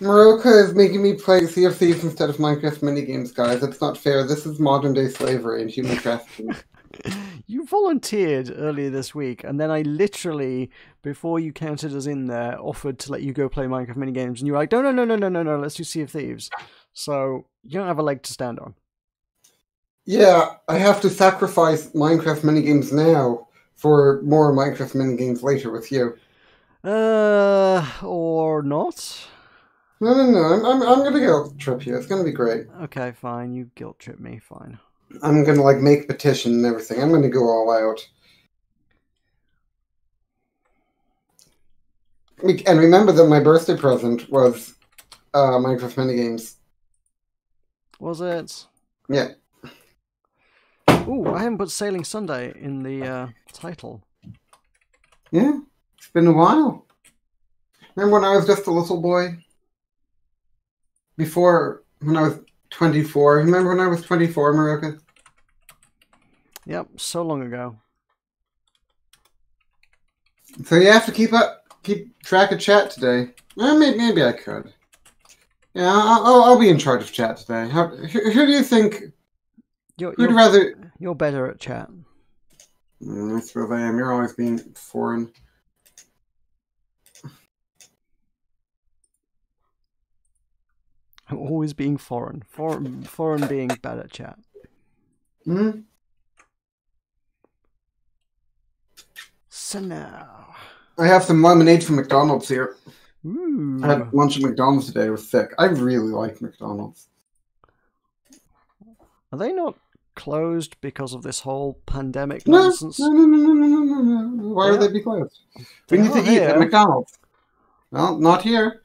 Meroka is making me play Sea of Thieves instead of Minecraft minigames, guys. It's not fair. This is modern day slavery and human trafficking. You volunteered earlier this week, and then I literally, before you counted us in there, offered to let you go play Minecraft minigames, and you were like, no, no, no, no, no, no, no, let's do Sea of Thieves. So you don't have a leg to stand on. yeah, I have to sacrifice Minecraft minigames now for more Minecraft minigames later with you. Uh, or not? No, no, no. I'm, I'm, I'm gonna guilt trip you. It's gonna be great. Okay, fine. You guilt trip me. Fine. I'm gonna like make petition and everything. I'm gonna go all out. And remember that my birthday present was uh, Minecraft minigames. Was it? Yeah. Ooh, I haven't put Sailing Sunday in the uh, title. Yeah, it's been a while. Remember when I was just a little boy? Before, when I was 24. Remember when I was 24, Meroka? Yep, so long ago. So you have to keep up, keep track of chat today. Well, maybe, maybe I could. Yeah, I'll, I'll, I'll be in charge of chat today. How, who, who do you think? You're, Who'd you're, rather? you're better at chat. Mm, I suppose I am. You're always being foreign. I'm always being foreign. Foreign, foreign being bad at chat. Hmm. So now. I have some lemonade from McDonald's here. Ooh. I had lunch at McDonald's today. It was sick. I really like McDonald's. Are they not closed because of this whole pandemic No, nonsense? no, no, no, no, no, no, no. Why would they be closed? They We need to are eat at. McDonald's. Well, not here.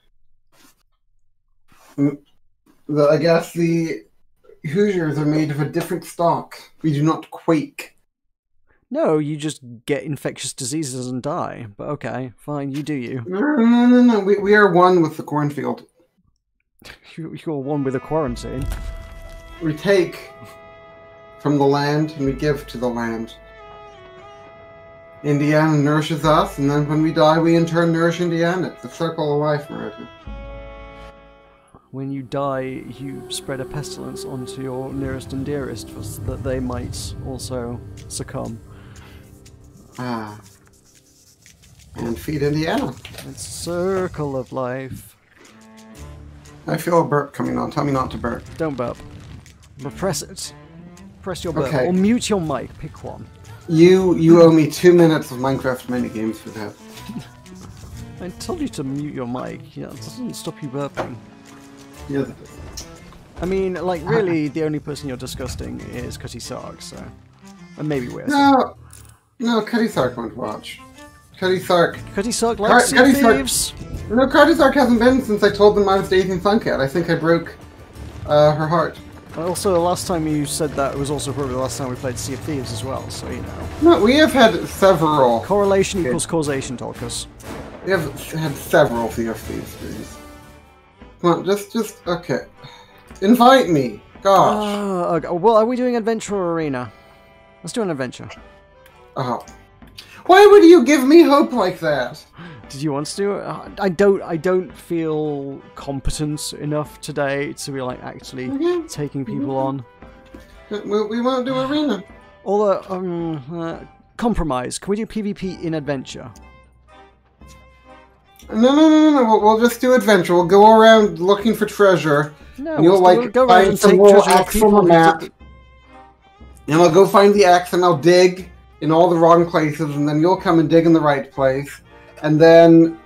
The, I guess the Hoosiers are made of a different stock. We do not quake. No, you just get infectious diseases and die. But okay, fine, you do you. No, no, no, no. We, we are one with the cornfield. You- You're one with a quarantine. We take from the land and we give to the land. Indiana nourishes us, and then when we die, we in turn nourish Indiana. It's the circle of life, America. When you die, you spread a pestilence onto your nearest and dearest for, s- that they might also succumb. Ah. And feed Indiana. It's circle of life. I feel a burp coming on. Tell me not to burp. Don't burp. Repress it. Press your burp. Okay. Or mute your mic. Pick one. You you owe me two minutes of Minecraft minigames for that. I told you to mute your mic. Yeah, it doesn't stop you burping. Yeah. I mean, like, really, the only person you're disgusting is Cutty Sark, so. And maybe Weird. No, no, Cuddy Sark won't watch. Cuddy Sark. Cutty Sark likes Cutty Sark- No, Cuddy Sark hasn't been since I told them I was dating Funcat. I think I broke uh, her heart. Also, the last time you said that was also probably the last time we played Sea of Thieves as well, so you know. No, we have had several. Correlation Okay. equals causation, Tulkas. We have had several Sea of Thieves streams. Come on, just, just, okay. Invite me. Gosh. Ah, okay. Well, are we doing Adventure or Arena? Let's do an adventure. Oh. Why would you give me hope like that? Did you want to do it? Uh, I don't. I don't feel competent enough today to be like actually Okay. taking people on. We, we won't do arena. Although, um, uh, compromise. Can we do PvP in adventure? No, no, no, no, no. We'll, we'll just do adventure. We'll go around looking for treasure. No, And you'll, we'll like, go find some little axe on people the map. And I'll go find the axe and I'll dig in all the wrong places, and then you'll come and dig in the right place. And then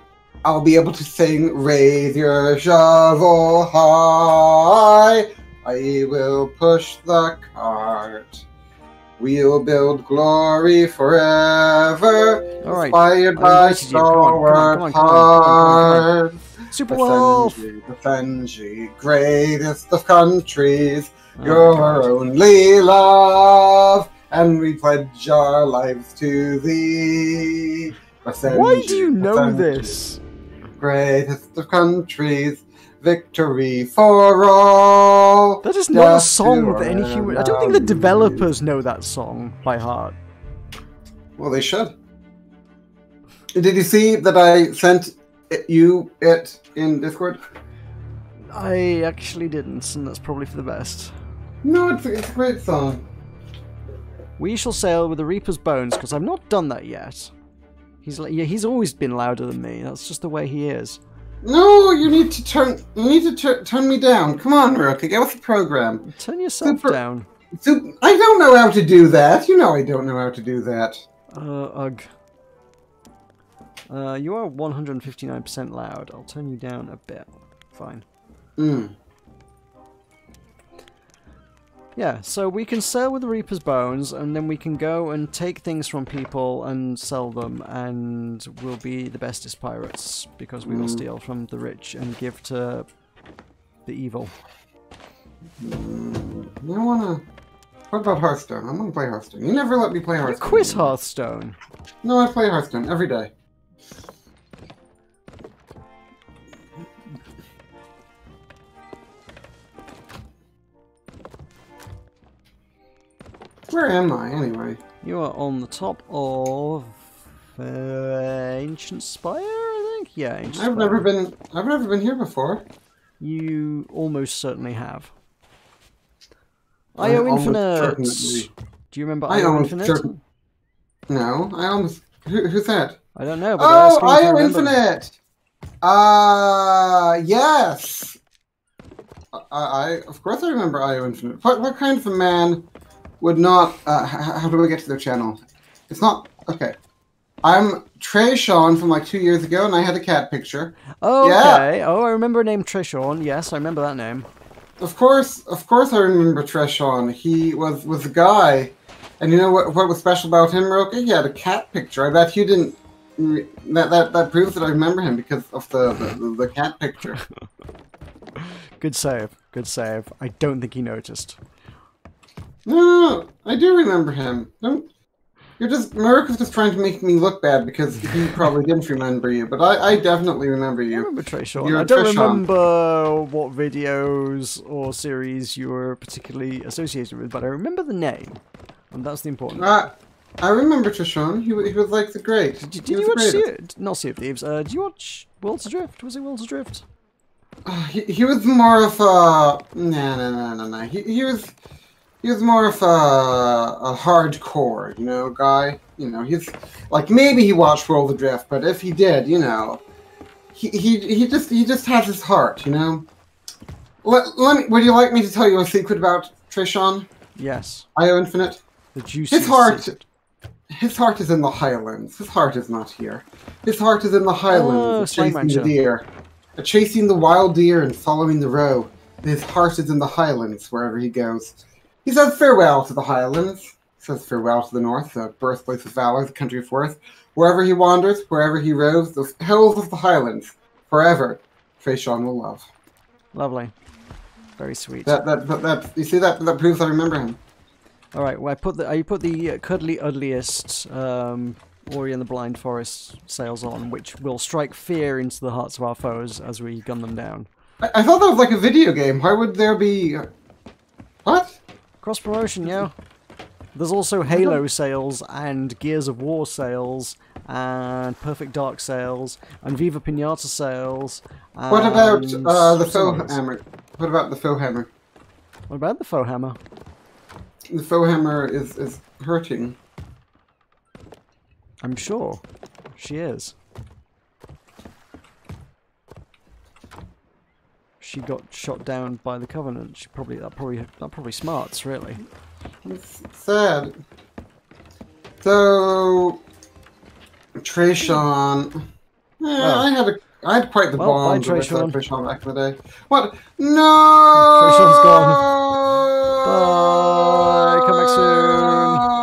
I'll be able to sing, Raise your shovel high. I will push the cart. We'll build glory forever. All right. Inspired by invited you. Come on, come on, stalwart come on, come on, come on, hearts. Super Wolf. Defend ye, defend ye, greatest of countries, Oh, your God. only love, and we pledge our lives to thee. Defend Why do you know this? Greatest of countries, victory for all. That is not a song that any human. I don't think the developers know that song by heart. Well, they should. Did you see that I sent it, you it in Discord? I actually didn't, and that's probably for the best. No, it's, it's a great song. We shall sail with the Reaper's bones, because I've not done that yet. He's yeah, he's always been louder than me. That's just the way he is. No, you need to turn. You need to tur- turn me down. Come on, Rookie, get with the program. Turn yourself Super- down. I don't know how to do that. You know I don't know how to do that. Uh, ugh. Uh, you are 159% loud. I'll turn you down a bit. Fine. Mm. Yeah, so we can sail with the Reaper's Bones, and then we can go and take things from people and sell them, and we'll be the bestest pirates, because we will Mm. steal from the rich and give to the evil. I wanna. What about Hearthstone? I'm gonna play Hearthstone. You never let me play You Hearthstone. quit Hearthstone! No, I play Hearthstone every day. Where am I anyway? You are on the top of uh, Ancient Spire, I think? Yeah, Ancient I've Spire. never been. I've never been here before. You almost certainly have. I IO Infinite! Do you remember I IO Infinite? No, I almost. Who, who's that? I don't know, but Oh, IO. Infinite. Uh yes. I, I of course I remember IO Infinite. What what kind of a man would not? Uh, how do I get to their channel? It's not okay. I'm Trey Sean from like two years ago, and I had a cat picture. Oh, Yeah. okay. Oh, I remember a name Trishorn. Yes, I remember that name. Of course, of course, I remember Treshon. He was was a guy, and you know what? What was special about him, Roka? He had a cat picture. I bet you didn't. That that that proves that I remember him because of the the, the cat picture. Good save. Good save. I don't think he noticed. No, I do remember him. Don't. You're just Meroka is just trying to make me look bad because he probably didn't remember you, but I, I definitely remember you. I remember. You're I don't remember what videos or series you were particularly associated with, but I remember the name. And that's the important Uh, I remember Trishon. He, he was like the great. Did, did you watch sea, not Sea of Thieves? Uh, did you watch Worlds Adrift? Was it Worlds Adrift? Uh, he, he was more of a no no no no no. He, he was he was more of a, a hardcore, you know, guy. You know, he's like maybe he watched World Adrift, but if he did, you know, he he, he just he just has his heart, you know. Let, let me. Would you like me to tell you a secret about Trishon? Yes. IO Infinite. The juicy heart- secret. His heart is in the Highlands. His heart is not here. His heart is in the Highlands, Oh, chasing the deer, chasing the wild deer and following the roe. His heart is in the Highlands wherever he goes. He says farewell to the Highlands. He says farewell to the North, the birthplace of valor, the country of worth. Wherever he wanders, wherever he roves, the hills of the Highlands, forever. Trayshawn will love. Lovely. Very sweet. That that that, that you see that that proves I remember him. All right. Well, I put the I put the uh, cuddly ugliest um, Ori and the Blind Forest sails on, which will strike fear into the hearts of our foes as we gun them down. I, I thought that was like a video game. Why would there be? What? Cross promotion, yeah. There's also Halo sales and Gears of War sales and Perfect Dark sales and Viva Pinata sales. What about uh, the faux hammer? What about the faux hammer? What about the faux hammer? The faux hammer is is hurting. I'm sure she is. She got shot down by the Covenant. She probably that probably that probably smarts really. It's sad. So, Trayshawn. Yeah, Well. I had a I had quite the Well, bye, bond with Trayshawn. Trayshawn back in the day. What? No. Trayshawn's gone. Bye. Come back soon.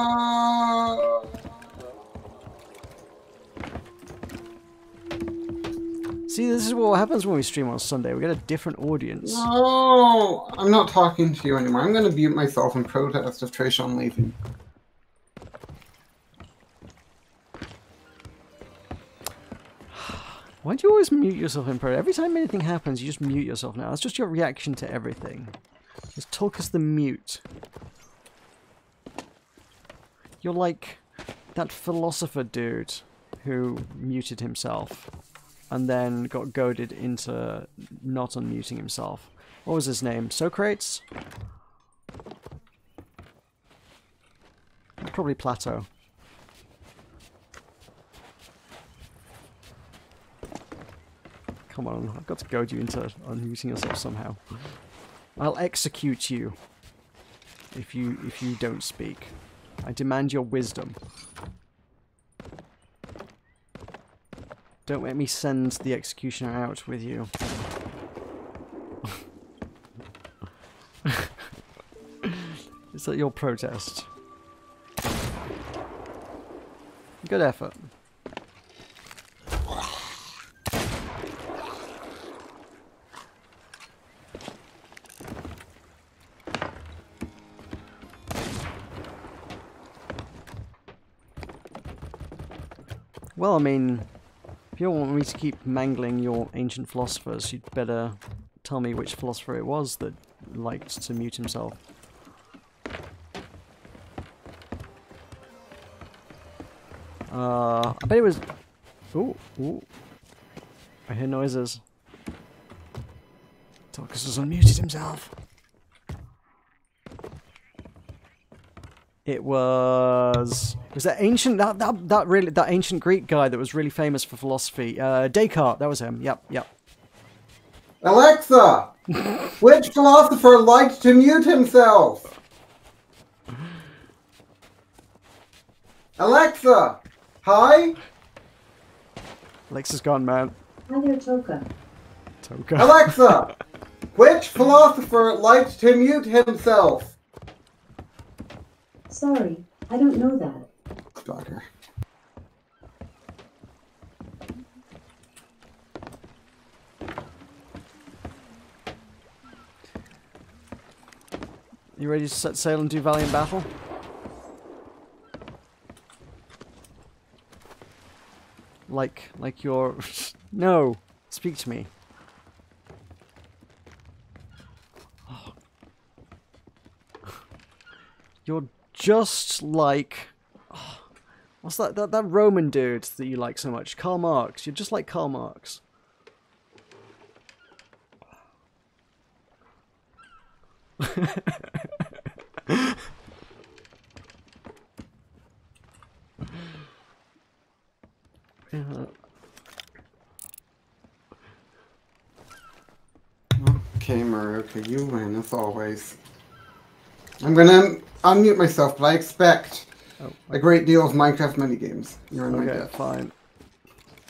See, this is what happens when we stream on Sunday. We get a different audience. No, I'm not talking to you anymore. I'm going to mute myself in protest of Trayshawn leaving. Why do you always mute yourself in prayer? Every time anything happens, you just mute yourself now. That's just your reaction to everything. Just talk as the mute. You're like that philosopher dude who muted himself. And then got goaded into not unmuting himself. What was his name? Socrates? Probably Plato. Come on, I've got to goad you into unmuting yourself somehow. I'll execute you if you if you don't speak. I demand your wisdom. Don't let me send the executioner out with you. Is that your protest? Good effort. Well, I mean, if you want me to keep mangling your ancient philosophers, you'd better tell me which philosopher it was that liked to mute himself. Uh, I bet it was... Ooh, ooh. I hear noises. Tulkas has unmuted himself. It was was that ancient that, that that really that ancient Greek guy that was really famous for philosophy. Uh, Descartes, that was him. Yep, yep. Alexa, which philosopher liked to mute himself? Alexa, hi. Alexa's gone, man. Hi there, Toka. Toka. Alexa, which philosopher liked to mute himself? Sorry, I don't know that. Stalker. You ready to set sail and do valiant battle? Like, like you're... no! Speak to me. You're just like... What's that, that? That Roman dude that you like so much? Karl Marx. You're just like Karl Marx. Yeah. Okay, Meroka, you win as always. I'm gonna unmute myself, but I expect Oh, a great deal of Minecraft minigames. You're in my okay, fine.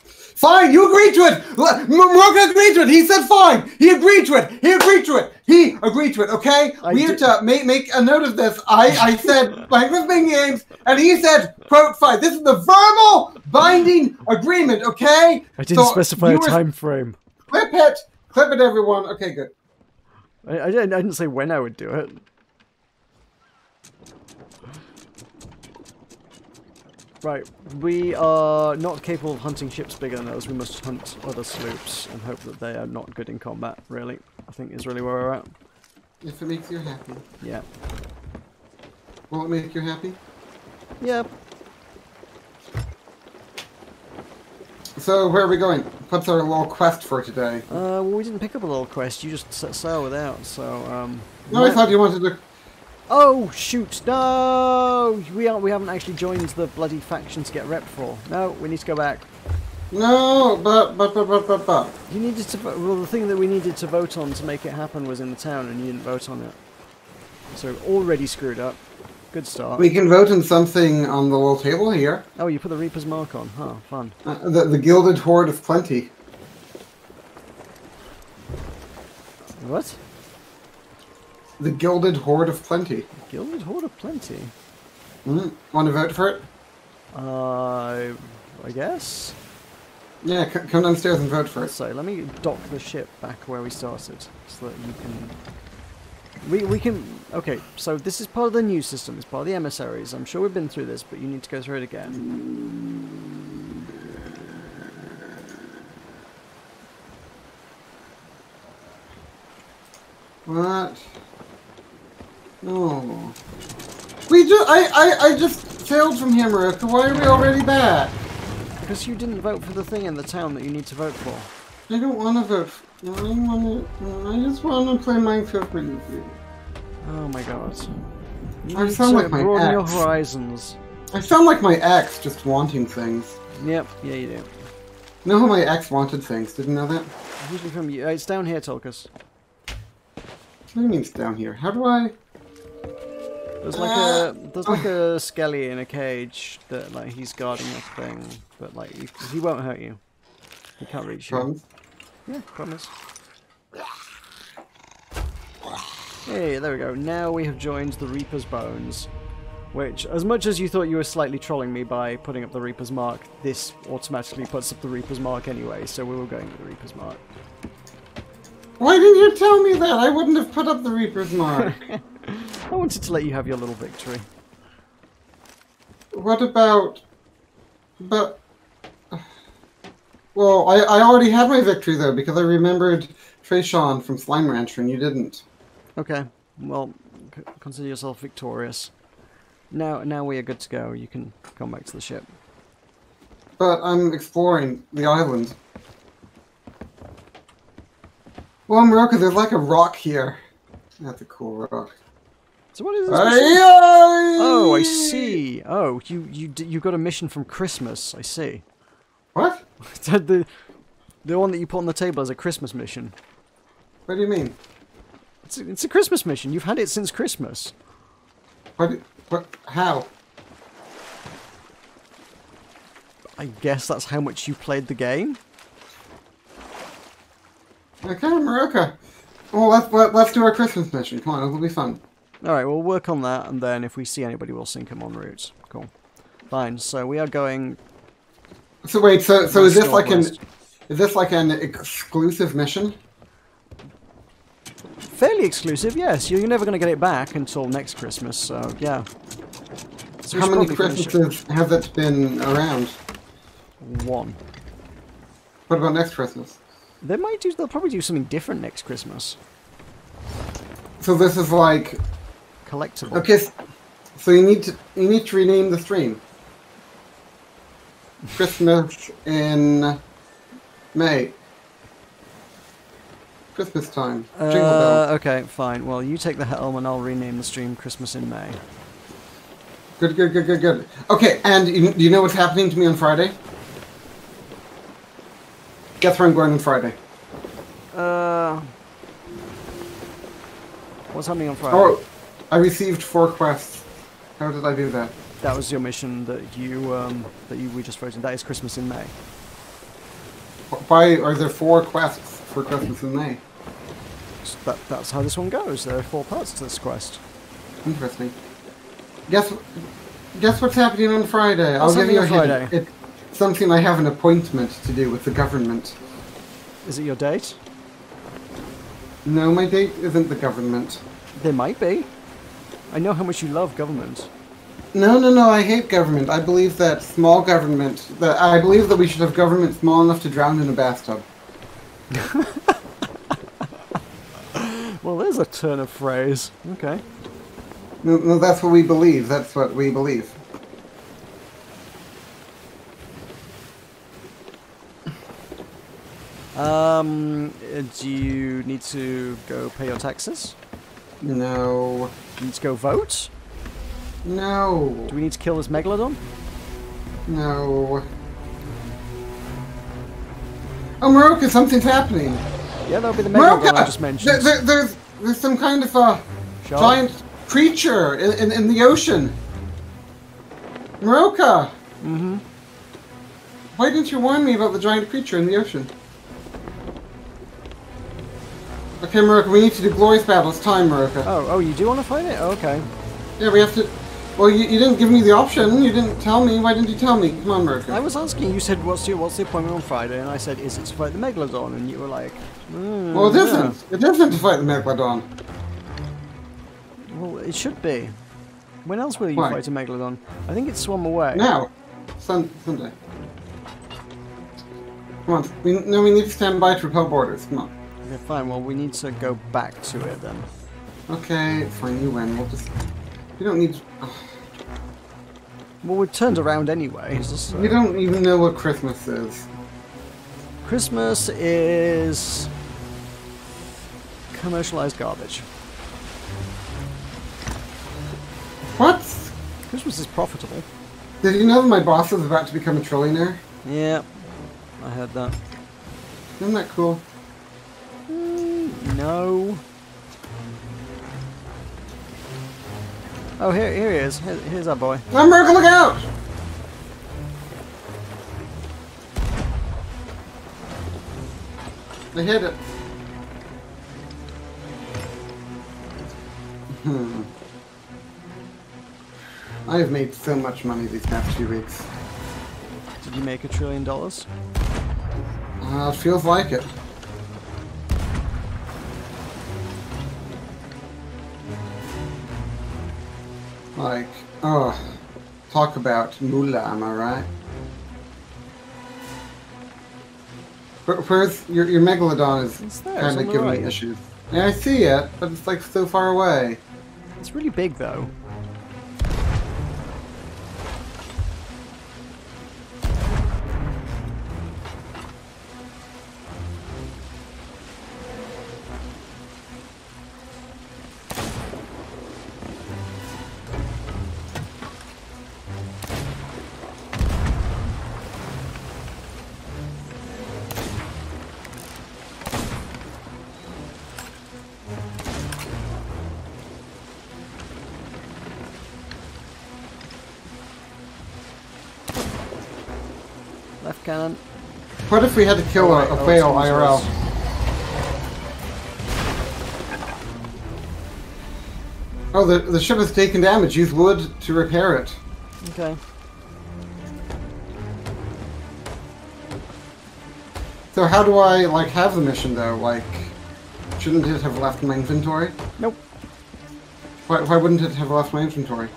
Fine, you agreed to it! L- M- Meroka agreed to it! He said fine! He agreed to it! He agreed to it! He agreed to it, okay? I we did- to make, make a note of this. I, I said Minecraft minigames, and he said, quote, fine. This is the verbal binding agreement, okay? I didn't So specify a time frame. Clip it! Clip it, everyone. Okay, good. I, I, didn't, I didn't say when I would do it. Right, we are not capable of hunting ships bigger than those. We must hunt other sloops and hope that they are not good in combat, really. I think is really where we're at. If it makes you happy. Yeah. Will it make you happy? Yeah. So, where are we going? What's our little quest for today? Uh, well, we didn't pick up a little quest. You just set sail without, so, um... No, I thought you wanted to... Oh, shoot! No! We, are, we haven't actually joined the bloody faction to get rep for. No, we need to go back. No, but, but, but, but, but, but. You needed to vote. Well, the thing that we needed to vote on to make it happen was in the town, and you didn't vote on it. So already screwed up. Good start. We can vote on something on the little table here. Oh, you put the Reaper's mark on. Huh, fun. Uh, the, the Gilded Horde of Plenty. What? The Gilded Horde of Plenty. Gilded Horde of Plenty. Mm, Want to vote for it? Uh, I guess. Yeah, c- come downstairs and vote for it. So let me dock the ship back where we started, so that you can. We we can. Okay, so this is part of the new system. It's part of the emissaries. I'm sure we've been through this, but you need to go through it again. What? No. We just, I, I, I just sailed from here, Meroka. Why are we already back? Because you didn't vote for the thing in the town that you need to vote for. I don't want to vote. I want to. I just want to play Minecraft with you. Oh my god. You I sound like my broaden your horizons. I sound like my ex, just wanting things. Yep, yeah you do. You know how my ex wanted things? Didn't know that? Usually from you. uh, It's down here, Tulkas. What do you mean it's down here? How do I? There's like a uh, there's like a skelly in a cage that like he's guarding this thing, but like he, he won't hurt you. He can't reach you. Promise? Yeah, promise. Hey, there we go. Now we have joined the Reaper's Bones. Which, as much as you thought you were slightly trolling me by putting up the Reaper's Mark, this automatically puts up the Reaper's Mark anyway, so we were going with the Reaper's Mark. Why didn't you tell me that? I wouldn't have put up the Reaper's Mark. I wanted to let you have your little victory. what about? But. Well, I, I already had my victory though because I remembered Trayshawn from Slime Rancher and you didn't. Okay, well, consider yourself victorious. Now, now we are good to go. You can come back to the ship. But I'm exploring the island. Well, Meroka, there's like a rock here. That's a cool rock. So what is this? Oh, I see. Oh, you you you got a mission from Christmas. I see. What? the the one that you put on the table is a Christmas mission. What do you mean? It's a, it's a Christmas mission. You've had it since Christmas. What? What? How? I guess that's how much you played the game. Okay, Meroka. Well, let's let, let's do our Christmas mission. Come on, it'll be fun. All right, we'll work on that, and then if we see anybody, we'll sink them en route. Cool. Fine. So we are going. So wait, so so is this like an west-northwest. is this like an exclusive mission? Fairly exclusive, yes. You're, never going to get it back until next Christmas, so yeah. So How many probably finish it. Christmases has it been around? One. What about next Christmas? They might do. They'll probably do something different next Christmas. So this is like Collectible. okay. So you need to you need to rename the stream. Christmas in May. Christmas time. Jingle Uh, bell. okay, fine. Well, you take the helm, and I'll rename the stream Christmas in May. Good, good, good, good, good. Okay, and you, you know what's happening to me on Friday? Guess where I'm going on Friday. Uh, what's happening on Friday? Oh, I received four quests. How did I do that? That was your mission that you um that you we just voted. That is Christmas in May. Why are there four quests for Christmas in May? So that that's how this one goes. There are four parts to this quest. Interesting. Guess guess what's happening on Friday? What's I'll give you a on hint. Friday? It's something I have an appointment to do with the government. Is it your date? No, my date isn't the government. There might be. I know how much you love government. No, no, no, I hate government. I believe that small government, that I believe that we should have government small enough to drown in a bathtub. Well, there's a turn of phrase. Okay. No, no, that's what we believe. That's what we believe. Um, do you need to go pay your taxes? No. Do you need to go vote? No. Do we need to kill this megalodon? No. Oh, Meroka, something's happening. Yeah, that'll be the megalodon Meroka! I just mentioned. There, there, there's, there's some kind of a Shark? giant creature in, in, in the ocean. Meroka! Mm-hmm. Why didn't you warn me about the giant creature in the ocean? Okay, Meroka, we need to do glorious battle. It's time, Meroka. Oh, oh, you do want to fight it? Oh, okay. Yeah, we have to... Well, you, you didn't give me the option. You didn't tell me. Why didn't you tell me? Come on, Meroka. I was asking. You said, "What's your what's the appointment on Friday?" And I said, "Is it to fight the megalodon?" And you were like, mm, Well, it yeah. isn't. It isn't to fight the Megalodon. Well, it should be. When else will you Why? fight a megalodon? I think it's swum away. Now. Sun, Sunday. Come on. We, no, we need to stand by to repel borders. Come on. Okay, fine. Well, we need to go back to it then. Okay, fine, you win. We'll just... We don't need... Well, we've turned around anyway. so- You uh, don't even know what Christmas is. Christmas is commercialized garbage. What? Christmas is profitable. Did you know that my boss is about to become a trillionaire? Yeah, I heard that. Isn't that cool? No. Oh, here, here he is. Here, here's our boy. America, look out! I hit it. Hmm. I have made so much money these past few weeks. Did you make a trillion dollars? Uh, it feels like it. Like, oh, talk about moolah, am I right? Where, where's your your megalodon is It's there, it's kind of giving right. me issues. Yeah, I see it, but it's like so far away. It's really big, though. If we had to kill Oh, a, a whale IRL? Oh, the the ship has taken damage. Use wood to repair it. Okay. So how do I like have the mission though? Like, shouldn't it have left my inventory? Nope. Why, why wouldn't it have left my inventory?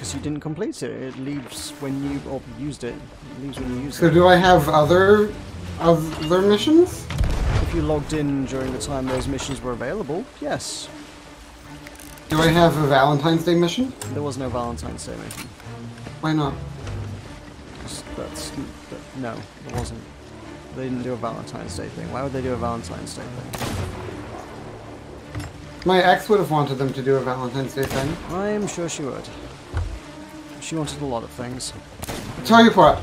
Because you didn't complete it. It leaves when you or used it. It leaves when you use So it. do I have other other missions? If you logged in during the time those missions were available, yes. Do I have a Valentine's Day mission? There was no Valentine's Day mission. Why not? That's, that's that, no, there wasn't. They didn't do a Valentine's Day thing. Why would they do a Valentine's Day thing? My ex would have wanted them to do a Valentine's Day thing. I'm sure she would. She wanted a lot of things. Tell you what,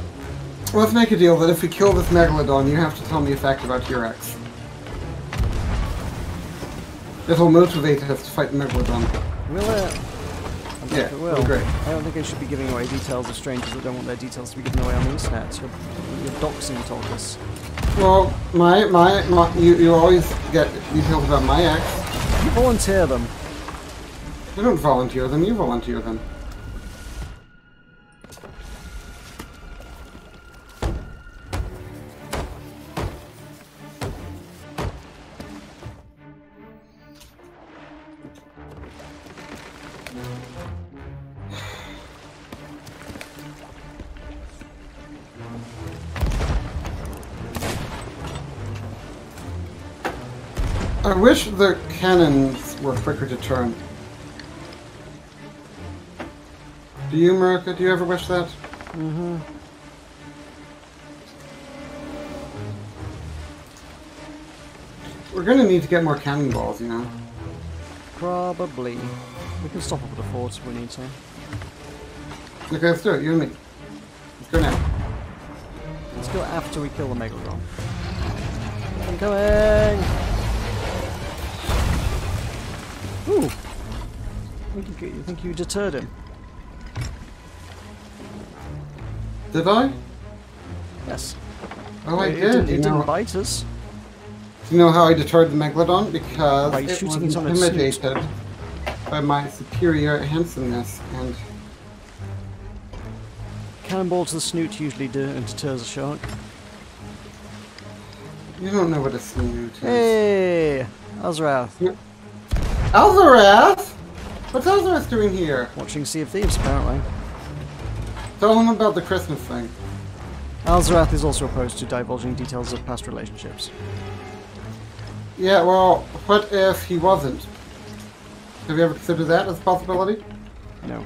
let's make a deal that if we kill this megalodon, you have to tell me a fact about your ex. It'll motivate us to fight the megalodon. Will it? I Yeah, it will. great. I don't think I should be giving away details of strangers that don't want their details to be given away on the internet. You're, you're doxing Tulkas. Well, my, my, my you, you always get details about my ex. You volunteer them. I don't volunteer them, you volunteer them. Wish the cannons were quicker to turn. Do you, America? Do you ever wish that? Mm-hmm. We're gonna need to get more cannonballs, you know. Probably. We can stop up at the fort if we need to. Okay, let's do it, you and me. Let's go now. Let's go after we kill the Megalodon. I'm coming! Ooh! Think you, you think you deterred him? Did I? Yes. Oh, I it, did. It didn't, you, it know, didn't bite us. do you know how I deterred the Megalodon? Because By it was it on its snoot. intimidated by my superior handsomeness and Cannonball to the snoot usually de- deters a shark. you don't know what a snoot is. Hey! Azrath. Elzareth? What's Elzareth doing here? Watching Sea of Thieves, apparently. Tell him about the Christmas thing. Alzarath is also opposed to divulging details of past relationships. Yeah, well, what if he wasn't? Have you ever considered that as a possibility? No.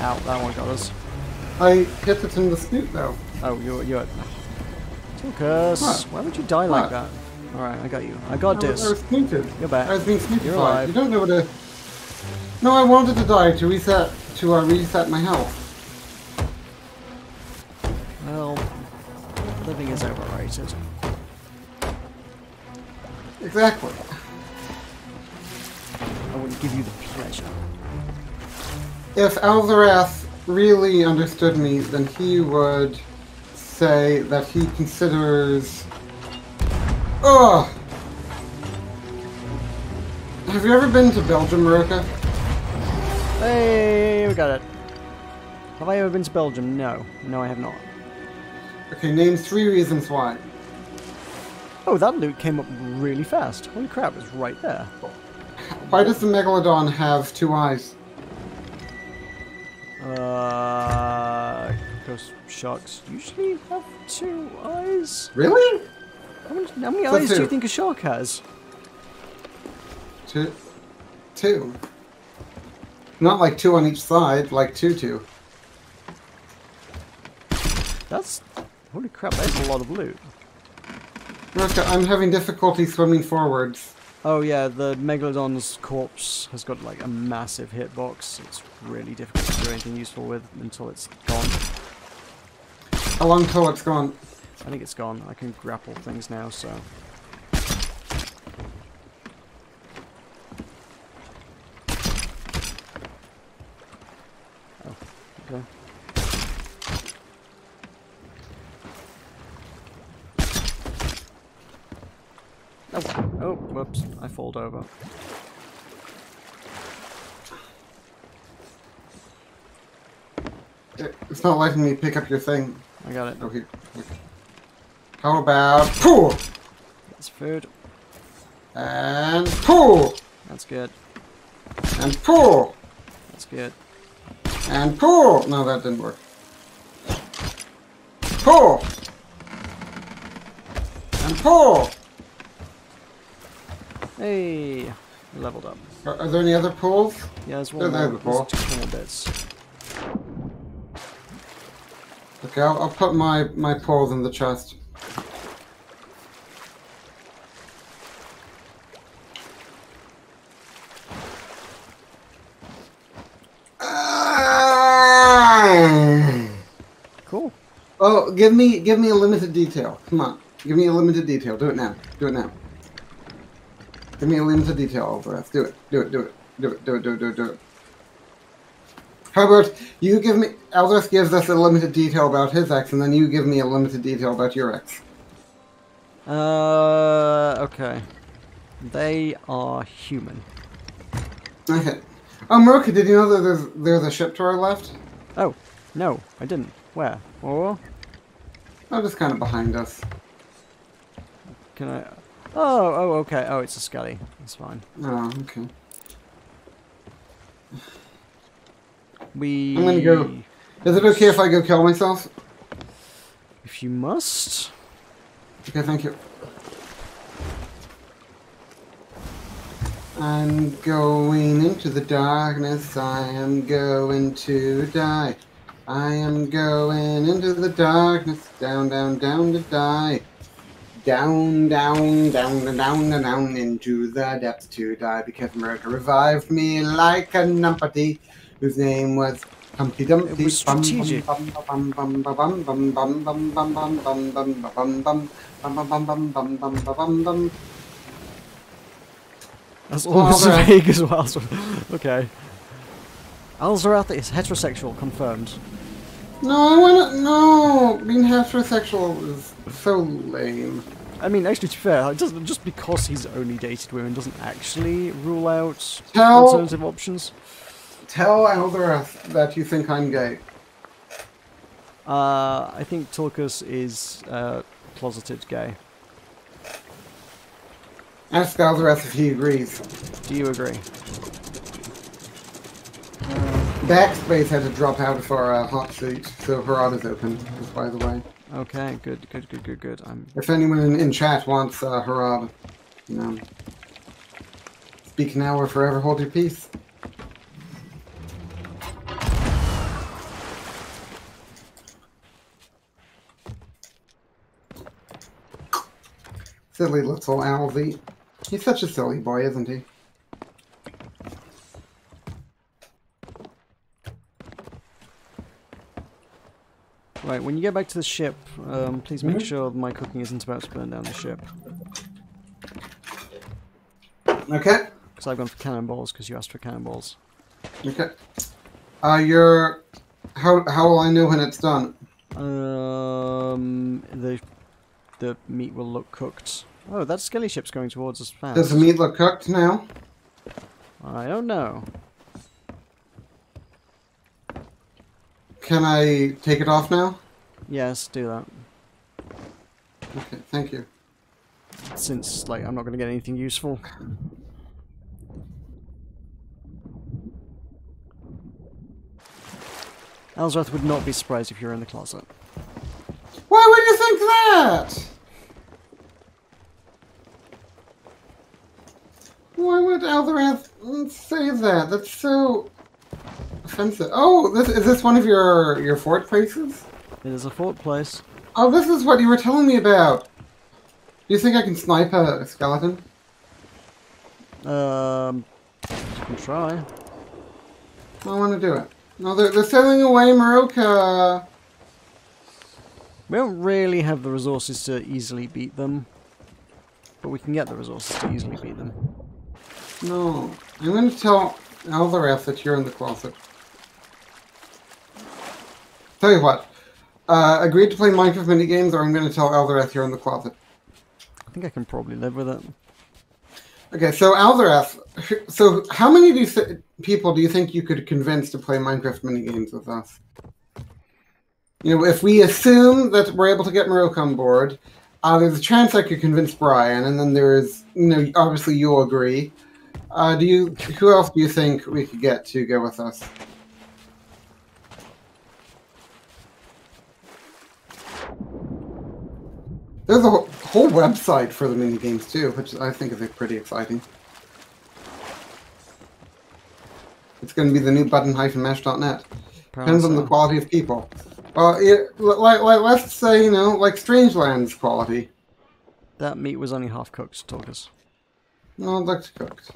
Ow, that one got us. I hit it in the snoot, though. Oh, you're, you're... Tulkas, What? why would you die like What? that? All right, I got you. I got I was, I this. was snooted. You're back. I was being snootified. You're alive. You don't know what to. No, I wanted to die to reset to uh, reset my health. Well, living is overrated. Exactly. I wouldn't give you the pleasure. If Alzarath really understood me, then he would say that he considers. Ugh! Have you ever been to Belgium, Roka? Hey, we got it. Have I ever been to Belgium? No. No, I have not. Okay, name three reasons why. Oh, that loot came up really fast. Holy crap, it's right there. Why does the Megalodon have two eyes? Uh, because sharks usually have two eyes. Really? How many, how many eyes do you think a shark has? Two. Two. Not like two on each side, like two two. That's holy crap. That's a lot of loot. Roka, I'm having difficulty swimming forwards. Oh yeah, the megalodon's corpse has got like a massive hitbox. It's really difficult to do anything useful with until it's gone. How long till it's gone? I think it's gone. I can grapple things now, so. Oh, okay. Oh, oh, whoops, I falled over. It's not letting me pick up your thing. I got it. Oh, okay. How about pull That's food. and pull That's good. and pull That's good. and pull? No, that didn't work. Pull and pull. Hey, leveled up. Are, are there any other pulls? Yeah, there's There- one there's more. There's two more bits. Okay, I'll, I'll put my my pulls in the chest. Cool. Oh, give me give me a limited detail. Come on, give me a limited detail. Do it now. Do it now. Give me a limited detail over us. Do it. Do it. Do it. Do it. Do it. Do it. Do it. Do it. How about you give me? Aldous gives us a limited detail about his ex, and then you give me a limited detail about your ex. Uh, okay. They are human. Okay. Oh, Meroka, did you know that there's there's a ship to our left? Oh, no, I didn't. Where? Or Oh, just kind of behind us. can I? Oh, oh, okay. Oh, it's a Scully. That's fine. Oh, okay. We. I'm gonna go. Is it okay if I go kill myself? If you must. Okay, thank you. I'm going into the darkness. I am going to die. I am going into the darkness. Down, down, down to die. Down, down, down, down, down, down, down into the depths to die because America revived me like a numpty whose name was Humpty Dumpty. It was strategic. That's almost oh, okay. vague as well. Okay. Alzarath is heterosexual, confirmed. No, I wanna. No! Being heterosexual is so lame. I mean, actually, to be fair, just because he's only dated women doesn't actually rule out tell, alternative options. Tell Aldereth that you think I'm gay. Uh, I think Tulkas is uh, closeted gay. Ask Aldereth if he agrees. Do you agree? Backspace had to drop out of our uh, hot seat, so Harad is open. Just by the way, Okay, good, good, good, good, good. I'm if anyone in, in chat wants uh, Harad, you know, speak now or forever hold your peace. Silly little Alvy. He's such a silly boy, isn't he? Right, when you get back to the ship, um, please make Mhm. sure my cooking isn't about to burn down the ship. Okay. Because I've gone for cannonballs because you asked for cannonballs. Okay. Uh, you're. How how will I know when it's done? Um, the the meat will look cooked. Oh, that skelly ship's going towards us fast. Does the meat look cooked now? I don't know. Can I take it off now? Yes, do that. Okay, thank you. Since like I'm not going to get anything useful. Ellsworth would not be surprised if you were in the closet. Why would you think that? Why would Aldorath say that? That's so offensive. Oh, this is this one of your your fort places? It is a fort place. Oh, this is what you were telling me about. Do you think I can snipe a, skeleton? Um, you can try. I want to do it. No, they're, they're sailing away, Meroka. We don't really have the resources to easily beat them, but we can get the resources to easily beat them. No, I'm going to tell Aldorath that you're in the closet. Tell you what, uh, agreed to play Minecraft minigames, or I'm going to tell Aldorath you're in the closet. I think I can probably live with it. Okay, so Aldorath, so how many do you people do you think you could convince to play Minecraft minigames with us? You know, if we assume that we're able to get Marok on board, uh, there's a chance I could convince Brian, and then there's, you know, obviously you'll agree. Uh, do you? Who else do you think we could get to go with us? There's a whole, website for the mini games too, which I think is pretty exciting. It's going to be the new button-mash.net. Depends on the quality of people. Well, it, like, like, let's say, you know, like Strangelands quality. That meat was only half cooked, Tulkas. No, it looks cooked.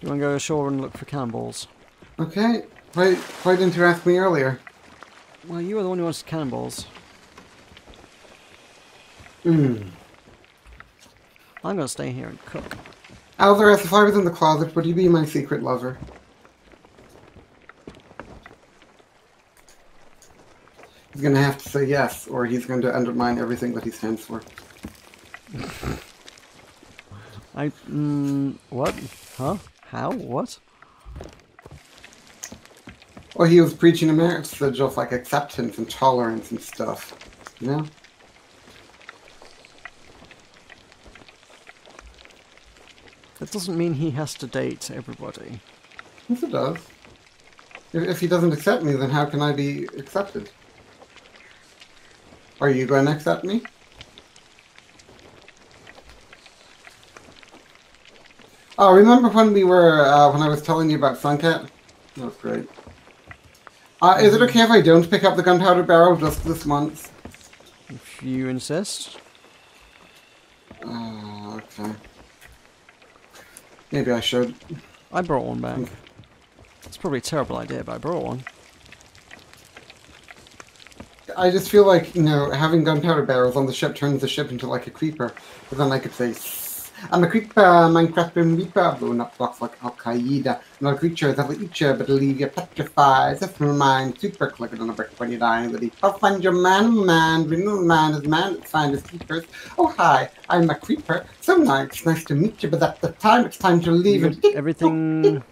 You want to go ashore and look for cannonballs? Okay. Why, why didn't you ask me earlier? Well, you were the one who wanted cannonballs. Hmm. I'm going to stay here and cook. Alvarez, if I was in the closet, would you be my secret lover? He's gonna have to say yes, or he's going to undermine everything that he stands for. I. Mm, what? Huh? How? What? Well, he was preaching a message of like acceptance and tolerance and stuff. You know? That doesn't mean he has to date everybody. Yes, it does. If, if he doesn't accept me, then how can I be accepted? Are you going to accept me? Oh, remember when we were, uh, when I was telling you about Suncat? That was great. Uh, is it okay if I don't pick up the gunpowder barrel just this month? If you insist. Uh, okay. Maybe I should. I brought one back. It's probably a terrible idea, but I brought one. I just feel like, you know, having gunpowder barrels on the ship turns the ship into like a creeper. But then I could say, "Sss, I'm a creeper, Minecraft and Reaper, blowing up blocks like Al Qaeda. Not a creature that'll eat you, but leave you petrified. That's my mind, super clicking on a brick when you die. But I'll find your man, man, renew man is man, it's find his keepers. Oh, hi, I'm a creeper. So nice, nice to meet you, but at the time it's time to leave. You and everything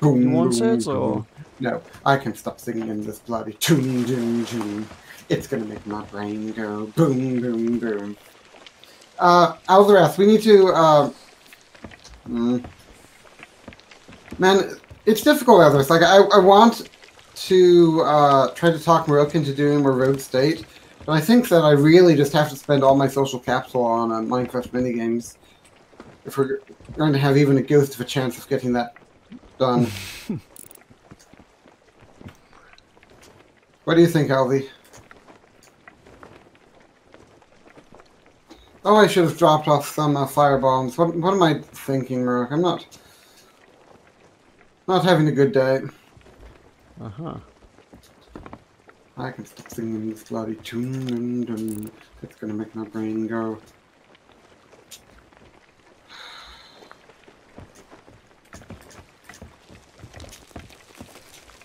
Boom, you wanted, boom, or. No, I can stop singing in this bloody tune, tune, tune. It's gonna make my brain go boom, boom, boom. Uh, Alvarez, we need to, uh, mm, man, it's difficult, Alvarez. Like, I, I want to, uh, try to talk Marok into doing more Rogue State, but I think that I really just have to spend all my social capital on uh, Minecraft minigames if we're going to have even a ghost of a chance of getting that done. What do you think, Alvy? Oh, I should have dropped off some uh, firebombs. What, what am I thinking, Rook? I'm not... Not having a good day. Uh huh. I can stop singing this bloody tune. Dun. It's gonna make my brain go.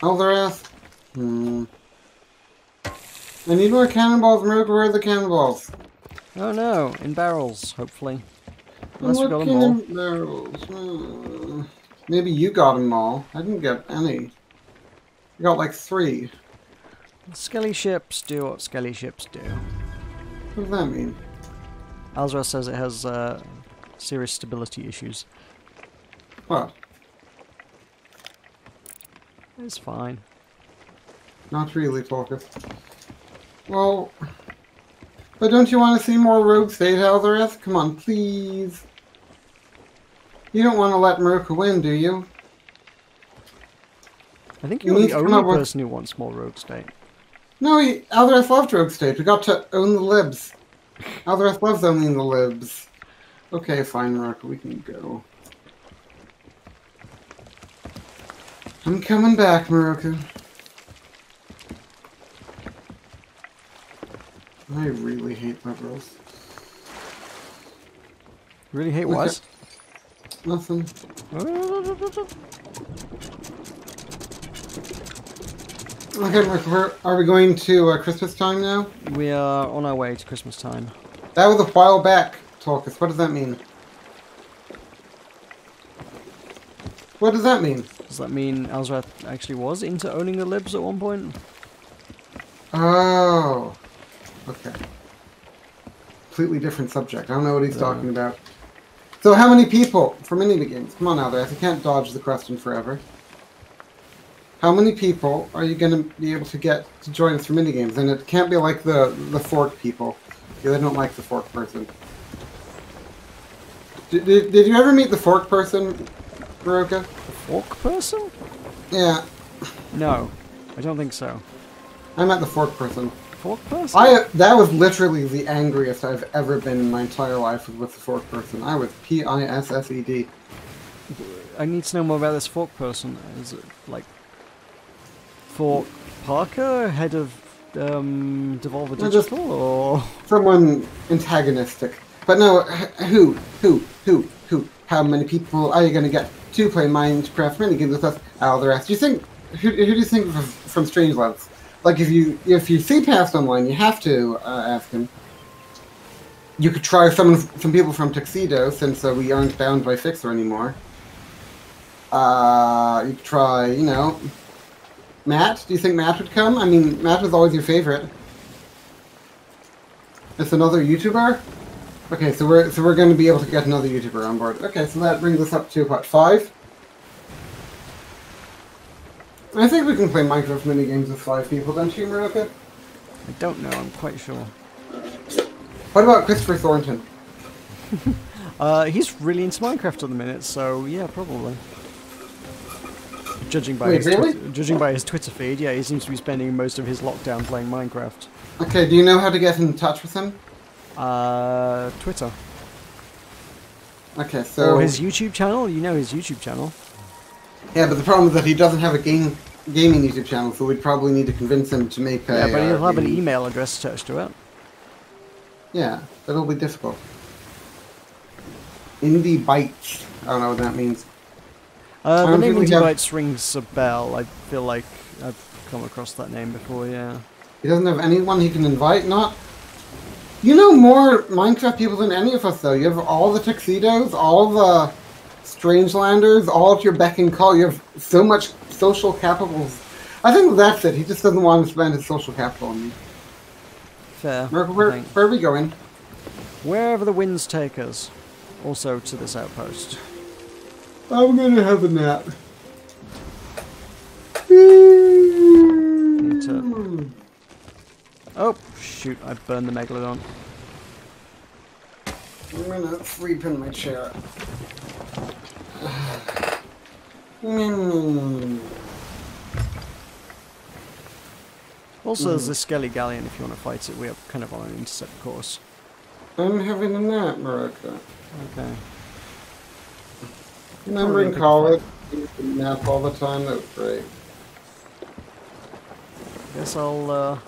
Oh, there is. Hmm. I need more cannonballs, Meroka. Where are the cannonballs? Oh no, in barrels, hopefully. Unless we got them all. cannonballs? Hmm. Maybe you got them all. I didn't get any. I got like three. Skelly ships do what skelly ships do. What does that mean? Alzra says it has uh, serious stability issues. What? It's fine. Not really, Focus. Well, but don't you want to see more Rogue State Eldereth? Come on, please. You don't want to let Meroka win, do you? I think You you're the only with- person who wants more rogue state. No, he, Eldereth loved Rogue State. We got to own the libs. Eldereth loves owning the libs. Okay, fine, Meroka, we can go. I'm coming back, Meroka. I really hate my liberals. Really hate Okay. what? Nothing. Okay, Mark, where, are we going to uh, Christmas time now? We are on our way to Christmas time. That was a while back, Tulkas. What does that mean? What does that mean? Does that mean Alzrath actually was into owning the libs at one point? Oh. Okay. Completely different subject. I don't know what he's Yeah. talking about. So how many people for mini games? Come on, Aldereth. You can't dodge the question forever. How many people are you going to be able to get to join us for mini games? And it can't be like the the fork people. Because I don't like the fork person. Did, did, did you ever meet the fork person, Meroka? The fork person? Yeah, No, I don't think so. I met the fork person. Fork person? I that was literally the angriest I've ever been in my entire life with the fork person. I was P I S S E D. I need to know more about this fork person. Is it like Fork Parker, head of um, Devolver just- Digital, or Someone antagonistic. But no, who, who, who, who? How many people are you going to get to play Minecraft minigames with us? All the rest. Do you think? Who, who do you think from, from Strangelands? Like if you if you see past someone, you have to uh, ask him. You could try some some people from Tuxedo since uh, we aren't bound by Fixer anymore. Uh, you could try, you know, Matt. Do you think Matt would come? I mean, Matt was always your favorite. It's another YouTuber. Okay, so we're so we're going to be able to get another YouTuber on board. Okay, so that brings us up to what five? I think we can play Minecraft minigames with five people, don't you, Meroka? I don't know. I'm quite sure. What about Christopher Thornton? Uh, he's really into Minecraft at the minute, so yeah, probably. Judging by Wait, his really? Judging by his Twitter feed, yeah, he seems to be spending most of his lockdown playing Minecraft. Okay, do you know how to get in touch with him? Uh, Twitter Okay, so or his YouTube channel. You know his YouTube channel. Yeah, but the problem is that he doesn't have a game gaming YouTube channel, so we'd probably need to convince him to make a. Yeah, but he'll uh, have an email address attached to it. Yeah, it'll be difficult. Indie Bites. I don't know what that means. Uh, the name Indie have- Bites rings a bell. I feel like I've come across that name before. Yeah. He doesn't have anyone he can invite. Not. You know more Minecraft people than any of us, though. You have all the tuxedos, all the Strangelanders, all at your beck and call. You have so much social capital. I think that's it. He just doesn't want to spend his social capital on me. Fair. Where, where, where are we going? Wherever the winds take us. Also to this outpost. I'm gonna have a nap. Oh shoot! I burned the megalodon. I'm gonna sleep in my chair. Mm. Also, there's the Skelly Galleon if you want to fight it. We are kind of on an intercept course. I'm having a nap, Meroka. Okay. Remember in college, you used to nap all the time? That was great. Guess I'll. Uh,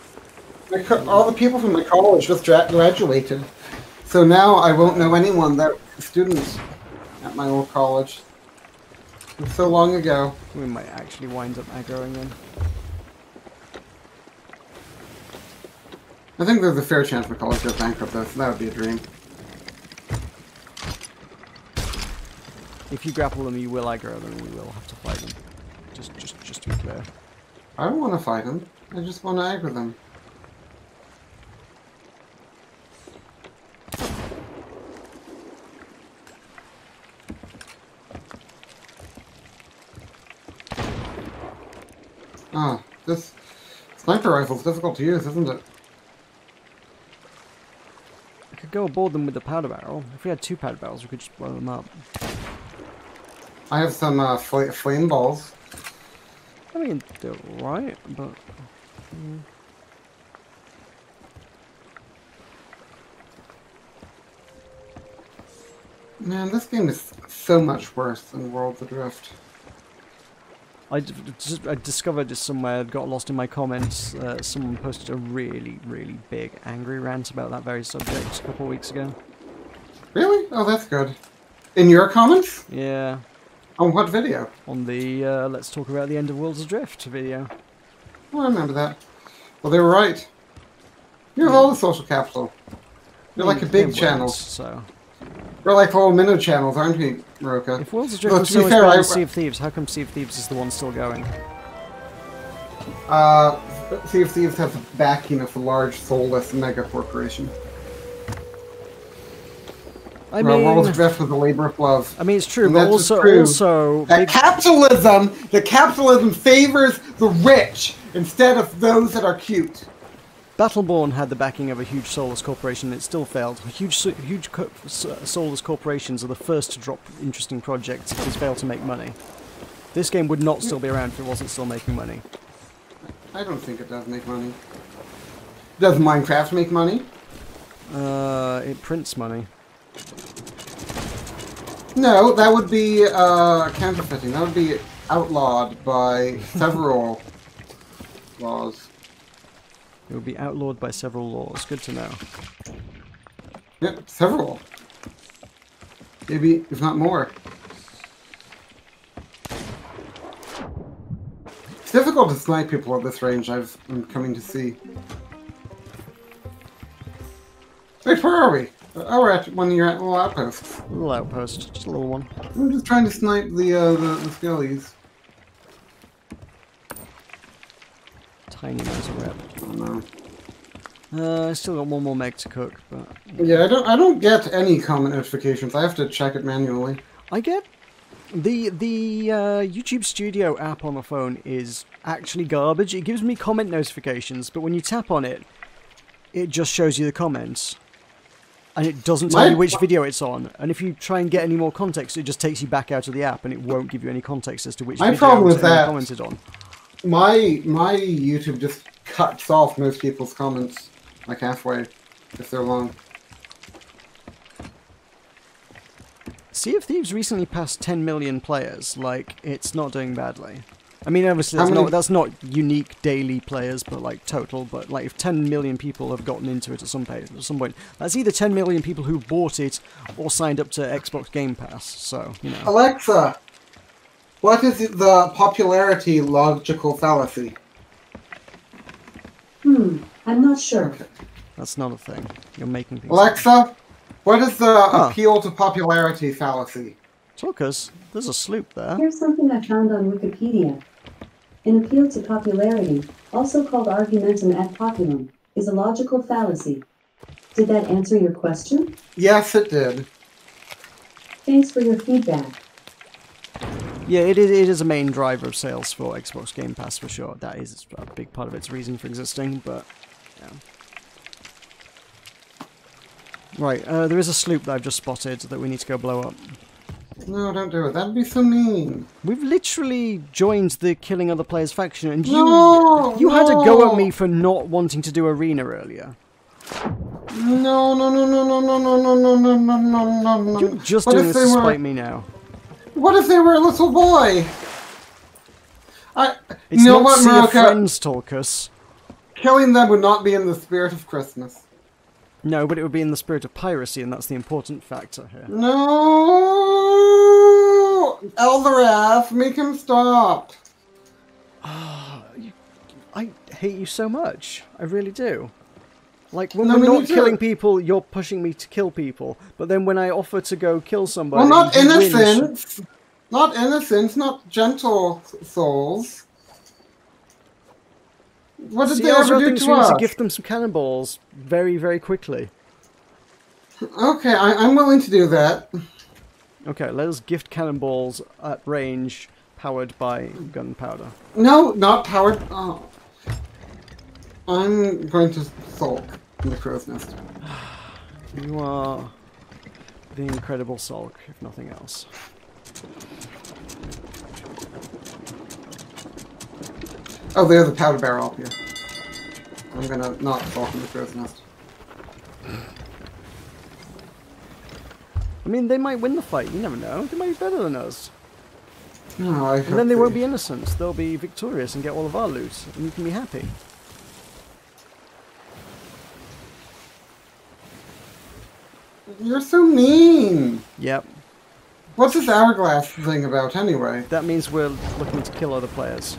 My co- all the people from my college just graduated. So now I won't know anyone that students at my old college. It so long ago. we might actually wind up aggroing them. I think there's a fair chance my college goes bankrupt though, so that would be a dream. If you grapple them, you will aggro them, and we will have to fight them. Just, just, just to be clear. I don't want to fight them. I just want to aggro them. Ah, this sniper rifle's difficult to use, isn't it? I could go aboard them with the powder barrel. If we had two powder barrels, we could just blow them up. I have some uh, fl- flame balls. I mean, they're right, but Man, this game is so much worse than Worlds Adrift. I, I discovered this somewhere, got lost in my comments. Uh, someone posted a really, really big angry rant about that very subject a couple weeks ago. Really? Oh, that's good. In your comments? Yeah, On what video? on the uh, Let's Talk About the End of Worlds Adrift video. Oh, I remember that. Well, they were right. You have all the social capital. You're like a It big channel. So, We're like little minnow channels, aren't we, Meroka? if Worlds Adrift Well, was to so be fair, I- Sea of Thieves, how come Sea of Thieves is the one still going? Uh, Sea of Thieves has the backing of a large, soulless mega corporation. I Well, Worlds mean, Adrift was a labor of love. I mean it's true, and but also, true. also, That big, capitalism, the capitalism favors the rich instead of those that are cute. Battleborn had the backing of a huge soulless corporation and it still failed. Huge, huge co- soulless corporations are the first to drop interesting projects if they fail to make money. This game would not still be around if it wasn't still making money. I don't think it does make money. Does Minecraft make money? Uh, it prints money. No, that would be uh, counterfeiting. That would be outlawed by several laws. It will be outlawed by several laws. Good to know. Yep, several. Maybe, if not more. It's difficult to snipe people at this range, I've, I'm coming to see. Wait, where are we? Oh, we're at one of your little outposts. Little outpost, just a little one. I'm just trying to snipe the, uh, the, the skellies. Tiny amount of rep. I. Uh, I still got one more meg to cook, but Yeah, I don't. I don't get any comment notifications. I have to check it manually. I get the the uh, YouTube Studio app on the phone is actually garbage. It gives me comment notifications, but when you tap on it, it just shows you the comments, and it doesn't tell My- you which video it's on. And if you try and get any more context, it just takes you back out of the app, and it won't give you any context as to which My video problem with that- commented on. My my YouTube just cuts off most people's comments like halfway if they're long. Sea of Thieves recently passed 10 million players. Like, it's not doing badly. I mean, obviously, that's many- not, that's not unique daily players, but like total. But like, if 10 million people have gotten into it at some, at some point, that's either 10 million people who bought it or signed up to Xbox Game Pass. So, you know. Alexa, what is the popularity logical fallacy? Hmm, I'm not sure. That's not a thing. You're making things. Alexa, what is the Huh. appeal to popularity fallacy? Talkers, there's a sloop there. Here's something I found on Wikipedia. An appeal to popularity, also called argumentum ad populum, is a logical fallacy. Did that answer your question? Yes, it did. Thanks for your feedback. Yeah, it is, it is a main driver of sales for Xbox Game Pass for sure. That is a big part of its reason for existing, but yeah. Right, uh, there is a sloop that I've just spotted that we need to go blow up. No, don't do it. That'd be so mean. We've literally joined the killing other players faction, and you No, you had a go at me for not wanting to do arena earlier. No, no, no, no, no, no, no, no, no, no, no, no, no, no. You're just what doing this to they were, me now. What if they were a little boy? I. It's you know not what, Meroka? friends, Tulkas. Killing them would not be in the spirit of Christmas. No, but it would be in the spirit of piracy, and that's the important factor here. No, Eldorath, make him stop. Ah, I hate you so much. I really do. Like when No, we're not killing people, you're pushing me to kill people. But then when I offer to go kill somebody, Well, not innocents. Not innocents, not gentle souls. What did See, they ever do to us? to gift them some cannonballs very, very quickly. Okay, I, I'm willing to do that. Okay, let us gift cannonballs at range, powered by gunpowder. No, not powered. Oh. I'm going to sulk in the crow's nest. You are the incredible Sulk, if nothing else. Oh, there's a powder barrel up here. I'm gonna not fall from the crow's nest. I mean, they might win the fight. You never know. They might be better than us. No, I And then they won't be innocent. They'll be victorious and get all of our loot, and you can be happy. You're so mean. Yep. What's this hourglass thing about, anyway? That means we're looking to kill other players.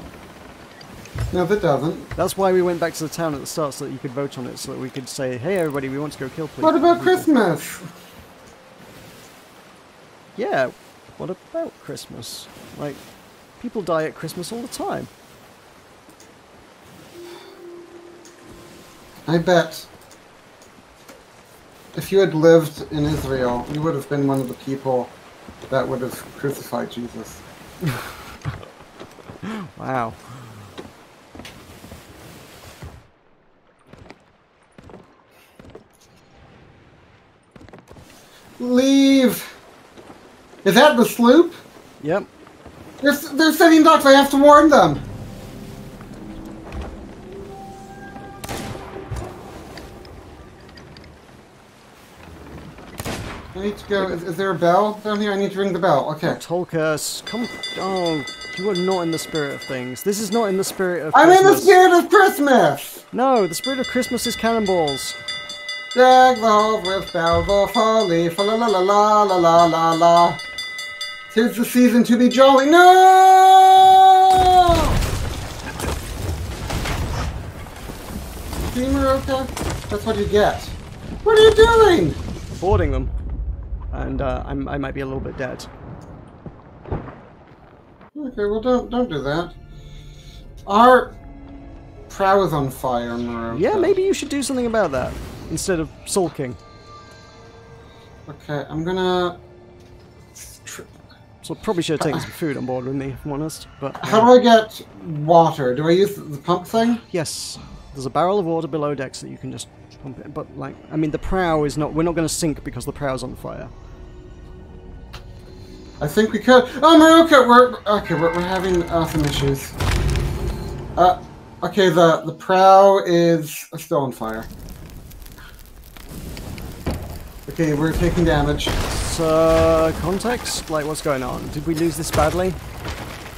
No, that doesn't. That's why we went back to the town at the start so that you could vote on it, so that we could say, "Hey, everybody, we want to go kill." Please. What about Christmas? Yeah. What about Christmas? Like, people die at Christmas all the time. I bet if you had lived in Israel, you would have been one of the people that would have crucified Jesus. Wow. Leave! Is that the sloop? Yep. They're, they're setting docks, I have to warn them! I need to go. Is, is there a bell down here? I need to ring the bell. Okay. Tulkas, come. Oh, you are not in the spirit of things. This is not in the spirit of. I'm in the Christmas. spirit of Christmas! No, the spirit of Christmas is cannonballs. Deck the halls with bells of holly, fa la la la la la la la la. Tis the season to be jolly. No! See, Meroka? That's what you get. What are you doing? boarding them, and uh, I'm, I might be a little bit dead. Okay, well don't don't do that. Our prow is on fire, Meroka. Yeah, maybe you should do something about that instead of sulking. Okay, I'm gonna. So probably should have taken some food on board with me, if I'm honest. But How do I get water? Do I use the pump thing? yes, there's a barrel of water below decks that you can just pump it. But like, I mean, the prow is not. We're not going to sink because the prow's on fire. I think we could. Oh, Meroka, we're okay. We're, we're having uh, some issues. Uh, okay. The the prow is still on fire. Okay, we're taking damage. So context, like, what's going on? Did we lose this badly?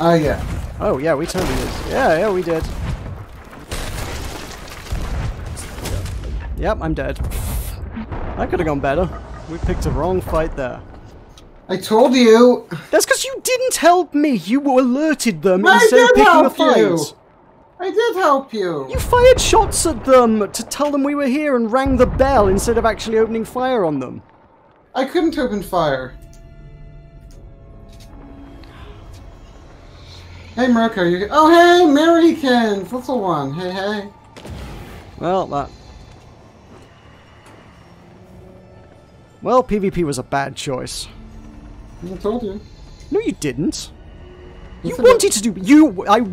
Ah, yeah. Oh yeah, we totally did. Yeah, yeah, we did. Yep, I'm dead. That could have gone better. We picked a wrong fight there. I told you. That's because you didn't help me. You alerted them I instead of did picking a help fight. you. I did help you. You fired shots at them to tell them we were here and rang the bell instead of actually opening fire on them. I couldn't open fire. Hey, Meroka, you. Oh, hey, Marykins, little one. Hey, hey. Well, that. Well, PvP was a bad choice. I told you. No, you didn't. You did. wanted to do. You. I.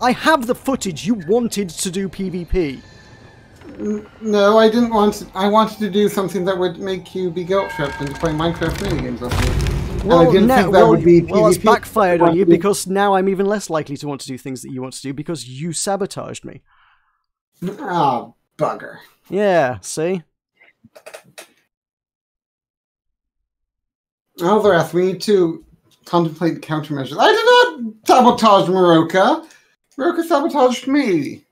I have the footage. You wanted to do PvP. No, I didn't want to. I wanted to do something that would make you be guilt tripped into playing Minecraft minigames with me. Well, I didn't now, think that well, would be well, it's backfired on you because now I'm even less likely to want to do things that you want to do because you sabotaged me. Ah, bugger. Yeah, see? Alvarath, we need to contemplate countermeasures. I did not sabotage Meroka. Meroka sabotaged me.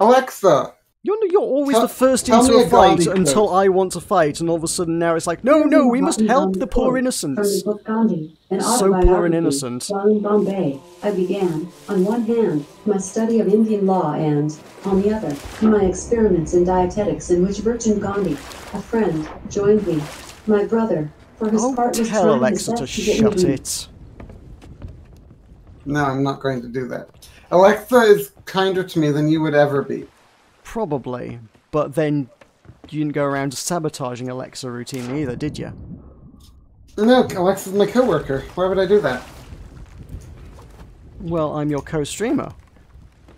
Alexa, You're, you're always Tell- the first into a a fight Gandhi until quote. I want to fight, and all of a sudden now it's like, no, no, we must help the poor innocents. From the book Gandhi, an So poor and autobiography, innocent. While in Bombay, I began, on one hand, my study of Indian law and, on the other, my experiments in dietetics in which Virchand Gandhi, a friend, joined me. My brother, for his Oh, part was tell trying his Alexa to best to get me shut to it. no, I'm not going to do that. Alexa is kinder to me than you would ever be. Probably. But then you didn't go around sabotaging Alexa routinely either, did you? No, Alexa's my coworker. Why would I do that? Well, I'm your co-streamer.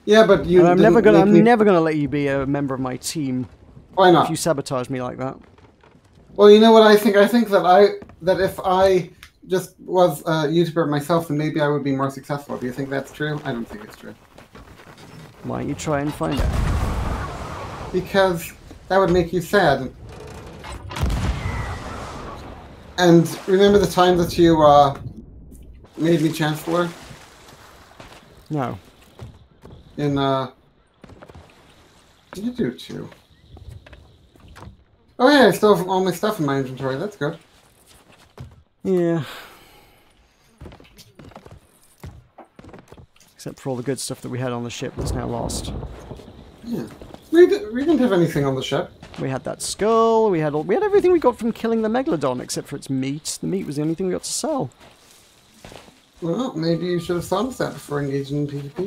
Yeah, but you. And I'm never gonna I'm me- never gonna let you be a member of my team Why not? if you sabotage me like that. Well, you know what I think. I think that I that if I just was a YouTuber myself, then maybe I would be more successful. Do you think that's true? I don't think it's true. Why don't you try and find out? Because that would make you sad. And remember the time that you uh, made me chancellor No. in uh, you do too. Oh yeah, I still have all my stuff in my inventory. That's good. Yeah. Except for all the good stuff that we had on the ship that's now lost. Yeah, we, di- we didn't have anything on the ship. We had that skull, we had all, we had everything we got from killing the megalodon except for its meat. The meat was the only thing we got to sell. Well, maybe you should have thought of that before engaging in PvP.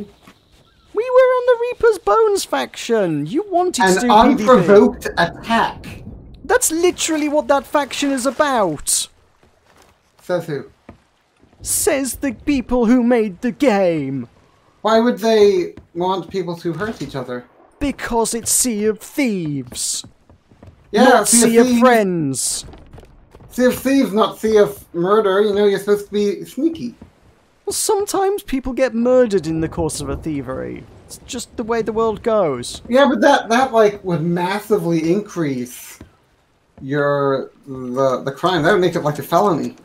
We were on the Reaper's Bones faction. You wanted to An do PvP. unprovoked attack. That's literally what that faction is about. Says who? Says the people who made the game. Why would they want people to hurt each other? Because it's Sea of Thieves. Yeah, not Sea Sea of Thieves. Friends. Sea of Thieves, not Sea of Murder. You know, you're supposed to be sneaky. Well, sometimes people get murdered in the course of a thievery. It's just the way the world goes. Yeah, but that that like would massively increase your the the crime. That would make it like a felony.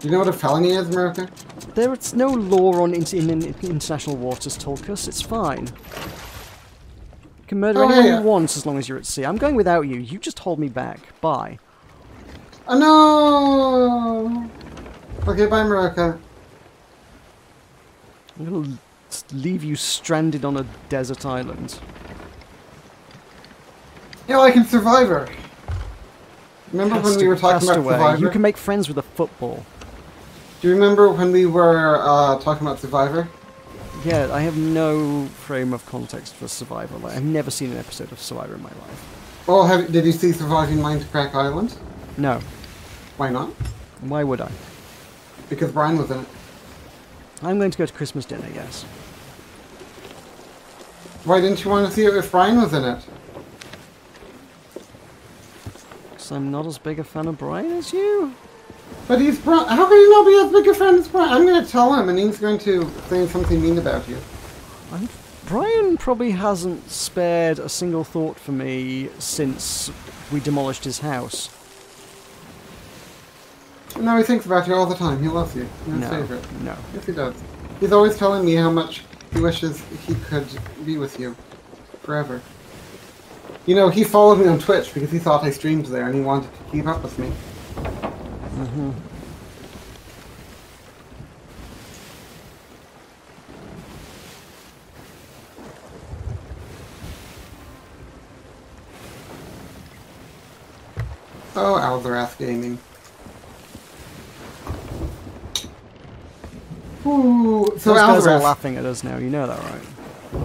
Do you know what a felony is, America? There is no law on in, in, in international waters, Tulkas. It's fine. Can murder Oh, anyone yeah. you want as long as you're at sea. I'm going without you. You just hold me back. Bye. Oh no! Okay, bye, America. I'm gonna leave you stranded on a desert island. Yeah, like in Survivor. Remember when we were talking about Castaway. Survivor? You can make friends with a football. Do you remember when we were uh, talking about Survivor? Yeah, I have no frame of context for Survivor. Like, I've never seen an episode of Survivor in my life. Well, have, did you see Surviving Mind Crack Island? No. Why not? Why would I? Because Brian was in it. I'm going to go to Christmas dinner, yes. Why didn't you want to see it if Brian was in it? Because I'm not as big a fan of Brian as you. But he's Brian. How can you not be as big a friend as Brian? I'm going to tell him, and he's going to say something mean about you. I'm, Brian probably hasn't spared a single thought for me since we demolished his house. No, he thinks about you all the time. He loves you. You're his No, favorite. no. Yes, he does. He's always telling me how much he wishes he could be with you forever. You know, he followed me on Twitch because he thought I streamed there and he wanted to keep up with me. Mm-hmm. Oh, Alzarath Gaming. Ooh, so Those guys are laughing at us now, you know that, right?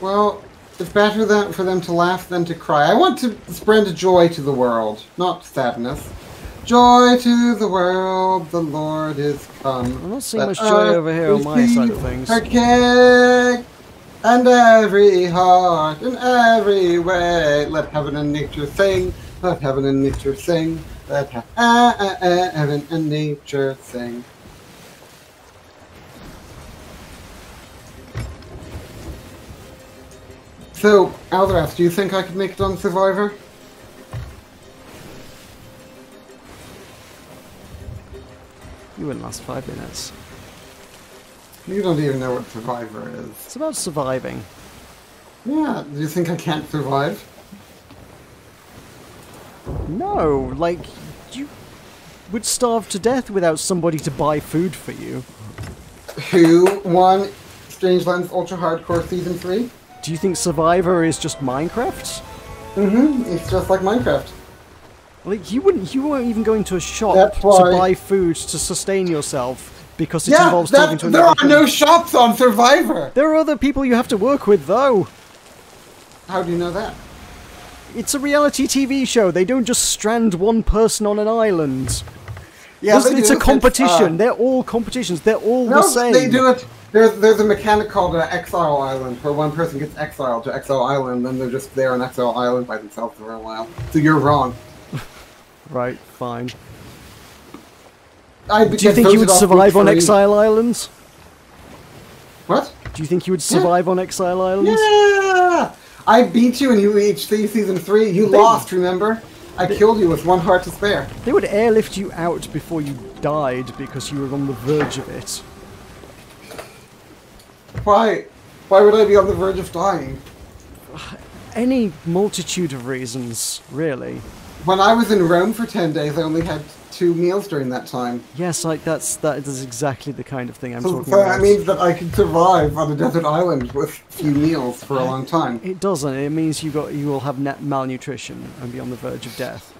Well, it's better than, for them to laugh than to cry. I want to spread joy to the world, not sadness. Joy to the world, the Lord is come. I'm not seeing much joy over here on my side of things. Her king, and every heart, in every way, let heaven and nature sing. Let heaven and nature sing. Let ah, ah, ah, heaven and nature sing. So, Aldaras, do you think I could make it on Survivor? You wouldn't last five minutes. You don't even know what Survivor is. It's about surviving. Yeah, do you think I can't survive? No, like you would starve to death without somebody to buy food for you. Who won Strangelands Ultra Hardcore Season 3? Do you think Survivor is just Minecraft? Mm-hmm, it's just like Minecraft. Like you wouldn't, you weren't even going to a shop to buy food to sustain yourself because it yeah, involves talking that, to there are no shops on Survivor! There are other people you have to work with, though. How do you know that? It's a reality TV show. They don't just strand one person on an island. Yeah, it's do. a competition. uh, They're all competitions. They're all no, the same. they do it. There's, there's a mechanic called uh, Exile Island, where one person gets exiled to Exile Island, and they're just there on Exile Island by themselves for a while. So you're wrong. Right, fine. I Do you think you would survive on Exile Islands? What? Do you think you would survive on Exile Islands? Yeah! I beat you in UHC Season 3. You They- lost, remember? I killed you with one heart to spare. They would airlift you out before you died because you were on the verge of it. Why? Why would I be on the verge of dying? Any multitude of reasons, really. When I was in Rome for 10 days, I only had two meals during that time. Yes, like that's that is exactly the kind of thing I'm So, talking so about. that means that I can survive on a desert island with few meals for a long time. It doesn't. It means you got you will have net malnutrition and be on the verge of death.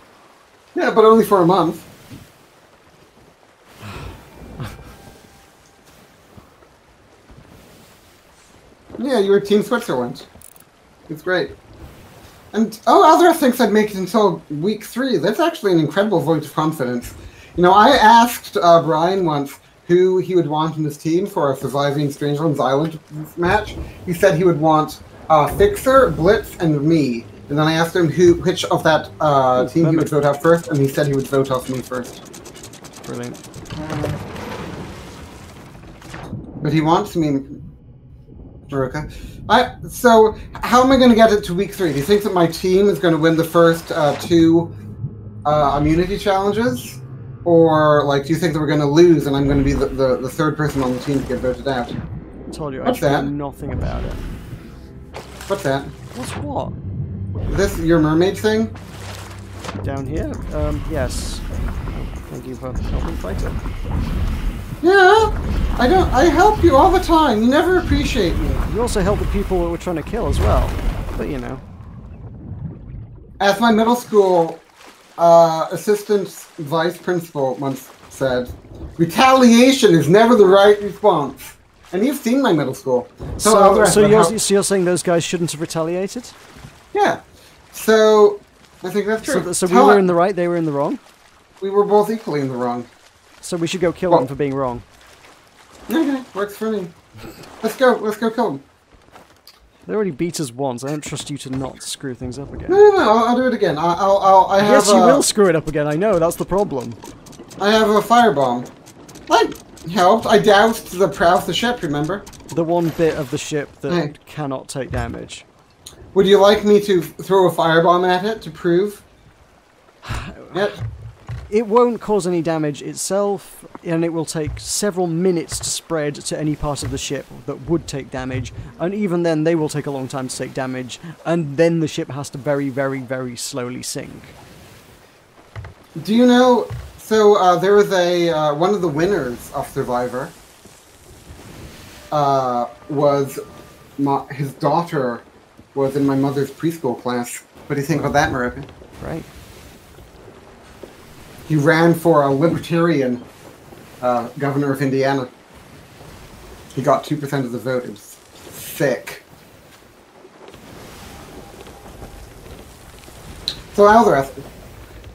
Yeah, but only for a month. Yeah, you were Team Switzerland. It's great. And oh, Alvarez thinks I'd make it until week three. That's actually an incredible vote of confidence. You know, I asked uh, Brian once who he would want in his team for a surviving Strangelands Island match. He said he would want uh, Fixer, Blitz, and me. And then I asked him who, which of that uh, team he would vote out first, and he said he would vote off me first. Brilliant. But he wants me, Meroka. I so how am I going to get it to week three? Do you think that my team is going to win the first uh, two uh, immunity challenges, or like do you think that we're going to lose and I'm going to be the, the, the third person on the team to get voted out? I told you I What's that? know nothing about it. What's that? What's what? this your mermaid thing? Down here? Um, yes. Thank you for helping fight it. Yeah, I don't. I help you all the time. You never appreciate me. You also help the people that we're trying to kill as well. But you know. As my middle school uh, assistant vice principal once said, retaliation is never the right response. And you've seen my middle school. So, Alvarez, so, you're, so you're saying those guys shouldn't have retaliated? yeah. So I think that's So, true. th- so we were in the right, they were in the wrong? we were both equally in the wrong. So we should go kill Well- them for being wrong. Okay, works for me. Let's go. Let's go kill him. They already beat us once. I don't trust you to not screw things up again. no, no. I'll, I'll do it again. I- I'll. I'll I have. Yes, you a- will screw it up again. I know. That's the problem. I have a firebomb. I helped. I doused the prow of the ship. Remember? The one bit of the ship that Hey. cannot take damage. Would you like me to throw a firebomb at it to prove? Yeah. It won't cause any damage itself, and it will take several minutes to spread to any part of the ship that would take damage, and even then, they will take a long time to take damage, and then the ship has to very, very, very slowly sink. Do you know? So uh, there was a uh, one of the winners of Survivor. Uh, was my, his daughter was in my mother's preschool class. What do you think about that, Meroka? Right? He ran for a libertarian uh, governor of Indiana. He got two percent of the vote. It was sick. So Alvarez,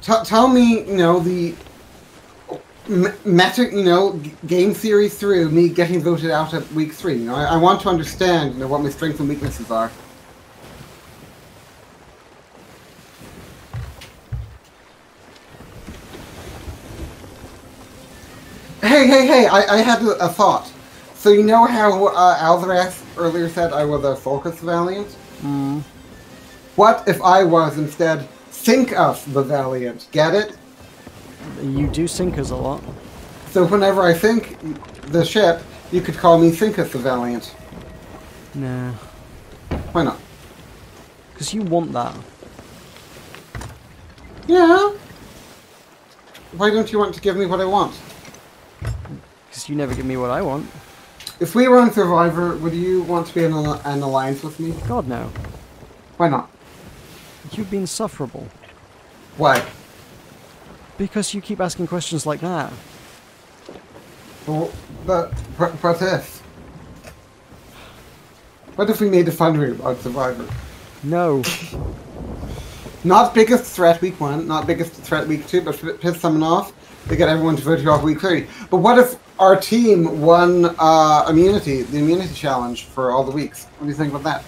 t- tell me, you know, the meta, you know, game theory through me getting voted out at week three. You know, I, I want to understand, you know, what my strengths and weaknesses are. Hey, hey, hey! I, I had a, a thought. So you know how uh, Alzaras earlier said I was a Focus Valiant? Hmm. What if I was instead Think-Us the Valiant? Get it? You do sinkers a lot. So whenever I think the ship, you could call me Think-Us the Valiant. Nah. Why not? Because you want that. Yeah. Why don't you want to give me what I want? You never give me what I want. If we were on Survivor, would you want to be in an, an alliance with me? God, no. Why not? You've been sufferable. Why? Because you keep asking questions like that. Well, but what, what if? What if we made a fun room on Survivor? No. Not biggest threat week one, not biggest threat week two, but piss someone off. They get everyone to vote you off week three. But what if our team won uh, immunity, the immunity challenge for all the weeks? What do you think about that?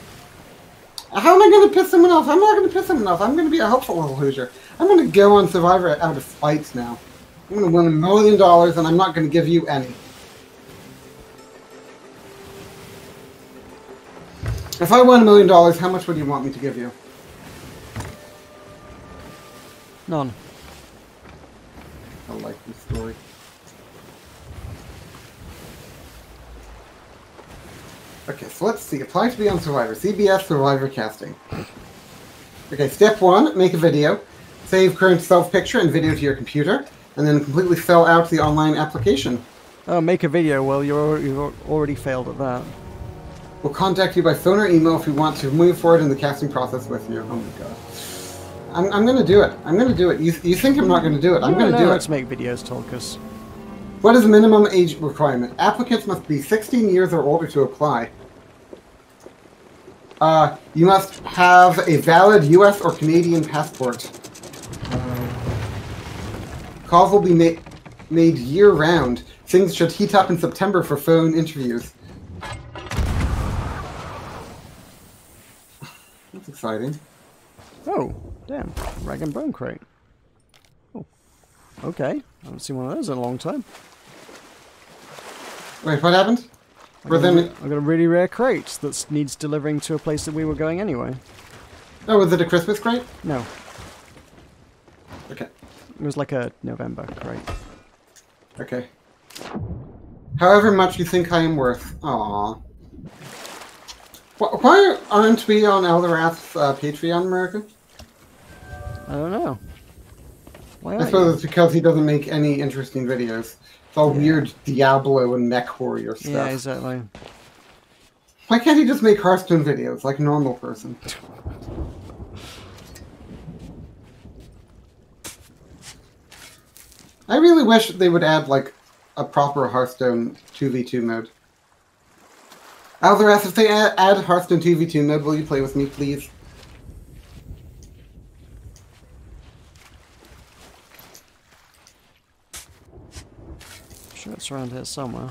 How am I going to piss someone off? I'm not going to piss someone off. I'm going to be a helpful little Hoosier. I'm going to go on Survivor out of fights now. I'm going to win a million dollars, and I'm not going to give you any. If I won a million dollars, how much would you want me to give you? None. I like this story. Okay, so let's see. Apply to be on Survivor. CBS Survivor casting. Okay, step one, make a video. Save current self-picture and video to your computer, and then completely fill out the online application. Oh, make a video. Well, you're, you've already failed at that. We'll contact you by phone or email if we want to move forward in the casting process with you. Oh my god. I'm, I'm gonna do it. I'm gonna do it. You, you think I'm not gonna do it. I'm no, gonna no, do let's it. make videos, Tulkas. What is the minimum age requirement? Applicants must be 16 years or older to apply. Uh, you must have a valid U.S. or Canadian passport. Calls will be ma- made year-round. Things should heat up in September for phone interviews. That's exciting. Oh, damn. Rag and bone crate. Oh. Okay. I haven't seen one of those in a long time. Wait, what happened? I got, a, them? I got a really rare crate that needs delivering to a place that we were going anyway. Oh, was it a Christmas crate? No, Okay. it was like a November crate. Okay. However much you think I am worth. Aww. Why aren't we on Eldorath's uh, Patreon, America? I don't know. Why I suppose you? it's because he doesn't make any interesting videos. It's all weird Diablo and mech warrior stuff. Yeah, exactly. Why can't he just make Hearthstone videos like a normal person? I really wish they would add like a proper Hearthstone 2v2 mode. Alzaras, if they add, add Hearthstone 2v2 mode, will you play with me, please? It's around here somewhere.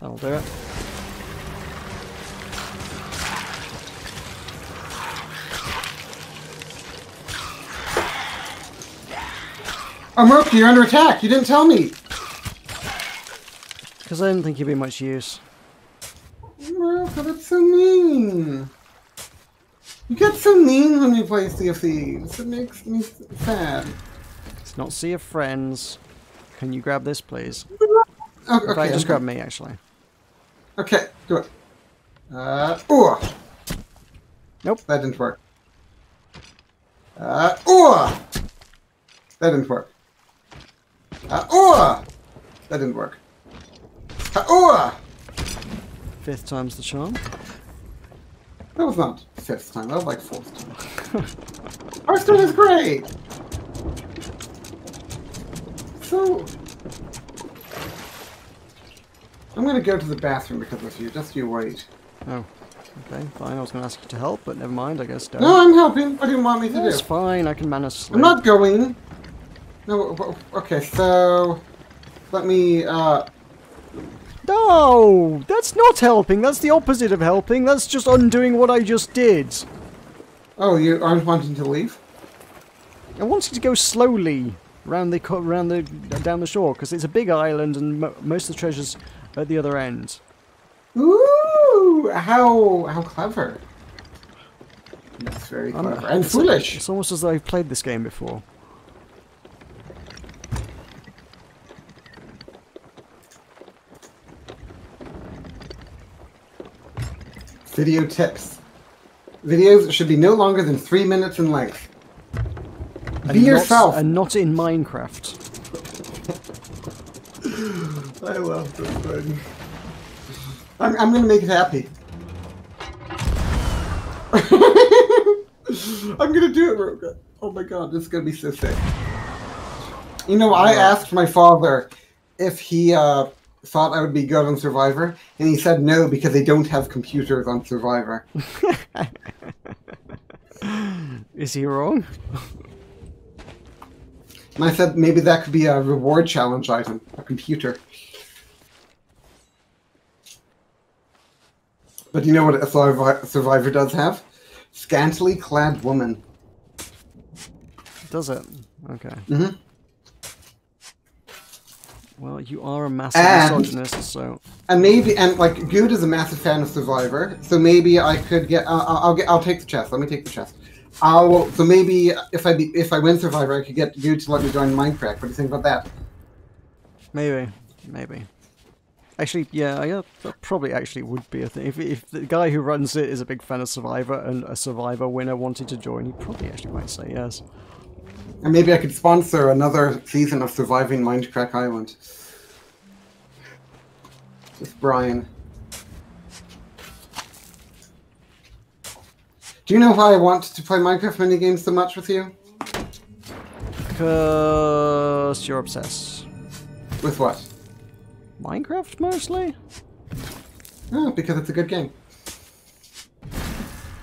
That'll do it. Oh, Murphy, you're under attack! You didn't tell me! Because I didn't think you'd be much use. Murphy, that's so mean! You get so mean when you play Sea of Thieves. It makes me sad. It's not Sea of Friends. Can you grab this, please? Oh, okay, just grab me, actually. Okay, do it. Uh, ooh! Nope. That didn't work. Uh, ooh! That didn't work. Uh, ooh! That didn't work. Uh, ooh! Fifth time's the charm. That was not fifth time, that was like fourth time. Hearthstone is great! So... I'm gonna go to the bathroom because of you, just you wait. Oh, okay, fine. I was going to ask you to help, but never mind. I guess don't. No, I'm helping. What do you want me to That's do? It's fine. I can manage sleep. I'm not going. No, okay, so let me uh No, that's not helping. That's the opposite of helping. That's just undoing what I just did. Oh, you aren't wanting to leave? I wanted to go slowly around the around the down the shore because it's a big island and mo- most of the treasures at the other end. Ooh, how how clever. That's very I'm- clever and it's- foolish. It's almost as though I've played this game before. Video tips. Videos should be no longer than three minutes in length. And Be not- yourself. and not in Minecraft. I love this thing. I'm, I'm gonna make it happy. I'm gonna do it, Roga. Oh my god, this is gonna be so sick. You know, I asked my father if he uh, thought I would be good on Survivor, and he said no because they don't have computers on Survivor. Is he wrong? And I said maybe that could be a reward challenge item, a computer. But you know what a survivor does have? Scantily clad woman. Does it? Okay. Mhm. Well, you are a massive And- misogynist, so And maybe, and like, Good is a massive fan of Survivor, so maybe I could get. Uh, I'll get. I'll take the chest. Let me take the chest. I'll. So maybe if I be, if I win Survivor, I could get Good to let me join Minecraft. What do you think about that? maybe, maybe. Actually, yeah, I, uh, that probably actually would be a thing. If, if the guy who runs it is a big fan of Survivor and a Survivor winner wanted to join, he probably actually might say yes. And maybe I could sponsor another season of Surviving Minecraft Island. With Brian. Do you know why I want to play Minecraft minigames so much with you? Because you're obsessed. With what? Minecraft mostly? Oh, because it's a good game.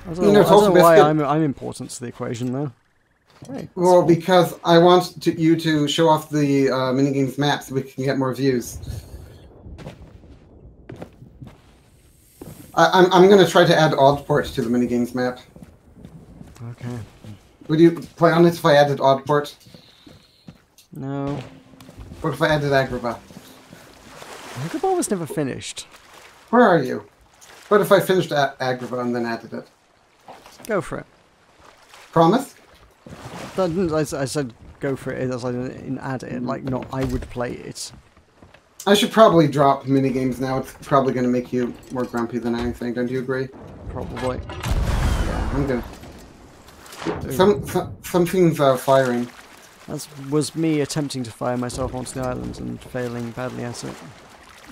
I don't You know, know, I don't know why I'm, I'm important to the equation though. That's Well, fine. because I want to, you to show off the uh, minigames map so we can get more views. I, I'm, I'm going to try to add Oddport to the minigames map. Okay. Would you play on it if I added Oddport? No. What if I added Agrabah? Agrabah was never finished. Where are you? What if I finished Agrabah and then added it? Go for it. Promise? Didn't- I, I said go for it as I in add it, like not I would play it. I should probably drop minigames now. It's probably going to make you more grumpy than anything. Don't you agree? Probably. Yeah, I'm gonna. Some, some something's uh, firing. That was me attempting to fire myself onto the island and failing badly at it.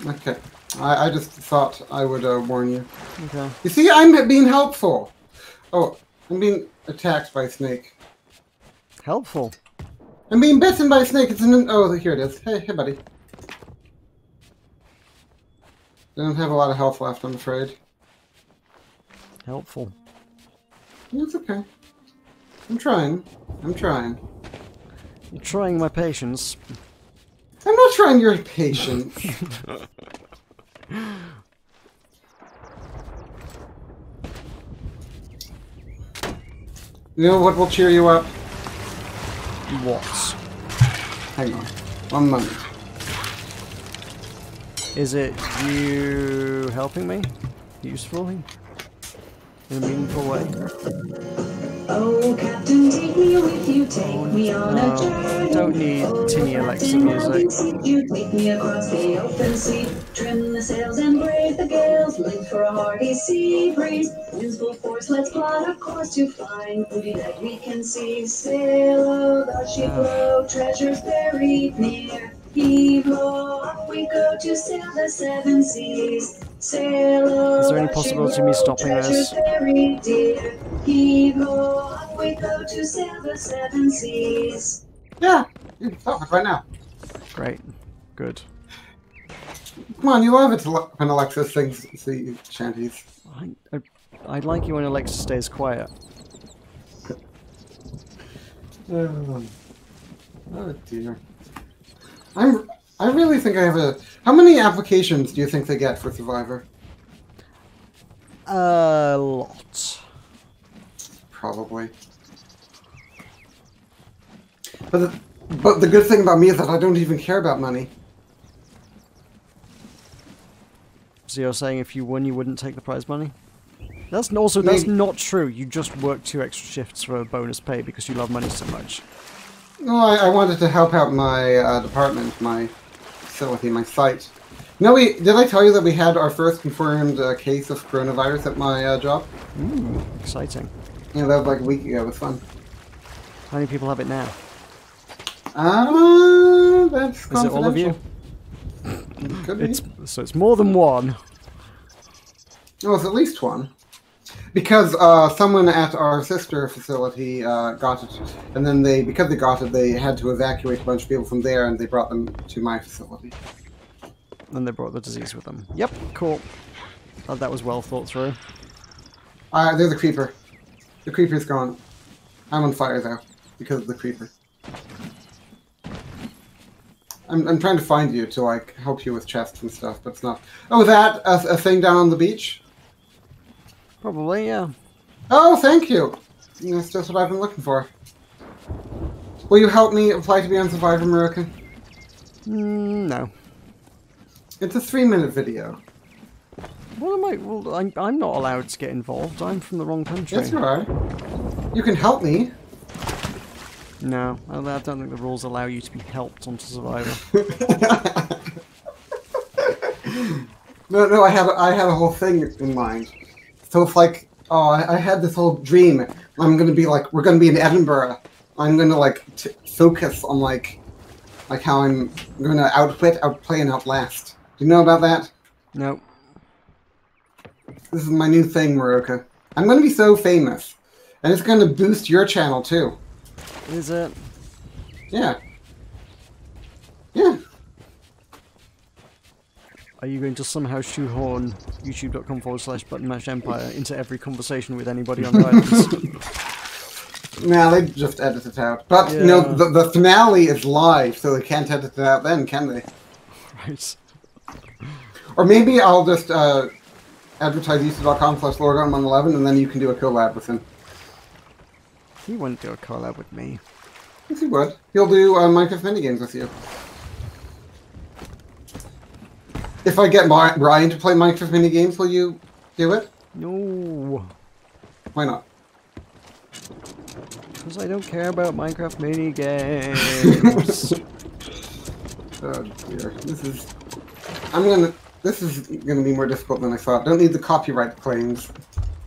Okay, I, I just thought I would uh, warn you. Okay. You see, I'm being helpful. Oh, I'm being attacked by a snake. Helpful. I'm being bitten by a snake. It's an oh, here it is. Hey, hey, buddy. I don't have a lot of health left, I'm afraid. Helpful. It's okay. I'm trying. I'm trying. You're trying my patience. I'm not trying your patience. you know what will cheer you up? What? Hang on. One moment. Is it you helping me? Usefully? In a meaningful way? Oh, Captain, take me with you, take me on no, a journey. don't need oh, tinny Alexa music. conceit you take me across the open sea. Trim the sails and brave the gales, live for a hearty sea breeze. Winds full force, let's plot a course to find booty that we can see. Sail, oh, the ship Ah. treasures buried near. Heave low, we go to sail the seven seas. Sail, Is there any possibility of me stopping treasures this? buried dear. Heave ho, up we go to sail the seven seas. Yeah, you can stop it right now. Great. Good. Come on, you love it when Alexa sings sea shanties. I, I, I like you when Alexa stays quiet. Oh, oh dear. I'm I really think I have a. How many applications do you think they get for Survivor? A lot. Probably. But the, but the good thing about me is that I don't even care about money. So you're saying if you won, you wouldn't take the prize money? That's also that's Maybe. not true. You just work two extra shifts for a bonus pay because you love money so much. No, I, I wanted to help out my uh, department, my facility, my site. No, we did I tell you that we had our first confirmed uh, case of coronavirus at my uh, job? Ooh, exciting. Yeah, that was like a week ago. It was fun. How many people have it now? Uh, that's Is it all of you? be. It's so it's more than one. Oh, it's at least one. Because uh, someone at our sister facility uh, got it, and then they, because they got it, they had to evacuate a bunch of people from there, and they brought them to my facility. And they brought the disease with them. Yep, cool. Glad that was well thought through. Uh, there's a creeper. The creeper's gone. I'm on fire though, because of the creeper. I'm, I'm trying to find you to like help you with chests and stuff, but it's not. Oh, that a, a thing down on the beach? Probably, yeah. Oh, thank you. That's just what I've been looking for. Will you help me apply to be on Survivor America? Mm, no. It's a three-minute video. What am I? Well, I'm, I'm not allowed to get involved. I'm from the wrong country. Yes, you are. You can help me. No, I I don't think the rules allow you to be helped onto Survivor. No, no, I have I have a whole thing in mind. So it's like, oh, I, I had this whole dream. I'm gonna be like, we're gonna be in Edinburgh. I'm gonna like t- focus on like, like how I'm gonna outwit, outplay, and outlast. Do you know about that? no. This is my new thing, Meroka. I'm gonna be so famous, and it's gonna boost your channel too. Is it? Yeah. Yeah. Are you going to somehow shoehorn youtube.com forward slash button mash empire into every conversation with anybody on the islands? Nah, they just edit it out. But you know, the, the finale is live, so they can't edit it out then, can they? right. Or maybe I'll just uh, advertise youtube.com slash lorgon111 and then you can do a collab with him. He wouldn't do a collab with me. Yes, he would. He'll do uh, Minecraft minigames with you. If I get Ryan to play Minecraft mini games, will you do it? No. Why not? Because I don't care about Minecraft minigames. Oh dear. This is. I'm gonna. This is gonna be more difficult than I thought. Don't need the copyright claims.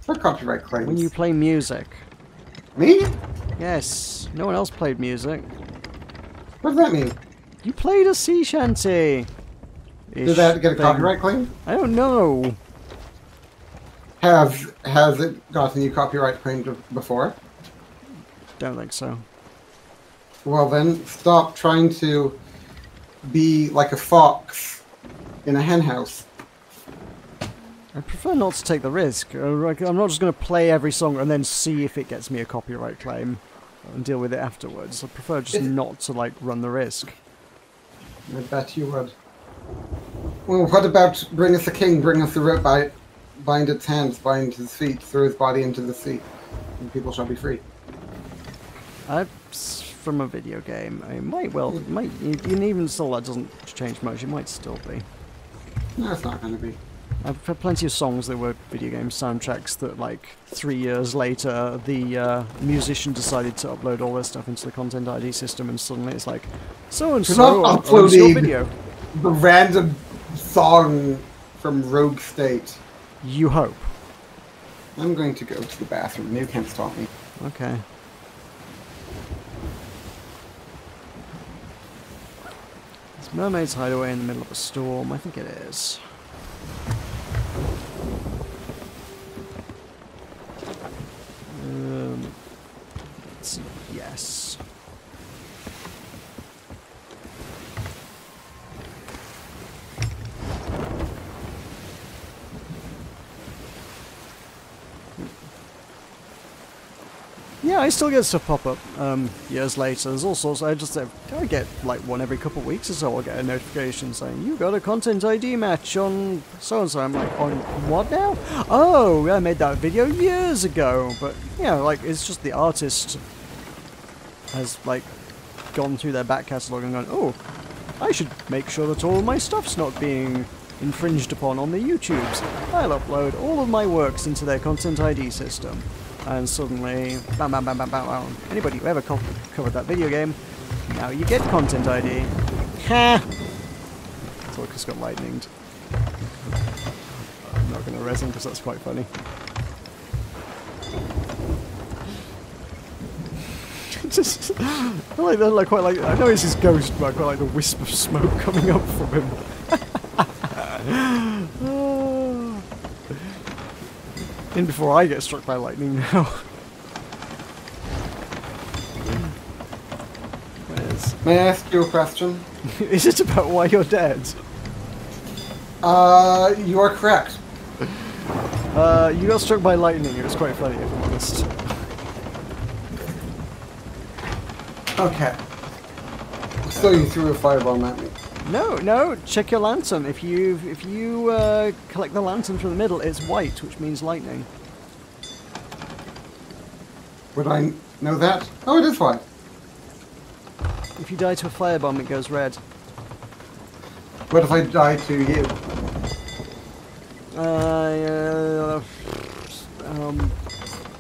What copyright claims? when you play music. Me? Yes. No one else played music. What does that mean? You played a sea shanty. Did that get a copyright claim? I don't know. Has has it gotten you copyright claimed before? Don't think so. Well then, stop trying to be like a fox in a henhouse. I prefer not to take the risk. Uh, I'm not just going to play every song and then see if it gets me a copyright claim and deal with it afterwards. I prefer just not to like run the risk. I bet you would. Well, what about bring us a king, bring us a rope, bi- bind its hands, bind his feet, throw his body into the sea, and people shall be free. That's from a video game. It might well, it might and even still that doesn't change much. It might still be. No, it's not going to be. I've had plenty of songs that were video game soundtracks that, like, three years later, the uh, musician decided to upload all their stuff into the Content ID system, and suddenly it's like, so and so owns your video. The random song from Rogue State. You hope. I'm going to go to the bathroom. You can't stop me. Okay. Is Mermaid's Hideaway in the middle of a storm? I think it is. Um, let's see. Yes. Yeah, I still get stuff pop up um, years later. There's all sorts. I just uh, I get like one every couple of weeks or so. I'll get a notification saying you got a content ID match on so and so. I'm like, on what now? Oh, I made that video years ago. But yeah, like it's just the artist has like gone through their back catalogue and gone, oh, I should make sure that all my stuff's not being infringed upon on the YouTubes. I'll upload all of my works into their content ID system and suddenly, bam, bam, bam, bam, bam, bam. Anybody who ever co covered that video game, now you get content ID. Ha! Tulkas got lightninged. I'm not going to res him because that's quite funny. Just, I like that. Like quite like. I know it's his ghost, but I quite like the wisp of smoke coming up from him. In before I get struck by lightning now. Where's... May I ask you a question? Is it about why you're dead? Uh, you are correct. Uh, you got struck by lightning. It was quite funny, if I'm honest. Okay. So you threw a firebomb at me. No, no. Check your lantern. If you if you uh, collect the lantern from the middle, it's white, which means lightning. Would I know that? Oh, it is white. If you die to a firebomb, it goes red. What if I die to you? Uh, uh, um,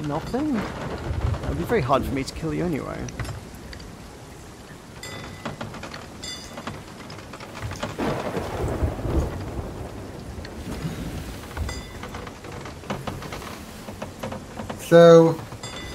nothing. It'd be very hard for me to kill you anyway. So,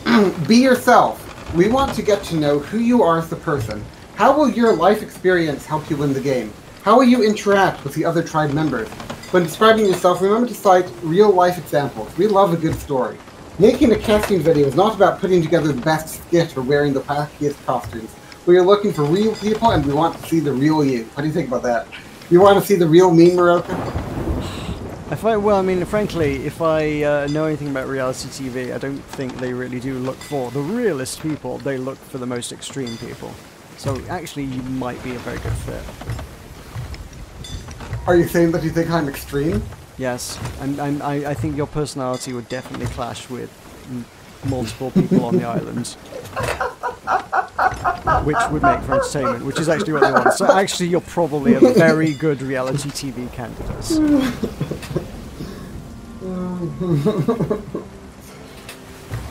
be yourself. We want to get to know who you are as a person. How will your life experience help you win the game? How will you interact with the other tribe members? When describing yourself, remember to cite real life examples. We love a good story. Making a casting video is not about putting together the best skit or wearing the wackiest costumes. We are looking for real people and we want to see the real you. What do you think about that? You want to see the real me, Meroka? If I, well, I mean, frankly, if I uh, know anything about reality TV, I don't think they really do look for the realist people. They look for the most extreme people. So actually, you might be a very good fit. Are you saying that you think I'm extreme? Yes, and, and I, I think your personality would definitely clash with m- multiple people on the island. Which would make for entertainment, which is actually what they want. So actually, you're probably a very good reality TV candidate.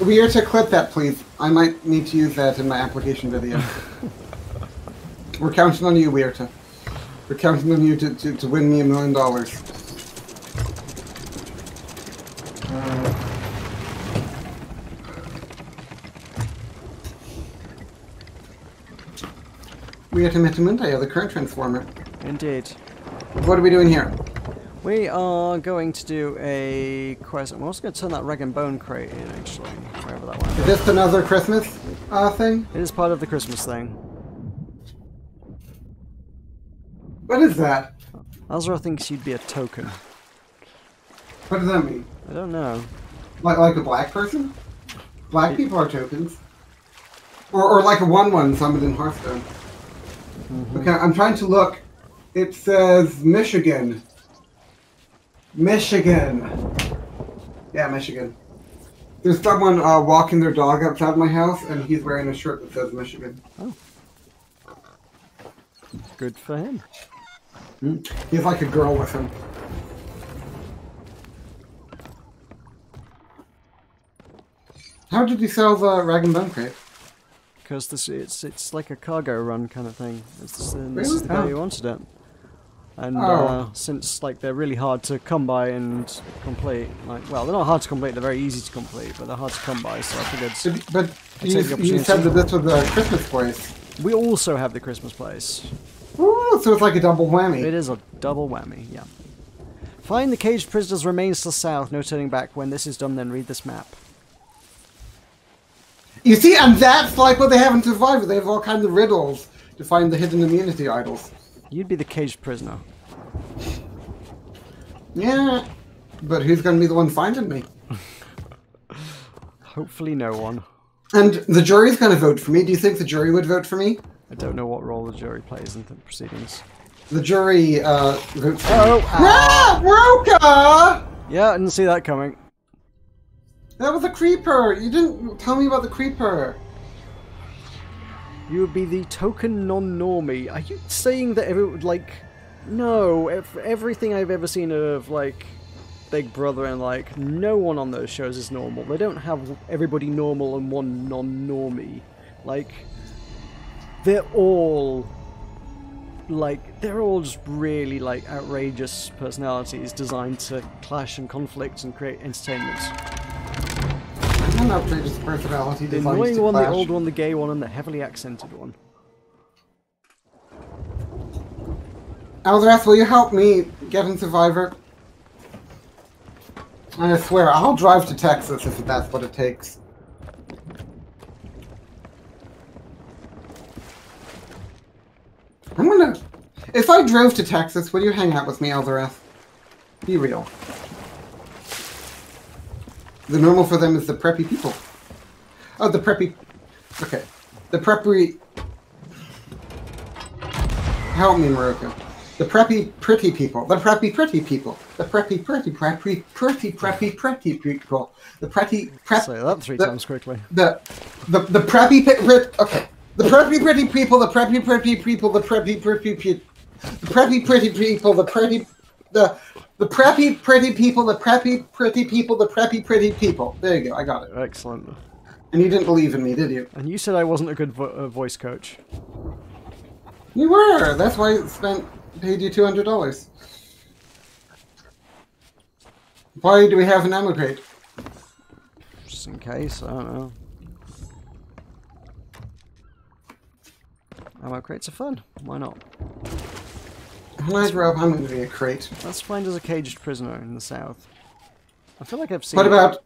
We are to clip that, please. I might need to use that in my application video. We're counting on you, Weirta. We're counting on you to, to, to win me a million dollars. Uh, Weirta Metamunda, the current transformer. Indeed. What are we doing here? We are going to do a quest. I'm also going to turn that rag and bone crate in, actually, wherever that Is went. Is this another Christmas uh, thing? It is part of the Christmas thing. What is that? Azra thinks you'd be a token. What does that mean? I don't know. Like like a black person? Black people are tokens. Or, or like a one one summoned in Hearthstone. Okay, I'm trying to look. It says Michigan. Michigan. Yeah, Michigan. There's someone uh, walking their dog outside my house, and he's wearing a shirt that says Michigan. Oh. Good for him. Hmm? He has like a girl with him. How did you sell the rag and bone crate? Because this it's it's like a cargo run kind of thing. It's this, and this is the guy Oh. who wanted it. And Oh. uh, since like they're really hard to come by and complete, like well they're not hard to complete, they're very easy to complete, but they're hard to come by. So I figured But, but you, take the you said that this was a Christmas place. we also have the Christmas place. Ooh, so it's like a double whammy. It is a double whammy, yeah. Find the caged prisoners' remains to the south. No turning back. When this is done, then read this map. You see, and that's like what they have in Survivor. They have all kinds of riddles to find the hidden immunity idols. You'd be the caged prisoner. Yeah, but who's going to be the one finding me? Hopefully, no one. And the jury's going to vote for me. Do you think the jury would vote for me? I don't know what role the jury plays in the proceedings. The jury uh, votes for Oh, me. ah. Ah, Roka! Yeah, I didn't see that coming. That was a creeper. You didn't tell me about the creeper. You would be the token non-normie. Are you saying that every like, no, ev- everything I've ever seen of like Big Brother and like no one on those shows is normal. They don't have everybody normal and one non-normie. Like, they're all like they're all just really like outrageous personalities designed to clash and conflict and create entertainment. I'm an outrageous personality. The annoying one, the old one, the gay one, and the heavily accented one. Eldrath, will you help me get in Survivor? I swear, I'll drive to Texas if that's what it takes. I'm gonna... If I drove to Texas, would you hang out with me, Eldrath? Be real. The normal for them is the preppy people. Oh, the preppy... Okay. The preppy... Help me, Meroka. The preppy pretty people. The preppy pretty people. The preppy pretty preppy pretty preppy pretty people. The pretty prep Say that three the- times quickly. the the the preppy pit, okay. The preppy pretty people, the preppy pretty people, the preppy pretty people, the preppy pretty people, the pretty the the preppy pretty people, the preppy pretty people, the preppy pretty people. There you go, I got it. Excellent. And you didn't believe in me, did you? And you said I wasn't a good vo- uh, voice coach. You were. That's why I spent paid you two hundred dollars. Why do we have an ammo crate? Just in case, I don't know. Ammo crates are fun. Why not? Grow up, I'm going to be a crate. Let's find us a caged prisoner in the south. I feel like I've seen. What about?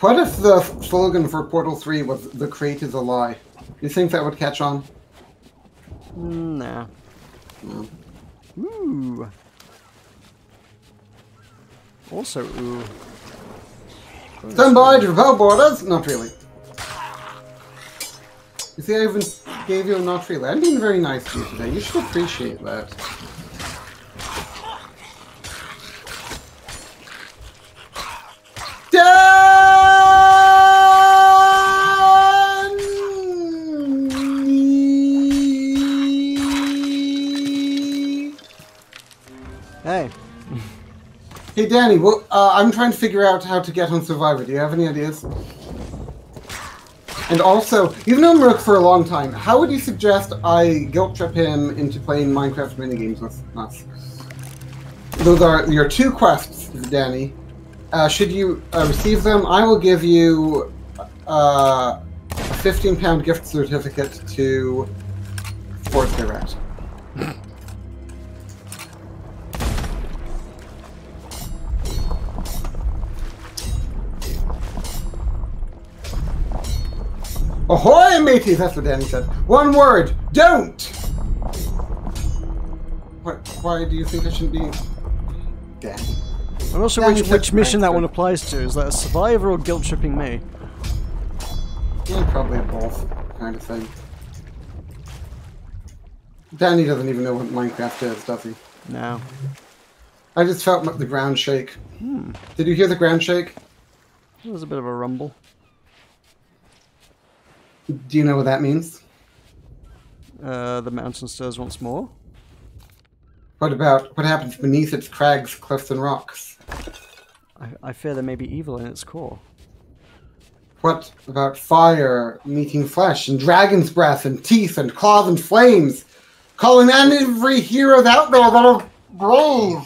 What if the slogan for Portal Three was "The crate is a lie"? You think that would catch on? Mm, Nah. No. Ooh. Also, ooh. Stand by to repel borders. Not really. You see, I even gave you a not really. I'm being very nice to you today. You should appreciate that. Hey, Hey Danny, well, uh, I'm trying to figure out how to get on Survivor. Do you have any ideas? And also, you've known Rook for a long time. How would you suggest I guilt trip him into playing Minecraft minigames with us? Those are your two quests, Danny. Uh, should you uh, receive them, I will give you uh, a 15 pound gift certificate to Sports Direct. Ahoy, mateys! That's what Danny said. One word: don't. What? Why do you think I shouldn't be? Danny. I'm not sure Danny which, which mission that one applies to. Is that a survivor or guilt tripping me? Yeah, probably both kind of thing. Danny doesn't even know what Minecraft is, does he? No. I just felt the ground shake. Hmm. Did you hear the ground shake? It was a bit of a rumble. Do you know what that means? Uh, the mountain stirs once more. What about what happens beneath its crags, cliffs, and rocks? I, I fear there may be evil in its core. What about fire meeting flesh, and dragon's breath, and teeth, and claws, and flames? Calling on every hero out there that are brave!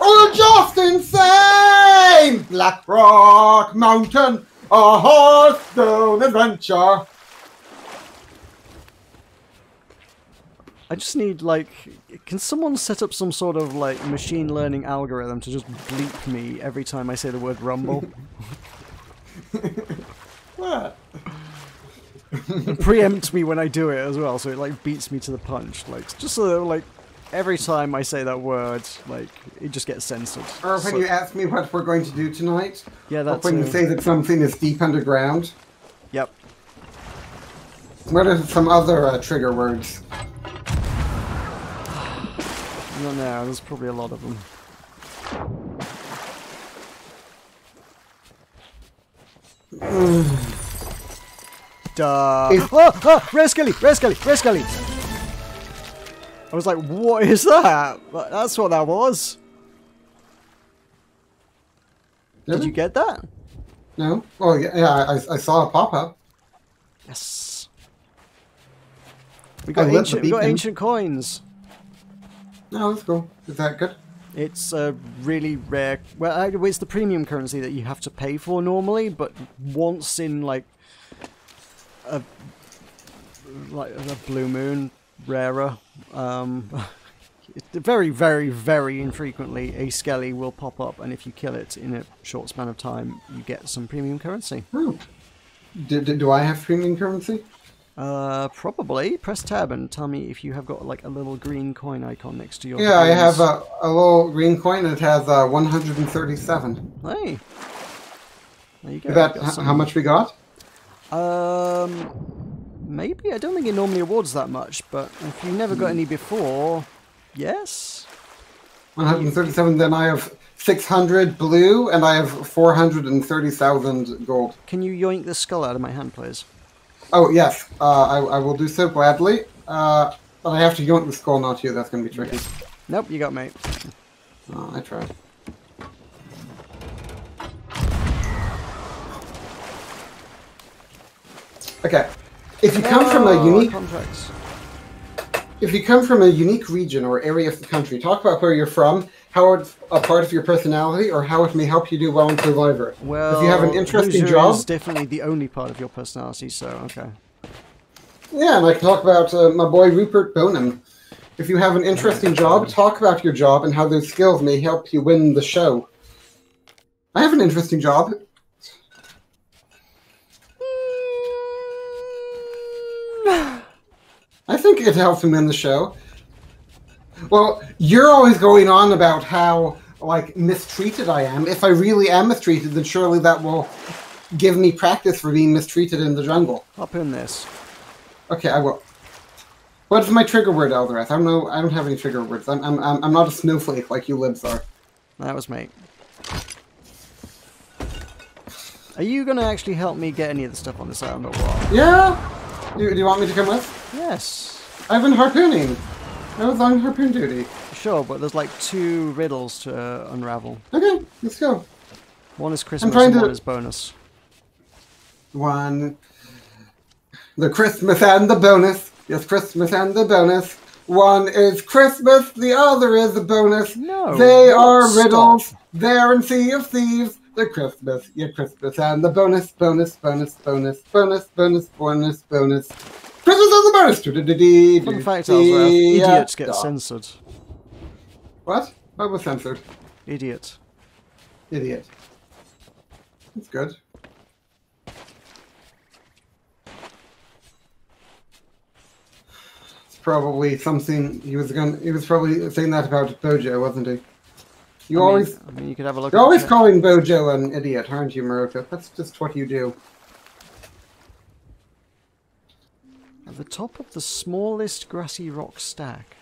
Or just insane! Blackrock Mountain, a Hearthstone adventure! I just need like, can someone set up some sort of like machine learning algorithm to just bleep me every time I say the word rumble, What? preempt me when I do it as well, so it like beats me to the punch, like just so that, like every time I say that word, like it just gets censored. Or when So- you ask me what we're going to do tonight, yeah, or that's when you say that something is deep underground, Yep. what are some other uh, trigger words? I don't know. There's probably a lot of them. Duh. If- Oh, oh, Rare Skelly, Rare Skelly, Rare Skelly. I was like, what is that? That's what that was. Did Really? you get that? No? Oh, yeah, yeah I, I saw a pop up. Yes. We got ancient, we got ancient coins. No, that's cool. Is that good? It's a really rare. Well, it's the premium currency that you have to pay for normally, but once in like a like a blue moon, rarer. Um, very, very, very infrequently a skelly will pop up, and if you kill it in a short span of time, you get some premium currency. Oh. Do, do, do I have premium currency? Uh, probably. Press tab and tell me if you have got like a little green coin icon next to your. Yeah, I have a, a little green coin that has uh, 137. Hey. There you go. Is that how much we got? Um, maybe. I don't think it normally awards that much, but if you never got any before, yes. 137. Then I have 600 blue, and I have 430,000 gold. Can you yoink the skull out of my hand, please? Oh, yes. Uh, I, I will do so gladly. Uh, but I have to yoink the skull, not you. That's going to be tricky. Nope, you got me. Oh, I tried. Okay. If you come from a Oh, unique contracts. if you come from a unique region or area of the country, talk about where you're from, how it's a part of your personality, or how it may help you do well in Survivor. Well, if you have an interesting job, is definitely the only part of your personality. So okay. yeah, and I can talk about uh, my boy Rupert Bonham. If you have an interesting job, talk about your job and how those skills may help you win the show. I have an interesting job. I think it helps him in the show. Well, you're always going on about how like mistreated I am. If I really am mistreated, then surely that will give me practice for being mistreated in the jungle. Up in this. Okay, I will. What's my trigger word, Eldereth? I don't know. I don't have any trigger words. I'm I'm I'm I'm not a snowflake like you libs are. That was me. Are you gonna actually help me get any of the stuff on this island or what? Yeah. Do, do you want me to come with? Yes. I've been harpooning. I was on harpoon duty. Sure, but there's like two riddles to uh, unravel. Okay, let's go. One is Christmas trying and to- one is bonus. One. The Christmas and the bonus. Yes, Christmas and the bonus. One is Christmas, the other is the bonus. No, They are Stop. riddles. They're in Sea of Thieves. The Christmas, yeah, Christmas and the bonus, bonus, bonus, bonus, bonus, bonus, bonus, bonus. Christmas and the bonus. Fun fact, idiots get censored. What? What was censored? Idiot. Idiot. That's good. It's probably something he was going. He was probably saying that about Bojo, wasn't he? You I mean- always, I mean, you could have a look. you're always the- calling Bojo an idiot, aren't you, Meroka? That's just what you do. At the top of the smallest grassy rock stack.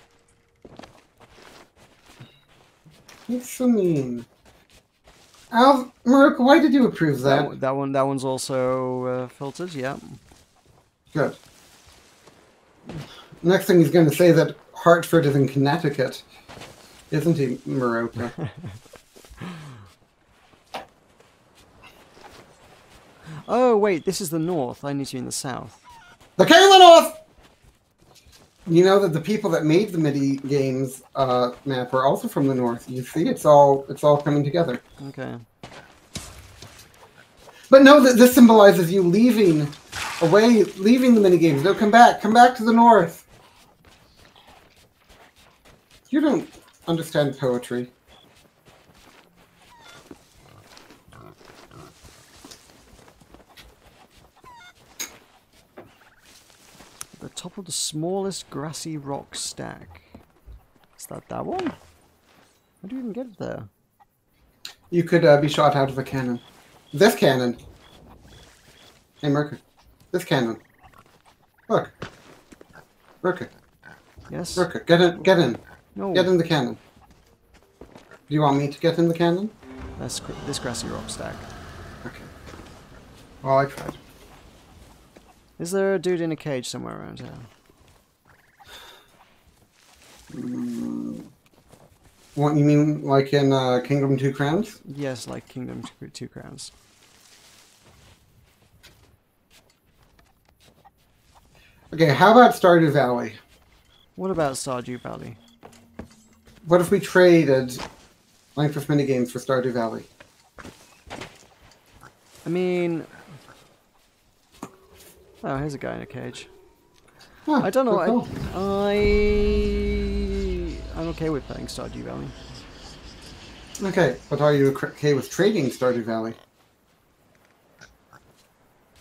It's so mean. Al, Meroka, why did you approve That, that? one- that one. That one's also uh, filtered. Yeah. Good. Next thing he's going to say that Hartford is in Connecticut, isn't he, Meroka? Oh wait, this is the north. I need you in the south. The King of the North! You know that the people that made the MIDI games uh, map are also from the north. You see, it's all it's all coming together. Okay. But no, th- this symbolizes you leaving away, leaving the mini games. No, come back, come back to the north. You don't understand poetry. At the top of the smallest grassy rock stack. Is that that one? How do you even get there? You could uh, be shot out of a cannon. This cannon. Hey, Merker. This cannon. Look. Merker. Yes? Merker, get in. Get in. No. Get in the cannon. Do you want me to get in the cannon? That's this grassy rock stack. Okay. Well, I tried. Is there a dude in a cage somewhere around here? What you mean, like in uh, Kingdom Two Crowns? Yes, like Kingdom Two, two Crowns. Okay, how about Stardew Valley? What about Stardew Valley? What if we traded Minecraft minigames for Stardew Valley? I mean... Oh, here's a guy in a cage. Huh, I don't know. cool. I, I I'm okay with playing Stardew Valley. Okay, but are you okay with trading Stardew Valley?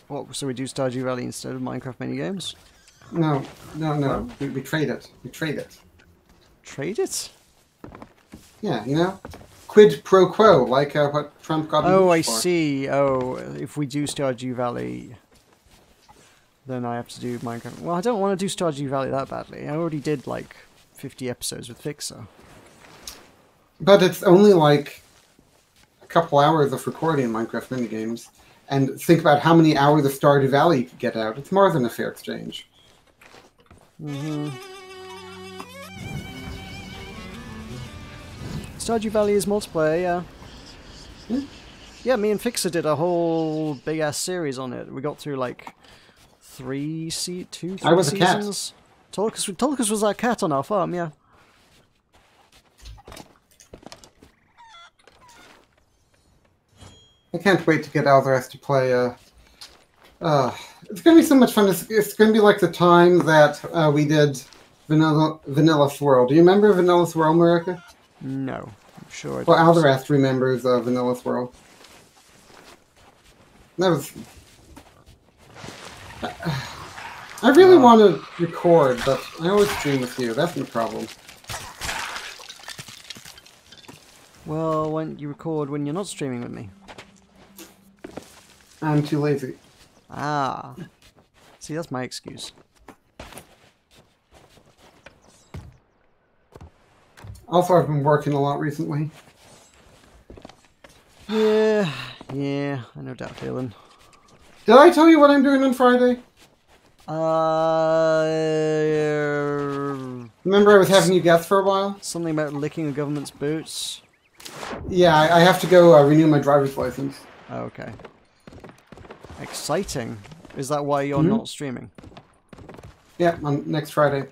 What? So we do Stardew Valley instead of Minecraft minigames? No, no, no. Well- We, we trade it. We trade it. Trade it? Yeah, you know, quid pro quo, like uh, what Trump got. Oh, I for. see. Oh, if we do Stardew Valley, then I have to do Minecraft. Well, I don't want to do Stardew Valley that badly. I already did like 50 episodes with Fixer. But it's only like a couple hours of recording Minecraft minigames, and think about how many hours of Stardew Valley you could get out. It's more than a fair exchange. hmm Stardew Valley is multiplayer, yeah. Hmm. Yeah, me and Fixer did a whole big ass series on it. We got through like three, se- two, three I was a cat. seasons. Tulkas, Tulkas was our cat on our farm, yeah. I can't wait to get Alvarez to play. Uh, uh, it's gonna be so much fun. It's, it's gonna be like the time that uh, we did Vanilla Vanilla Swirl. Do you remember Vanilla Swirl, Meroka? No, sure. Well. Alvarez remembers uh, Vanilla Swirl. That was. I really want to record, but I always stream with you. That's the problem. Well, when you record when you're not streaming with me? I'm too lazy. Ah. See, that's my excuse. Also, I've been working a lot recently. Yeah, yeah, I know that feeling. Did I tell you what I'm doing on Friday? Uh, Remember, I was having you guess for a while. something about licking a government's boots. Yeah, I, have to go uh, renew my driver's license. Oh, okay. Exciting. Is that why you're Mhm. not streaming? Yeah, on next Friday.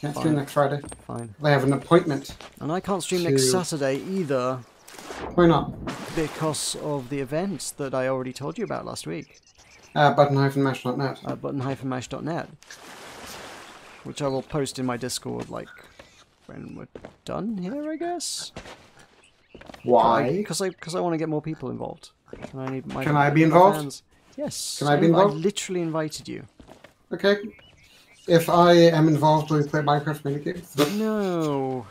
Can't stream next Friday. Fine. I have an appointment. And I can't stream next Saturday either Why not? because of the event that I already told you about last week. Uh, button-mash.net. at button-mash.net, which I will post in my Discord like when we're done here, I guess. Why? Because I because I want to get more people involved. And I need my Can I be involved? fans. Yes. Can I be involved? I literally invited you. Okay. If I am involved, will you play Minecraft minigames? No.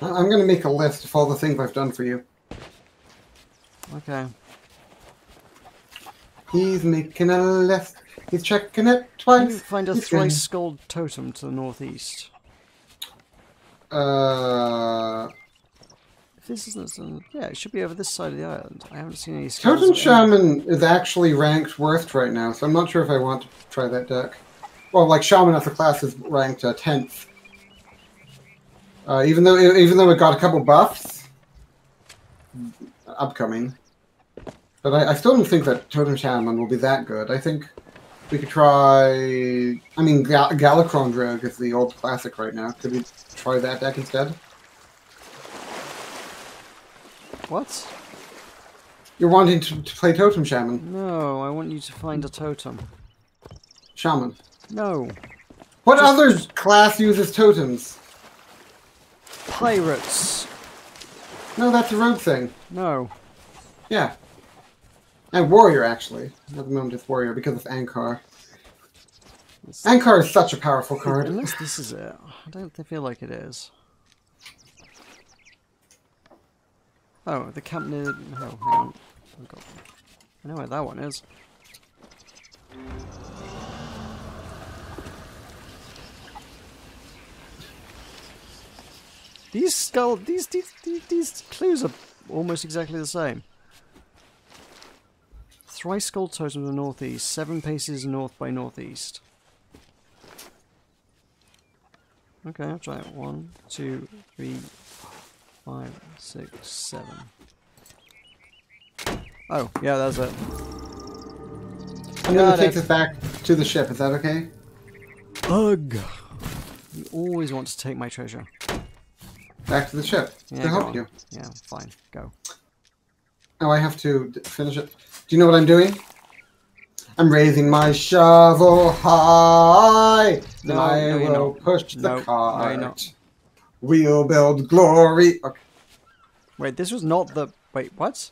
I- I'm going to make a list of all the things I've done for you. Okay. He's making a list. He's checking it Can you twice. find a He's going- thrice skulled totem to the northeast? Uh, If this isn't, yeah, it should be over this side of the island. I haven't seen any. Totem Shaman is actually ranked worst right now, so I'm not sure if I want to try that deck. Well, like Shaman as a class is ranked uh, 10th. Uh, even though even though it got a couple buffs upcoming, but I, I still don't think that Totem Shaman will be that good. I think we could try. I mean, Gal- Galakrond is the old classic right now. Could we try that deck instead? What? You're wanting to, to play Totem Shaman? No, I want you to find a totem. Shaman. No. What Just- other class uses totems? Pirates. No, that's a rogue thing. No. Yeah. And warrior, actually. At the moment, it's warrior because of Ancharrr. This- Ancharrr is such a powerful card. Unless this is it. I don't feel like it is. Oh, the camp near... Oh, hang on. I know where that one is. These skull... These, these, these, these clues are almost exactly the same. Thrice skull totem to the northeast, seven paces north by northeast. Okay, I'll try it. One, two, three, five, six, seven. Oh, yeah, that's it. I'm Got gonna take it. this back to the ship. Is that okay? Ugh. You always want to take my treasure. Back to the ship Yeah, to help on. you. Yeah, fine. Go. Oh, I have to d- finish it. Do you know what I'm doing? I'm raising my shovel high. Then No, I no, will not. push the No, no, cart. you're not. We'll build glory. Okay. Wait, this was not the. Wait, what?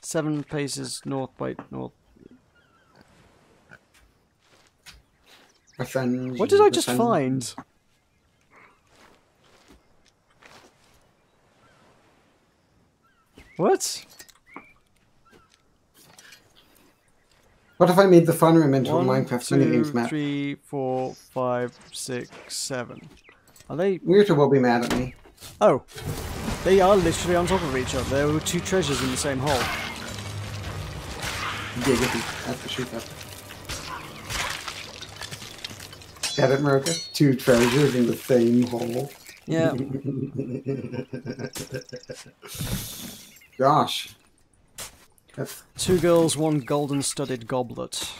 Seven paces north by north. What did I just find? What? What if I made the fun room into a One, Minecraft two, minigames map? three, four, five, six, seven. Are they? Weirter will be mad at me. Oh, they are literally on top of each other. There were two treasures in the same hole. Giggity. Have to shoot that. Get it, Meroka? Two treasures in the same hole. Yeah. Gosh. That's Two girls, one golden studded goblet.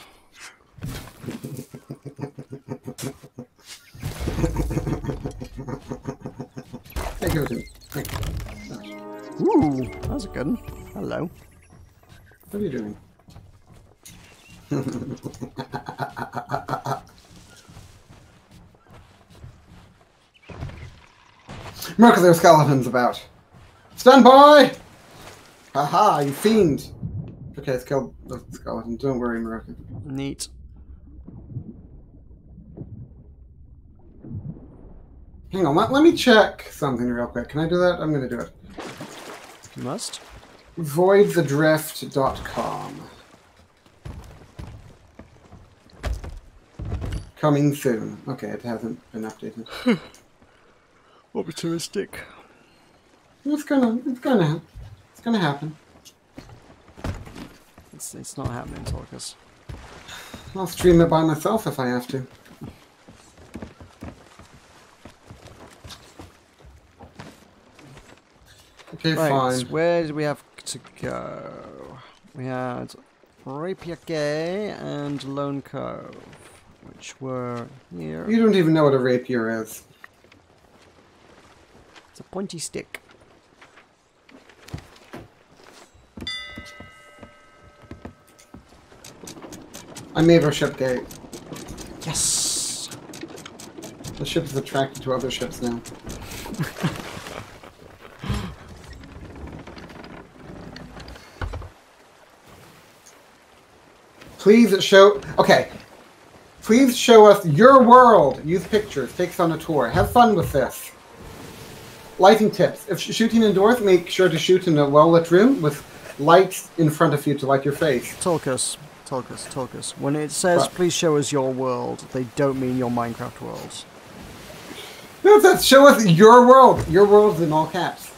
Hey, give it to me. Thank you. Ooh, that's a good one. Hello. What are you doing? Meroka, there are skeletons about. Stand by! Haha, you fiend! Okay, let's kill the skeleton. Don't worry, Meroka. Neat. Hang on, let, let me check something real quick. Can I do that? I'm gonna do it. You must. voidthedrift.com. Coming soon. Okay, it hasn't been updated. Hmm. Optimistic. It's gonna, it's gonna, it's gonna happen. It's, it's not happening, Tulkas. I'll stream it by myself if I have to. Okay, Right, fine. where did we have to go? We had Rapier Cay and Lone Cove, which were here. You don't even know what a rapier is. It's a pointy stick. I made our ship gate. Yes! The ship is attracted to other ships now. Please show. Okay. Please show us your world. Use pictures. Take us on a tour. Have fun with this. Lighting tips. If sh- shooting indoors, make sure to shoot in a well lit room with lights in front of you to light your face. Tulkas, Tulkas, Tulkas. When it says What? please show us your world, they don't mean your Minecraft world. No, it says show us your world. Your world's in all caps.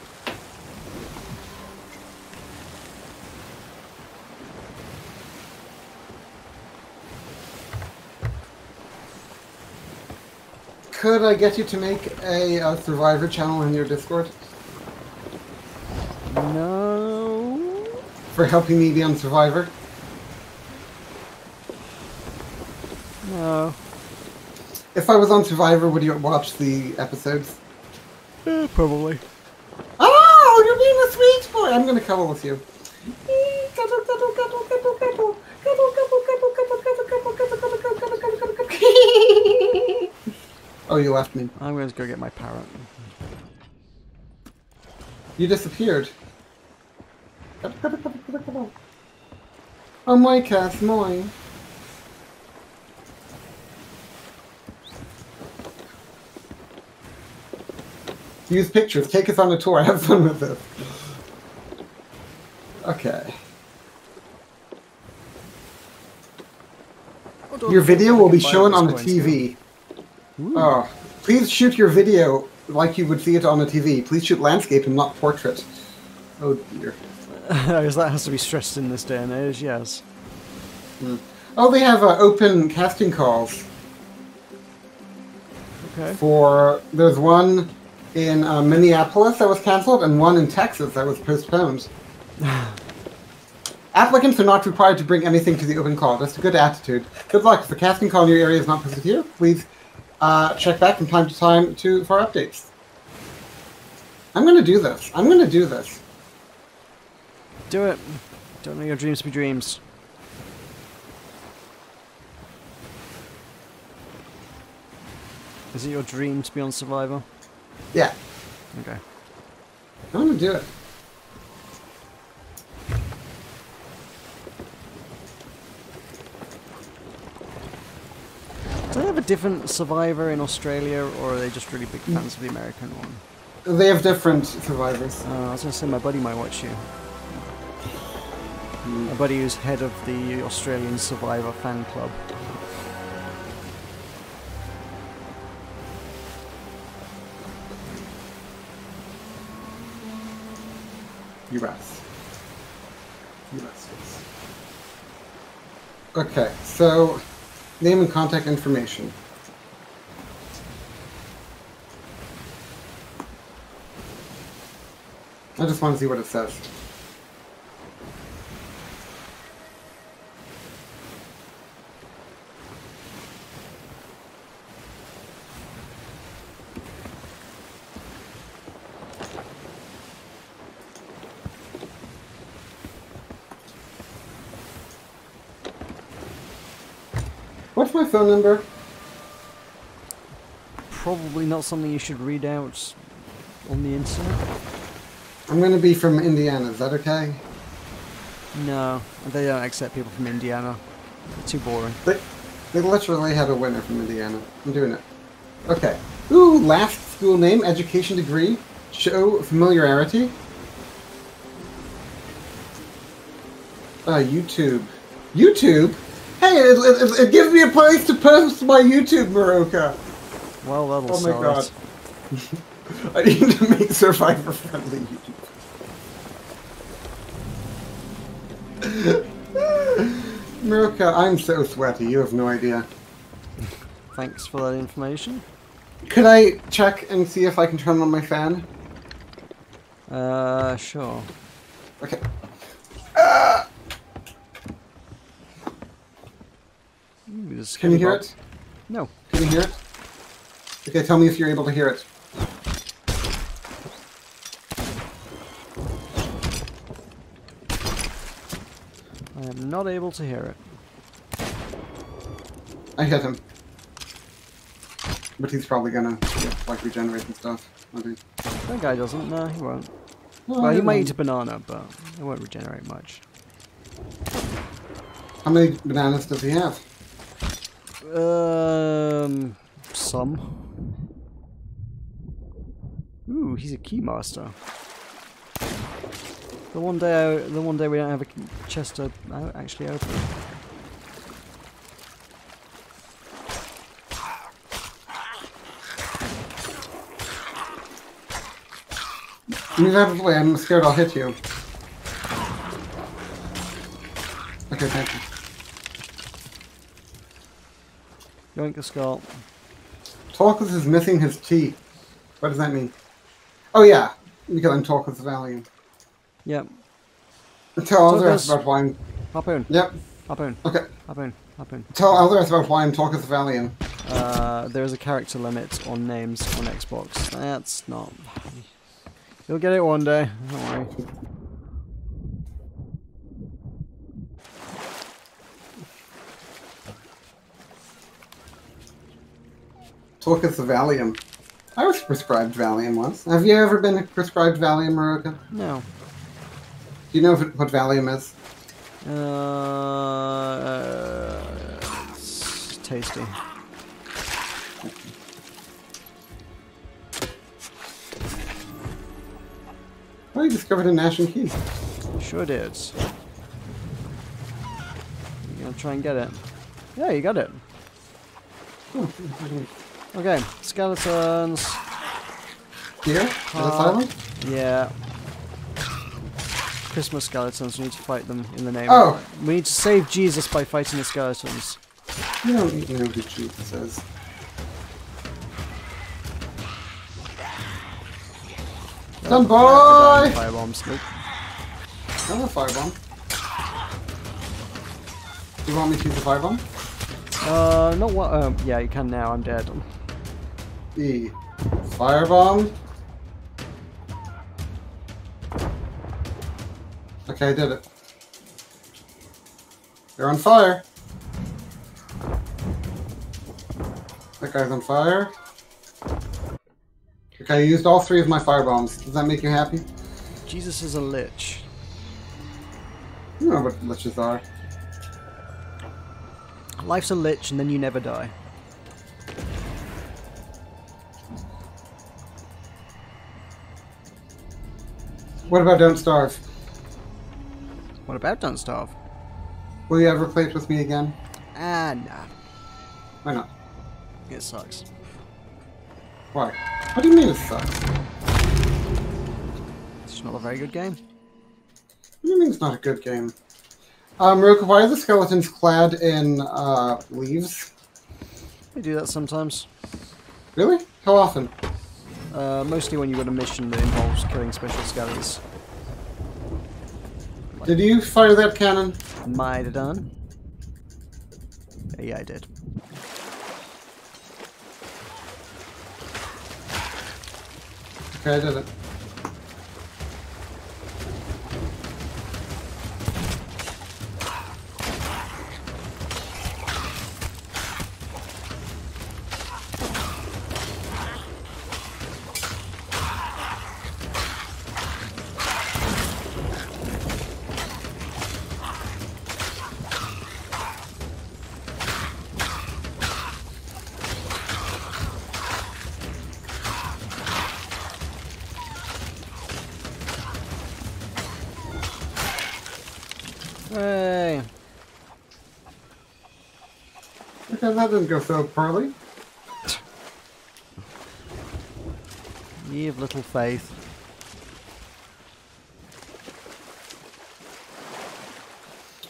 Could I get you to make a, uh Survivor channel in your Discord No. for helping me be on Survivor? No. If I was on Survivor, would you watch the episodes? Eh, probably. Oh, you're being a sweet boy. I'm gonna cuddle with you. Oh, you left me. I'm going to go get my parrot. You disappeared. Oh my cat's mine. Use pictures. Take us on a tour. Have fun with this. Okay. Your video will be shown on the TV. Oh, please shoot your video like you would see it on a TV. Please shoot landscape and not portrait. Oh dear. That has to be stressed in this day and age, yes. Oh, they have uh, open casting calls Okay. for. There's one in uh, Minneapolis that was canceled, and one in Texas that was postponed. Applicants are not required to bring anything to the open call. That's a good attitude. Good luck. If the casting call in your area is not posted here, please uh, check back from time to time to for updates. I'm gonna do this. I'm gonna do this. Do it. Don't let your dreams be dreams. Is it your dream to be on Survivor? Yeah, Okay. I'm gonna do it. Do they have a different Survivor in Australia, or are they just really big fans of the American one? They have different survivors. Uh, I was going to say my buddy might watch you. My buddy who's head of the Australian Survivor fan club. US. US. yes. Okay, so name and contact information. I just want to see what it says. What's my phone number? Probably not something you should read out on the internet. I'm going to be from Indiana. Is that okay? No, they don't accept people from Indiana. They're too boring. They, they literally had a winner from Indiana. I'm doing it. Okay. Ooh, last school name, education degree, show familiarity. Uh, YouTube. YouTube? Hey, it, it, it gives me a place to post my YouTube, Meroka. Well, that'll Oh my god. I need to make Survivor friendly YouTube. Meroka, I'm so sweaty, you have no idea. Thanks for that information. Could I check and see if I can turn on my fan? Uh, sure. Okay. Can you hear it? No. Can you hear it? Okay, tell me if you're able to hear it. I am not able to hear it. I hit him. But he's probably gonna like regenerate and stuff. won't? That guy doesn't. No, he won't. Oh, Well, he might eat a banana, but it won't regenerate much. How many bananas does he have? Um, some. Ooh, he's a keymaster. The one day, I, the one day we don't have a chest to uh, actually open. Move out of the way, I'm scared I'll hit you. Okay, thank you. Yoink the skull. Tulkas is missing his teeth. What does that mean? Oh yeah, because I'm Tulkas Valiant. Yep. Tell others about why I'm... Harpoon. Yep, Harpoon. okay. Harpoon. Harpoon. Tell others about why I'm Tulkas Valiant. Uh, there is a character limit on names on Xbox. That's not. You'll get it one day. Don't worry. Tulkas Valium. I was prescribed Valium once. Have you ever been prescribed Valium, Meroka? No. Do you know what Valium is? Uh, it's tasty. Oh, you discovered an Ashen Key. Sure did. You gonna try and get it? Yeah, you got it. Oh, Okay, skeletons. Here? Uh? Yeah. Christmas skeletons, we need to fight them in the name. Oh. We need to save Jesus by fighting the skeletons. You don't even know who Jesus is. Done, boy! died Firebombs. Nope. I have a firebomb. Do you want me to use the firebomb? Uh, not what? Um, yeah, you can now. I'm dead. E. Firebomb. Okay, I did it. They're on fire. That guy's on fire. Okay, I used all three of my firebombs. Does that make you happy? Jesus is a lich. You know what liches are. Life's a lich, and then you never die. What about Don't Starve? What about Don't Starve? Will you ever play it with me again? Ah, nah. Why not? It sucks. Why? What do you mean it sucks? It's just not a very good game. What do you mean it's not a good game? Um, Roka, why are the skeletons clad in uh, leaves? We do that sometimes. Really? How often? Uh, mostly when you've got a mission that involves killing special skeletons. Did you fire that cannon? Might have done. Yeah, I did. Okay, I did it. That didn't go so poorly. ye of little faith.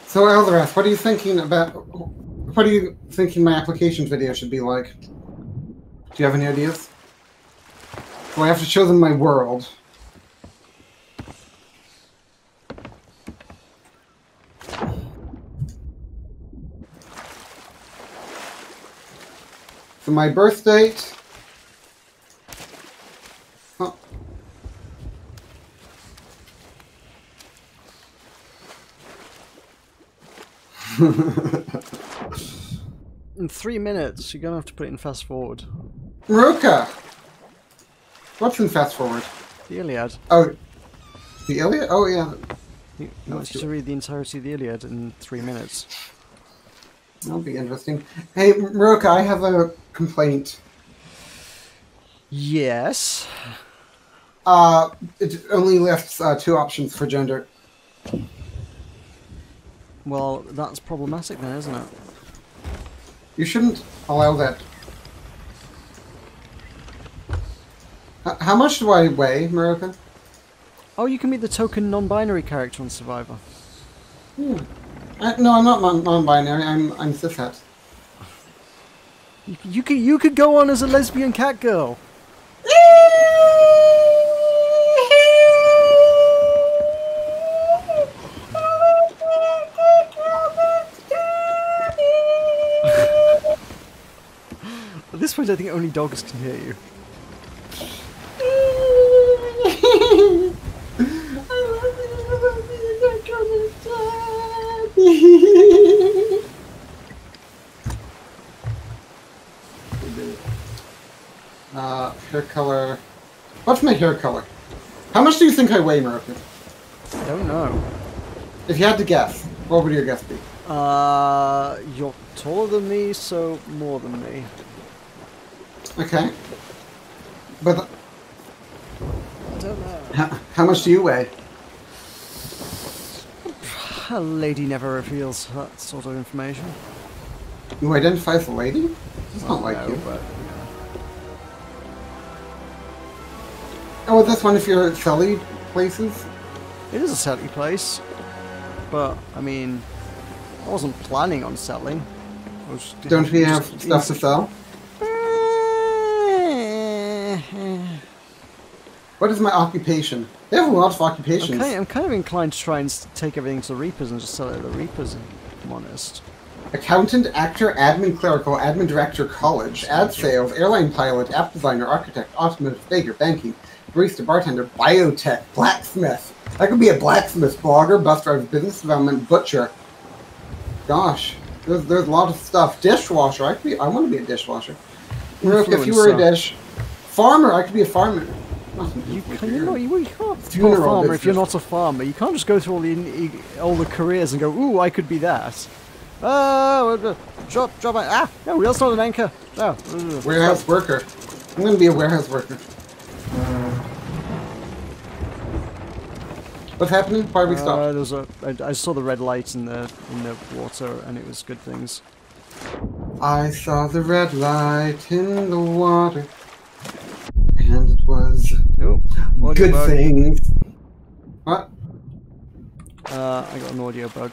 So, Eldorath, what are you thinking about? What are you thinking my application video should be like? Do you have any ideas? Do I have to show them my world? So my birth date. Huh. In three minutes, you're gonna have to put it in fast forward. Meroka! What's in fast forward? The Iliad. Oh, the Iliad? Oh, yeah. He wants you to read the entirety of the Iliad in three minutes. That'll be interesting. Hey, Meroka, I have a complaint. Yes. Uh, it only lists uh, two options for gender. Well, that's problematic then, isn't it? You shouldn't allow that. How much do I weigh, Meroka? Oh, you can be the token non-binary character on Survivor. Uh, no, I'm not non- non-binary. I'm I'm cishet. You, you could you could go on as a lesbian cat girl. At this point, I think only dogs can hear you. Uh, hair color. What's my hair color? How much do you think I weigh, Meroka? I don't know. If you had to guess, what would your guess be? Uh, you're taller than me, so more than me. Okay. But I don't know. How, how much do you weigh? A lady never reveals that sort of information. You identify as a lady? It's not like No, you. but Oh, this one of your selly places? it is a selling place. But I mean, I wasn't planning on selling. Was Don't we have just stuff to sell? Eh. What is my occupation? They have a lot of I'm occupations. I'm kind of inclined to try and take everything to the Reapers and just sell it at the Reapers, if I'm honest. Accountant, actor, admin clerical, admin director, college, ad sales, airline pilot, app designer, architect, automotive, baker, banking, barista, bartender, biotech, blacksmith. I could be a blacksmith, blogger, bus driver, business development, butcher. Gosh, there's, there's a lot of stuff. Dishwasher. I could be. I want to be a dishwasher. If, you were a dish farmer, I could be a farmer. You, can, you, know, you, you can't be a farmer if you're not a farmer. You can't just go through all the all the careers and go, ooh, I could be that. Oh, uh, drop, drop, my- ah, no, that's not an anchor. No, uh, Warehouse worker. I'm gonna be a warehouse worker. What's happening? Why are we Uh, stopped? there was a, I, I saw the red light in the in the water, and it was good things. I saw the red light in the water, and it was Oh, audio good bug. things. What? Uh, I got an audio bug.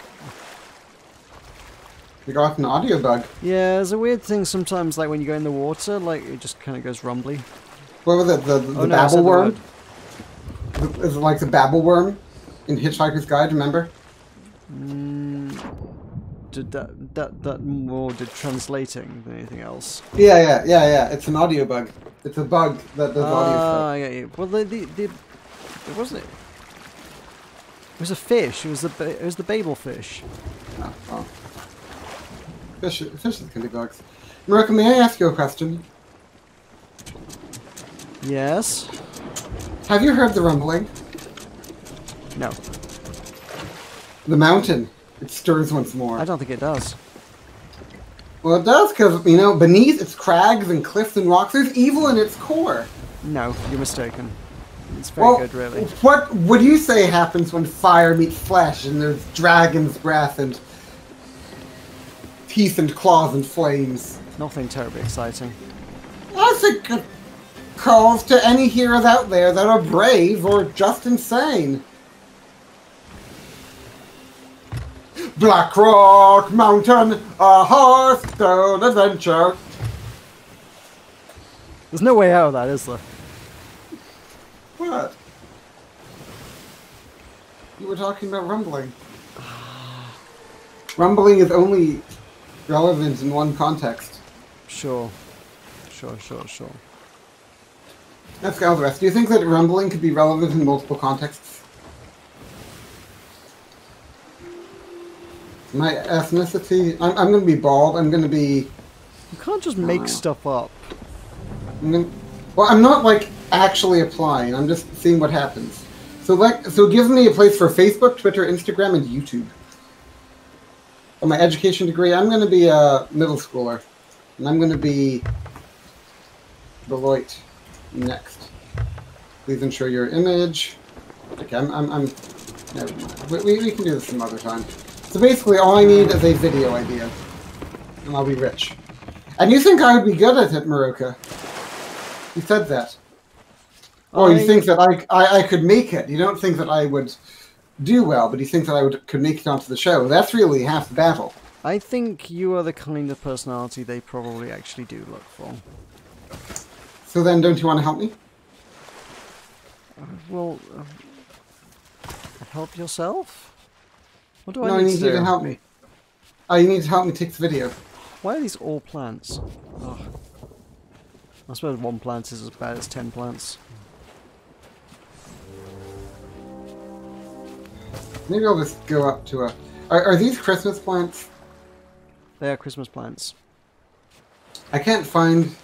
We got an audio bug. Yeah, there's a weird thing sometimes, like when you go in the water, like it just kind of goes rumbly. What was it? The, the, Oh, the no, babble worm? word. Is it like the babble worm in Hitchhiker's Guide? Remember? Mm, did that that that more did translating than anything else? Yeah, yeah, yeah, yeah. It's an audio bug. It's a bug that does audio Ah, stuff. I get you. Well, the the, the it wasn't it. It was a fish. It was the it was the Babel fish. Oh, oh. Fish, fishes can be bugs. Meroka, may I ask you a question? Yes. Have you heard the rumbling? No, The mountain. It stirs once more. I don't think it does. Well, it does, because, you know, beneath its crags and cliffs and rocks, there's evil in its core. No, you're mistaken. It's very well, good, really. what would you say happens when fire meets flesh and there's dragon's breath and teeth and claws and flames? Nothing terribly exciting. I think it calls to any heroes out there that are brave or just insane. Blackrock Mountain, a Hearthstone adventure. There's no way out of that, is there? What? You were talking about rumbling. rumbling is only relevant in one context. Sure. Sure, sure, sure. That's Galvest. Do you think that rumbling could be relevant in multiple contexts? My ethnicity? I'm, I'm going to be bald. I'm going to be. You can't just make Uh. stuff up. I'm gonna, well, I'm not like actually applying. I'm just seeing what happens. So like, so it gives me a place for Facebook, Twitter, Instagram, and YouTube. For my education degree, I'm going to be a middle schooler, and I'm going to be Beloit next. Please ensure your image. Okay, I'm, I'm, I'm never mind. We, we, we can do this some other time. So basically, all I need is a video idea, and I'll be rich. And you think I would be good at it, Meroka? You said that. Or you think that I, I, I could make it. You don't think that I would do well, but you think that I would could make it onto the show. That's really half the battle. I think you are the kind of personality they probably actually do look for. So then, don't you want to help me? Well, um, help yourself? What do no, I I need need to you do? to help me. Oh, you need to help me take the video. Why are these all plants? Ugh. I suppose one plant is as bad as ten plants. Maybe I'll just go up to a. Are, are these Christmas plants? They are Christmas plants. I can't find.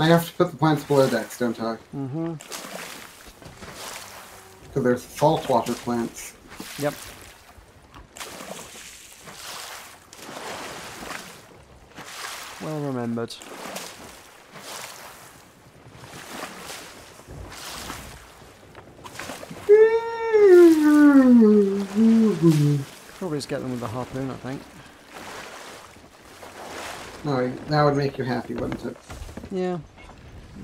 And I have to put the plants below decks, don't I? Mm-hmm. Because there's saltwater plants. Yep. Well remembered. Probably just get them with the harpoon, I think. No, that would make you happy, wouldn't it? Yeah.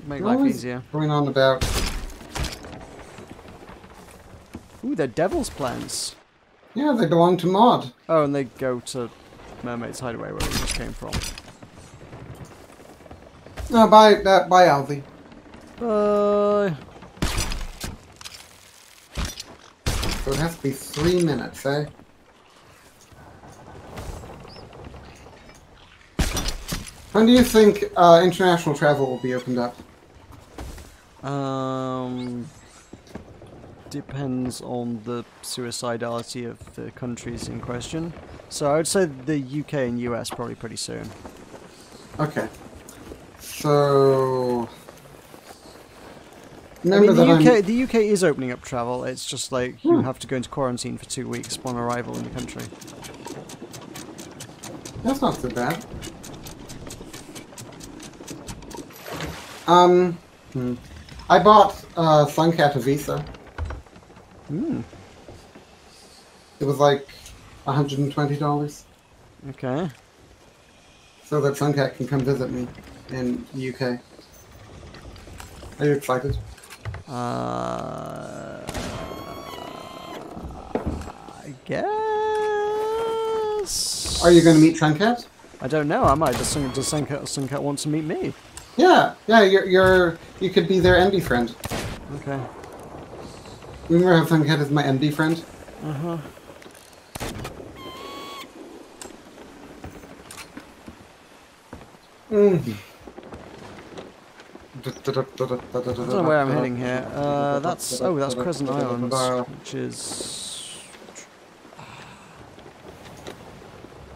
Make You're life easier. Going on about. Ooh, they're devil's plants. Yeah, they belong to Maud. Oh, and they go to Mermaid's Hideaway where we just came from. No, bye, uh, bye, Alfie. Bye. So it has to be three minutes, eh? When do you think uh, international travel will be opened up? Um, depends on the suicidality of the countries in question. So I would say the UK and US probably pretty soon. Okay. So. I mean, the UK I'm. the UK is opening up travel. It's just like you have to go into quarantine for two weeks upon arrival in the country. That's not so bad. Um. Hmm. I bought uh, Suncat a Visa. Hmm. It was like $120. Okay. So that Suncat can come visit me in the UK. Are you excited? Uh, I guess. Are you going to meet Suncat? I don't know. I might. Does Sun- does Suncat, Suncat want to meet me? Yeah, yeah. You're, you're you could be their MD friend. Okay. Remember how Suncat is my MD friend? Uh huh. Mm. I don't know where I'm heading here. Uh, that's oh, that's Crescent Islands, which is.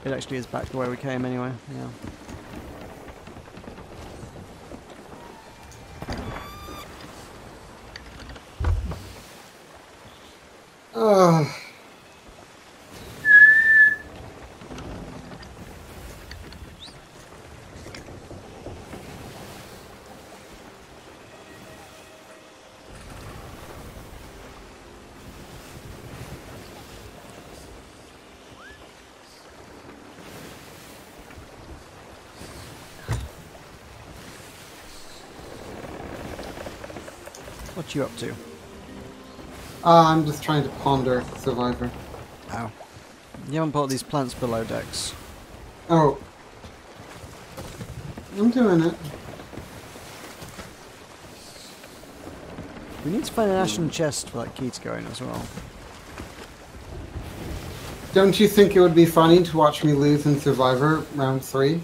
It actually is back the way we came anyway. Yeah. Ugh. What you up to? Uh, I'm just trying to ponder Survivor. Ow. You haven't put these plants below decks. Oh. I'm doing it. We need to find an ashen chest for that key to go in as well. Don't you think it would be funny to watch me lose in Survivor round three?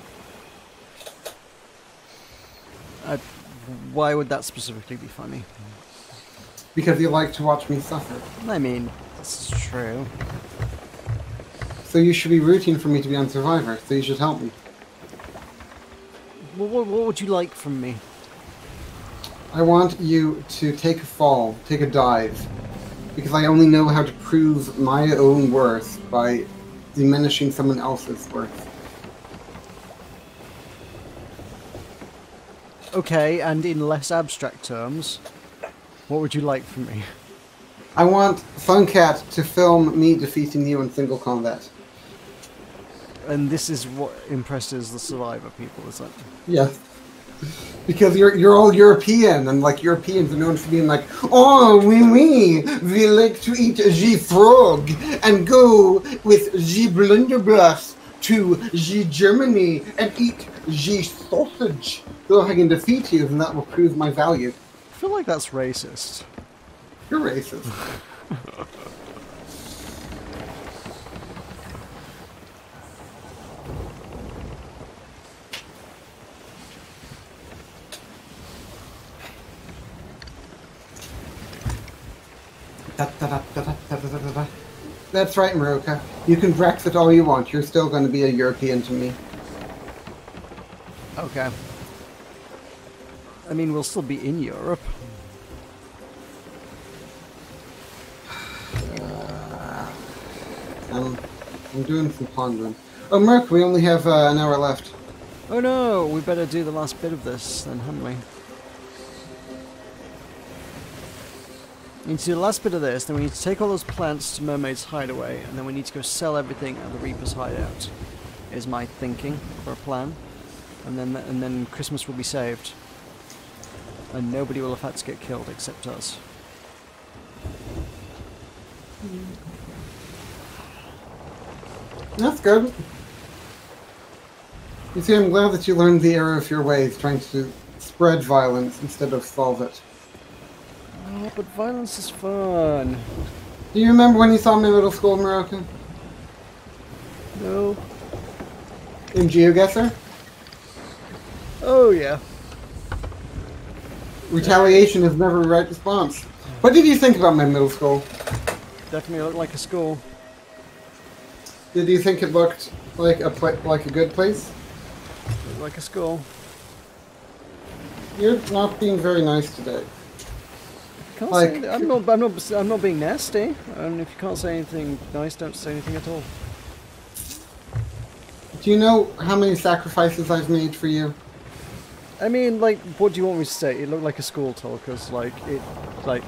Uh, why would that specifically be funny? Because you like to watch me suffer. I mean, this is true. So you should be rooting for me to be on Survivor, so you should help me. What, what, what would you like from me? I want you to take a fall, take a dive, because I only know how to prove my own worth by diminishing someone else's worth. Okay, and in less abstract terms, what would you like from me? I want Suncat to film me defeating you in single combat. And this is what impresses the survivor people, is it? Yes. Because you're you're all European, and like Europeans are known for being like, oh, oui, oui, we like to eat the frog and go with the blunderbuss to the Germany and eat the sausage. So I can defeat you, and that will prove my value. I feel like that's racist. You're racist. That's right, Meroka. You can Brexit all you want. You're still going to be a European to me. Okay. I mean, we'll still be in Europe. I'm, I'm doing some pondering. Oh, Merc, we only have uh, an hour left. Oh no, we better do the last bit of this then, hadn't we? We need to do the last bit of this, then we need to take all those plants to Mermaid's Hideaway, and then we need to go sell everything at the Reaper's Hideout. Is my thinking for a plan, and then and then Christmas will be saved, and nobody will have had to get killed except us. That's good. You see, I'm glad that you learned the error of your ways, trying to spread violence instead of solve it. Oh, but violence is fun. Do you remember when you saw me in middle school, Meroka? No. In GeoGuessr? Oh yeah. Retaliation is never the right response. What did you think about my middle school? Definitely looked like a school. Did you think it looked like a like a good place? Looked like a school. You're not being very nice today. Can't Like- say anything- I'm not. I'm not. I'm not being nasty. And if you can't say anything nice, don't say anything at all. Do you know how many sacrifices I've made for you? I mean, like, what do you want me to say? It looked like a school Tulkas. Like it, like.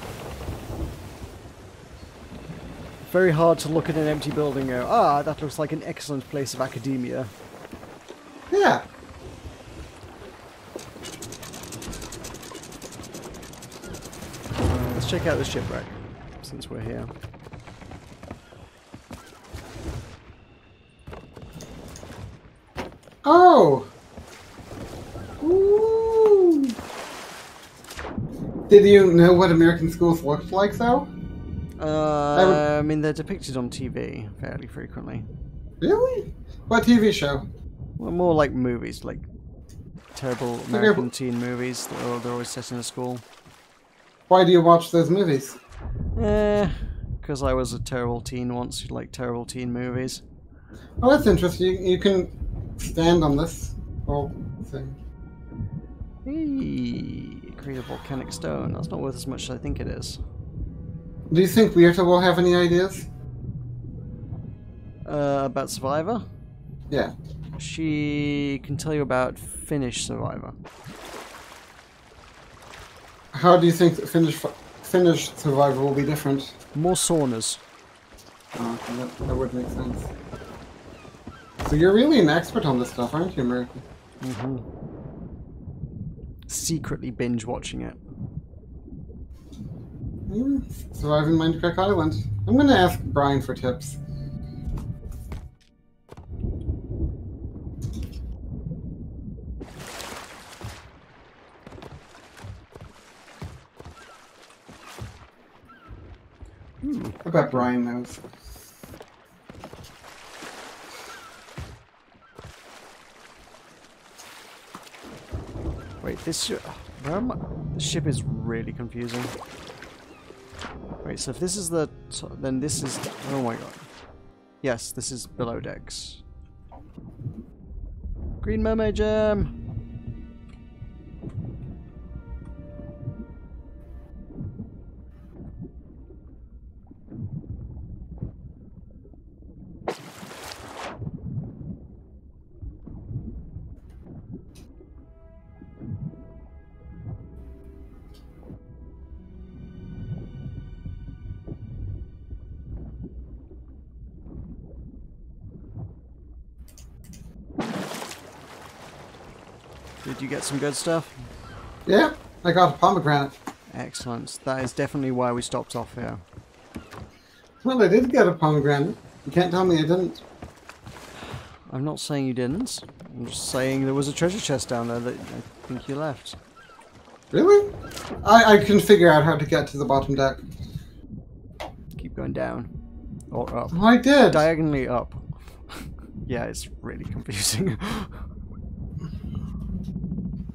Very hard to look at an empty building and go, ah, that looks like an excellent place of academia. Yeah. Let's check out the shipwreck, since we're here. Oh. Ooh. Did you know what American schools looked like, though? Uh, I mean, they're depicted on TV fairly frequently. Really? What TV show? Well, more like movies, like terrible American teen movies. They're, they're always set in a school. Why do you watch those movies? Eh, because I was a terrible teen once who liked terrible teen movies. Oh, that's interesting. You can stand on this whole thing. Eee, create a volcanic stone. That's not worth as much as I think it is. Do you think Weirta will have any ideas? Uh, about Survivor? Yeah. She can tell you about Finnish Survivor. How do you think Finnish Finnish Survivor will be different? More saunas. Oh, okay, that, that would make sense. So you're really an expert on this stuff, aren't you, American? hmm Secretly binge watching it. Yeah, surviving Minecraft Island. I'm gonna ask Brian for tips. Hmm. I bet Brian knows. Wait, this ship. Ship is really confusing. Wait, so if this is the. Then this is. Oh my god. Yes, this is below decks. Green Mermaid Gem! Did you get some good stuff? Yeah, I got a pomegranate. Excellent. That is definitely why we stopped off here. Well, I did get a pomegranate. You can't tell me I didn't. I'm not saying you didn't. I'm just saying there was a treasure chest down there that I think you left. Really? I, I can figure out how to get to the bottom deck. Keep going down. Or up. I did. Diagonally up. yeah, it's really confusing.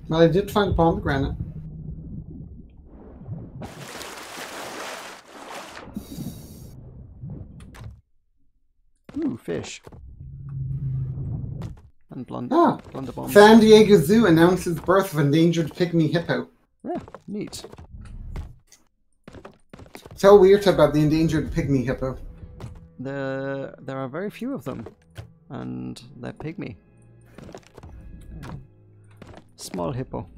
But I did find a pomegranate. Ooh, fish. And blund Ah, blunderbombs. San Diego Zoo announces birth of endangered pygmy hippo. Yeah, neat. Tell Weird about the endangered pygmy hippo. There, there are very few of them, and they're pygmy. Small hippo.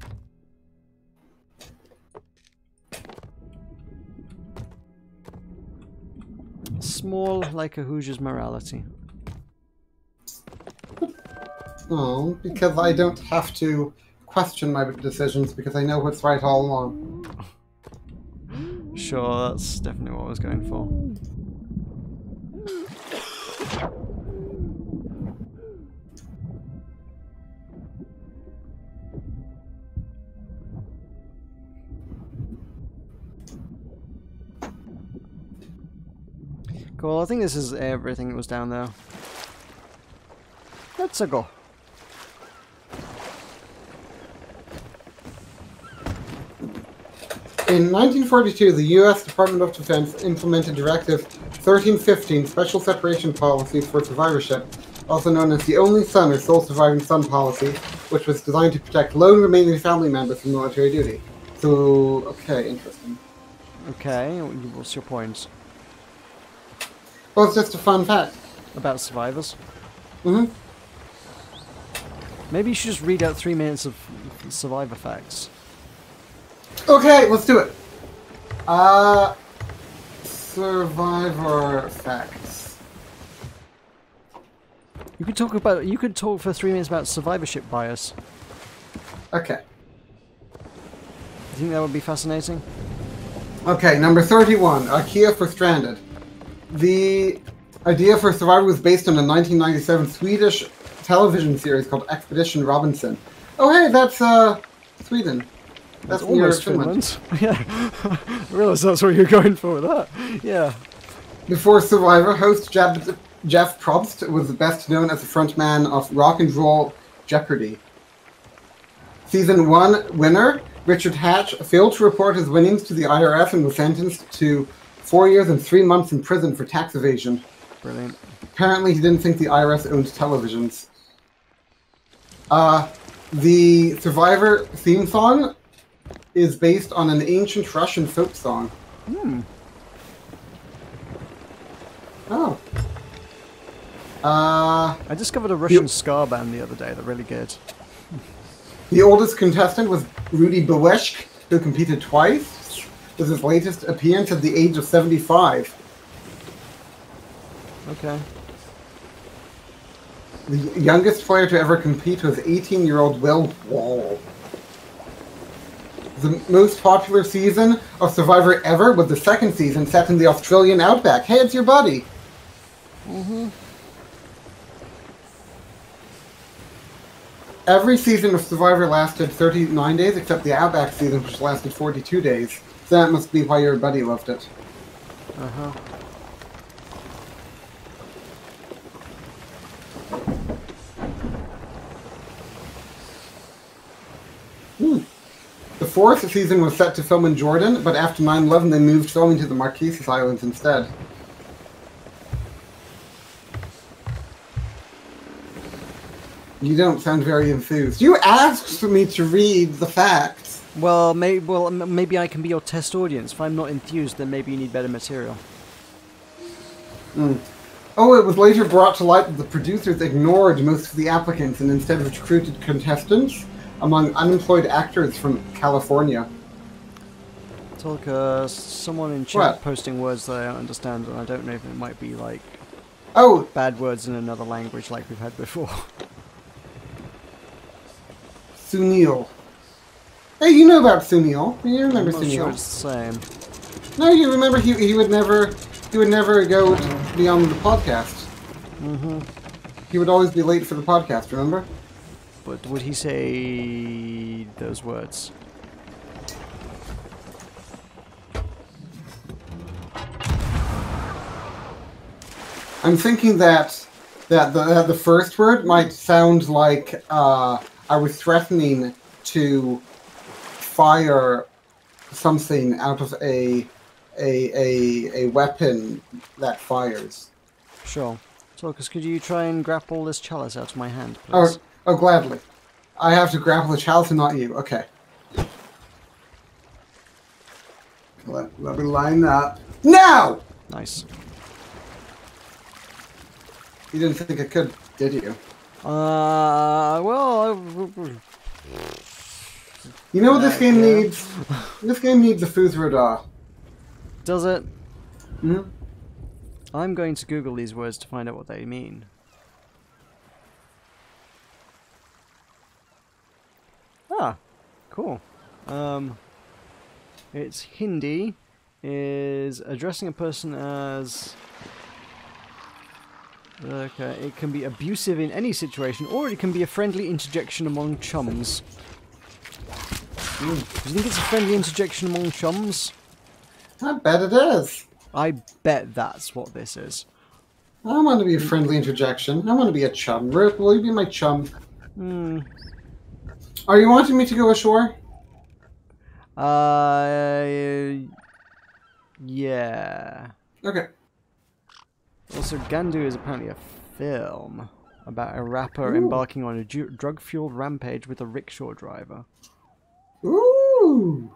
Small like a Hoosier's morality. Oh, because I don't have to question my decisions because I know what's right all along. Sure, that's definitely what I was going for. Cool, I think this is everything that was down there. Let's -a go. In 1942, the U.S. Department of Defense implemented Directive 1315 Special Separation Policies for Survivorship, also known as the Only Son or Sole Surviving Son policy, which was designed to protect lone remaining family members from military duty. So, okay, interesting. Okay, what's your point? Well, it's just a fun fact. About survivors? hmm Maybe you should just read out three minutes of survivor facts. Okay, let's do it. Uh, Survivor facts. You could talk about. You could talk for three minutes about survivorship bias. Okay. Do you think that would be fascinating? Okay, number 31, IKEA for Stranded. The idea for Survivor was based on a 1997 Swedish television series called Expedition Robinson. Oh, hey, that's uh, Sweden. That's near almost Finland. yeah, I realised that's what you're going for with that. Yeah. Before Survivor, host Jeff, Jeff Probst was best known as the frontman of Rock and Roll Jeopardy. Season 1 winner, Richard Hatch, failed to report his winnings to the IRS and was sentenced to four years and three months in prison for tax evasion. Brilliant. Apparently, he didn't think the IRS owned televisions. Uh, the Survivor theme song is based on an ancient Russian folk song. Hmm. Oh. Uh, I discovered a Russian ska band the other day. They're really good. the oldest contestant was Rudy Boesch, who competed twice. This is his latest appearance at the age of 75. Okay. The youngest player to ever compete was 18 year old Will Wahl. The most popular season of Survivor ever was the second season set in the Australian outback. Hey, it's your buddy! Mm-hmm. Every season of Survivor lasted 39 days, except the outback season, which lasted 42 days. That must be why your buddy loved it. Uh huh. Hmm. The fourth season was set to film in Jordan, but after 9 11, they moved filming to the Marquesas Islands instead. You don't sound very enthused. You asked for me to read the facts. Well, maybe well m- maybe I can be your test audience. If I'm not enthused, then maybe you need better material. Oh, it was later brought to light that the producers ignored most of the applicants and instead recruited contestants among unemployed actors from California. Talk, uh, someone in chat What? posting words that I don't understand, and I don't know if it might be like Oh, bad words in another language like we've had before. Sunil. Hey, you know about Sunil. You remember Sunil. sure it's the same. No, you remember he, he would never he would never go beyond the podcast. Mm-hmm. He would always be late for the podcast. Remember? But would he say those words? I'm thinking that that the that the first word might sound like uh, I was threatening to fire something out of a a a, a weapon that fires. Sure. Tulkas, could you try and grapple this chalice out of my hand, Oh, please? oh, gladly. I have to grapple the chalice and not you. Okay. Let, let me line up. Now! Nice. You didn't think I could, did you? Uh, well, I- You know what this game yeah. needs? This game needs a Fus Ro Dah. Does it? Hmm? I'm going to Google these words to find out what they mean. Ah, cool. Um, it's Hindi is addressing a person as okay. It can be abusive in any situation, or it can be a friendly interjection among chums. Do you think it's a friendly interjection among chums? I bet it is. I bet that's what this is. I want to be a friendly interjection. I want to be a chum. Rip, will you be my chum? Hmm. Are you wanting me to go ashore? Uh, yeah. Okay. Also, Gandu is apparently a film about a rapper embarking on a drug-fueled rampage with a rickshaw driver. Ooh.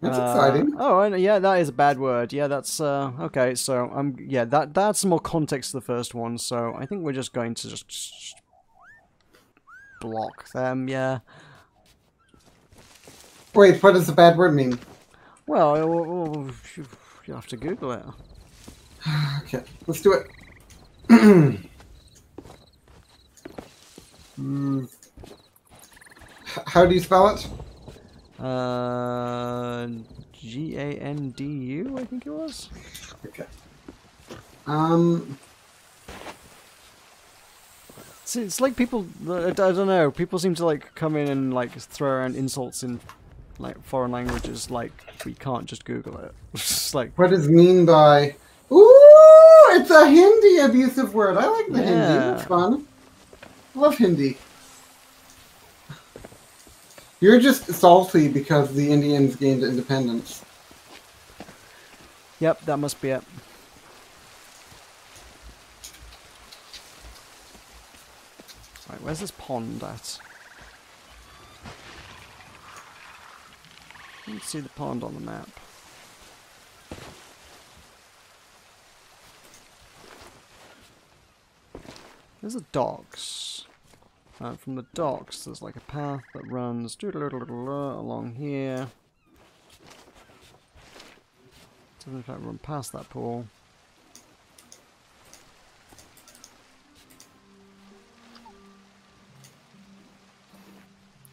That's Uh, exciting. Oh, yeah, that is a bad word. Yeah, that's uh, okay. So um, yeah, that that's more context to the first one. So I think we're just going to just block them. Yeah. Wait, what does the bad word mean? Well, uh, well, you have to Google it. Okay, let's do it. Hmm. How do you spell it? Uh, G A N D U, I think it was. Okay. Um. So it's like people, I don't know, people seem to like come in and like throw around insults in like foreign languages like we can't just Google it. It's like, What does mean by? Ooh, it's a Hindi abusive word. I like the Hindi. It's fun. Love Hindi. You're just salty because the Indians gained independence. yep, that must be it. Right, where's this pond at? Let's see the pond on the map. There's the docks. Uh, from the docks, there's like a path that runs along here. Doesn't in fact run past that pool.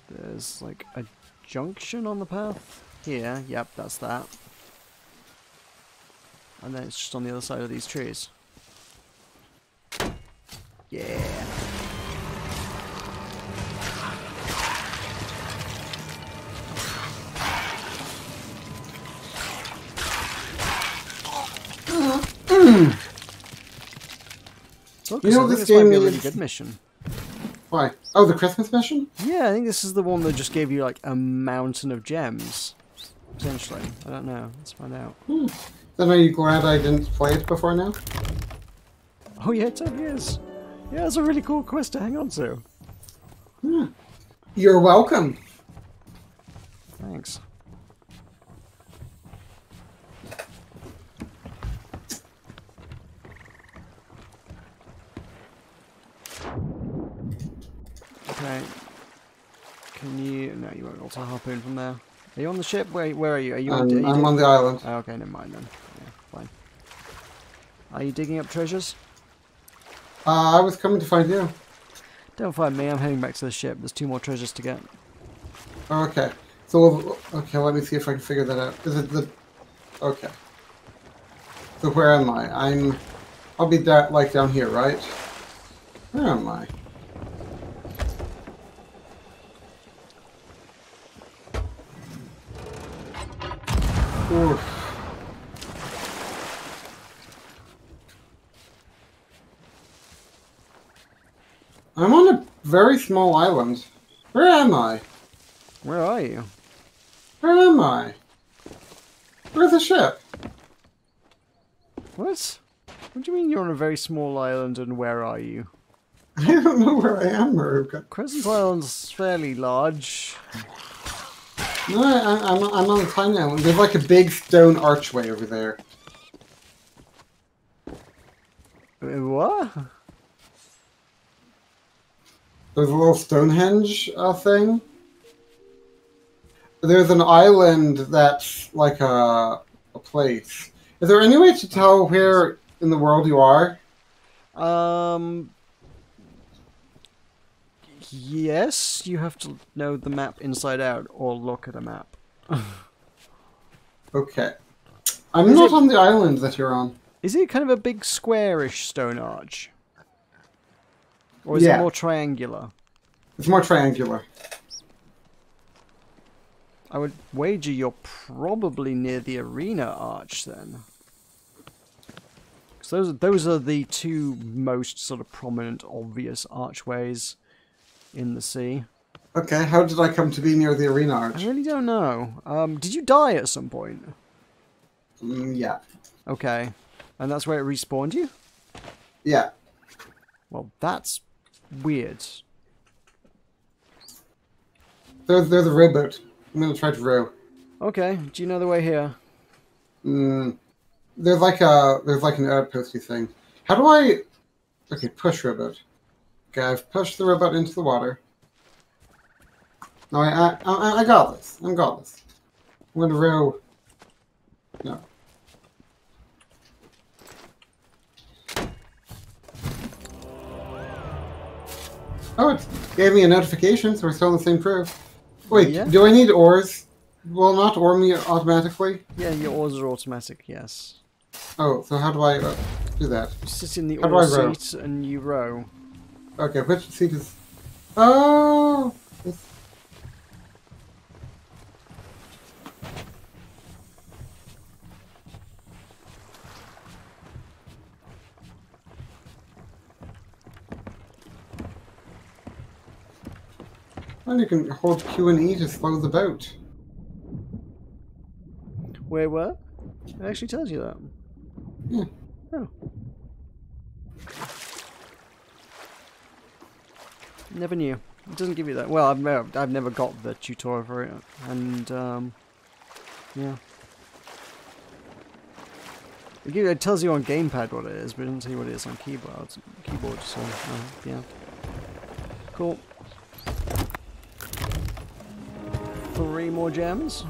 There's like a junction on the path here. Yep, that's that. And then it's just on the other side of these trees. Yeah. Look, You so know think this this might game be a really good mission. Why? Oh, the Christmas mission? Yeah, I think this is the one that just gave you like a mountain of gems. Potentially. I don't know. Let's find out. Hmm. Then are you glad I didn't play it before now? Oh yeah, it totally is. Yeah, it's a really cool quest to hang on to. Hmm. You're welcome. Thanks. Okay. Can you? No, you won't be able to harpoon from there. Are you on the ship? Where? Where are you? Are you? Um, are you I'm on the island. Oh, okay, never mind then. Yeah, fine. Are you digging up treasures? Uh, I was coming to find you. Don't find me. I'm heading back to the ship. There's two more treasures to get. Okay. So, okay, let me see if I can figure that out. Is it the... Okay. So where am I? I'm... I'll be that like down here, right? Where am I? I'm on a very small island. Where am I? Where are you? Where am I? Where's the ship? What? What do you mean you're on a very small island and where are you? I don't know where I am, Meroka. Crescent Island's fairly large. No, I, I- I'm, I'm on a tiny island. There's like a big stone archway over there. What? There's a little Stonehenge uh, thing. there's an island that's like a a place. Is there any way to tell where in the world you are? Um. Yes, you have to know the map inside out or look at a map. Okay. I'm Is not it- on the island that you're on. Is it kind of a big squarish stone arch? Or is Yeah. it more triangular? It's more triangular. I would wager you're probably near the arena arch then. 'Cause those, those are the two most sort of prominent, obvious archways in the sea. Okay, how did I come to be near the arena I really don't know. Um, did you die at some point? Mm, yeah. Okay. And that's where it respawned you? Yeah. Well, that's weird. There's there's a rowboat. I'm gonna try to row. Okay, do you know the way here? Mm, there's like a there's like an outposty thing. How do I? Okay, push rowboat. Okay, I've pushed the robot into the water. No, I I, I, got this. I'm got this. I'm gonna row. No. Oh, it gave me a notification, so we're still on the same crew. Wait, Yeah. do I need oars? Will not oar me automatically? Yeah, your oars are automatic, yes. Oh, so how do I uh, do that? You sit in the How oar I row? seat and you row. Okay, which seat is? Oh, this- Well, you can hold Q and E to slow the boat. Where what? It actually tells you that. Yeah. Never knew. It doesn't give you that. Well, I've never, I've never got the tutorial for it, and um, yeah. It, gives, it tells you on gamepad what it is, but it doesn't tell you what it is on keyboard. Keyboard, so uh, yeah. Cool. Three more gems.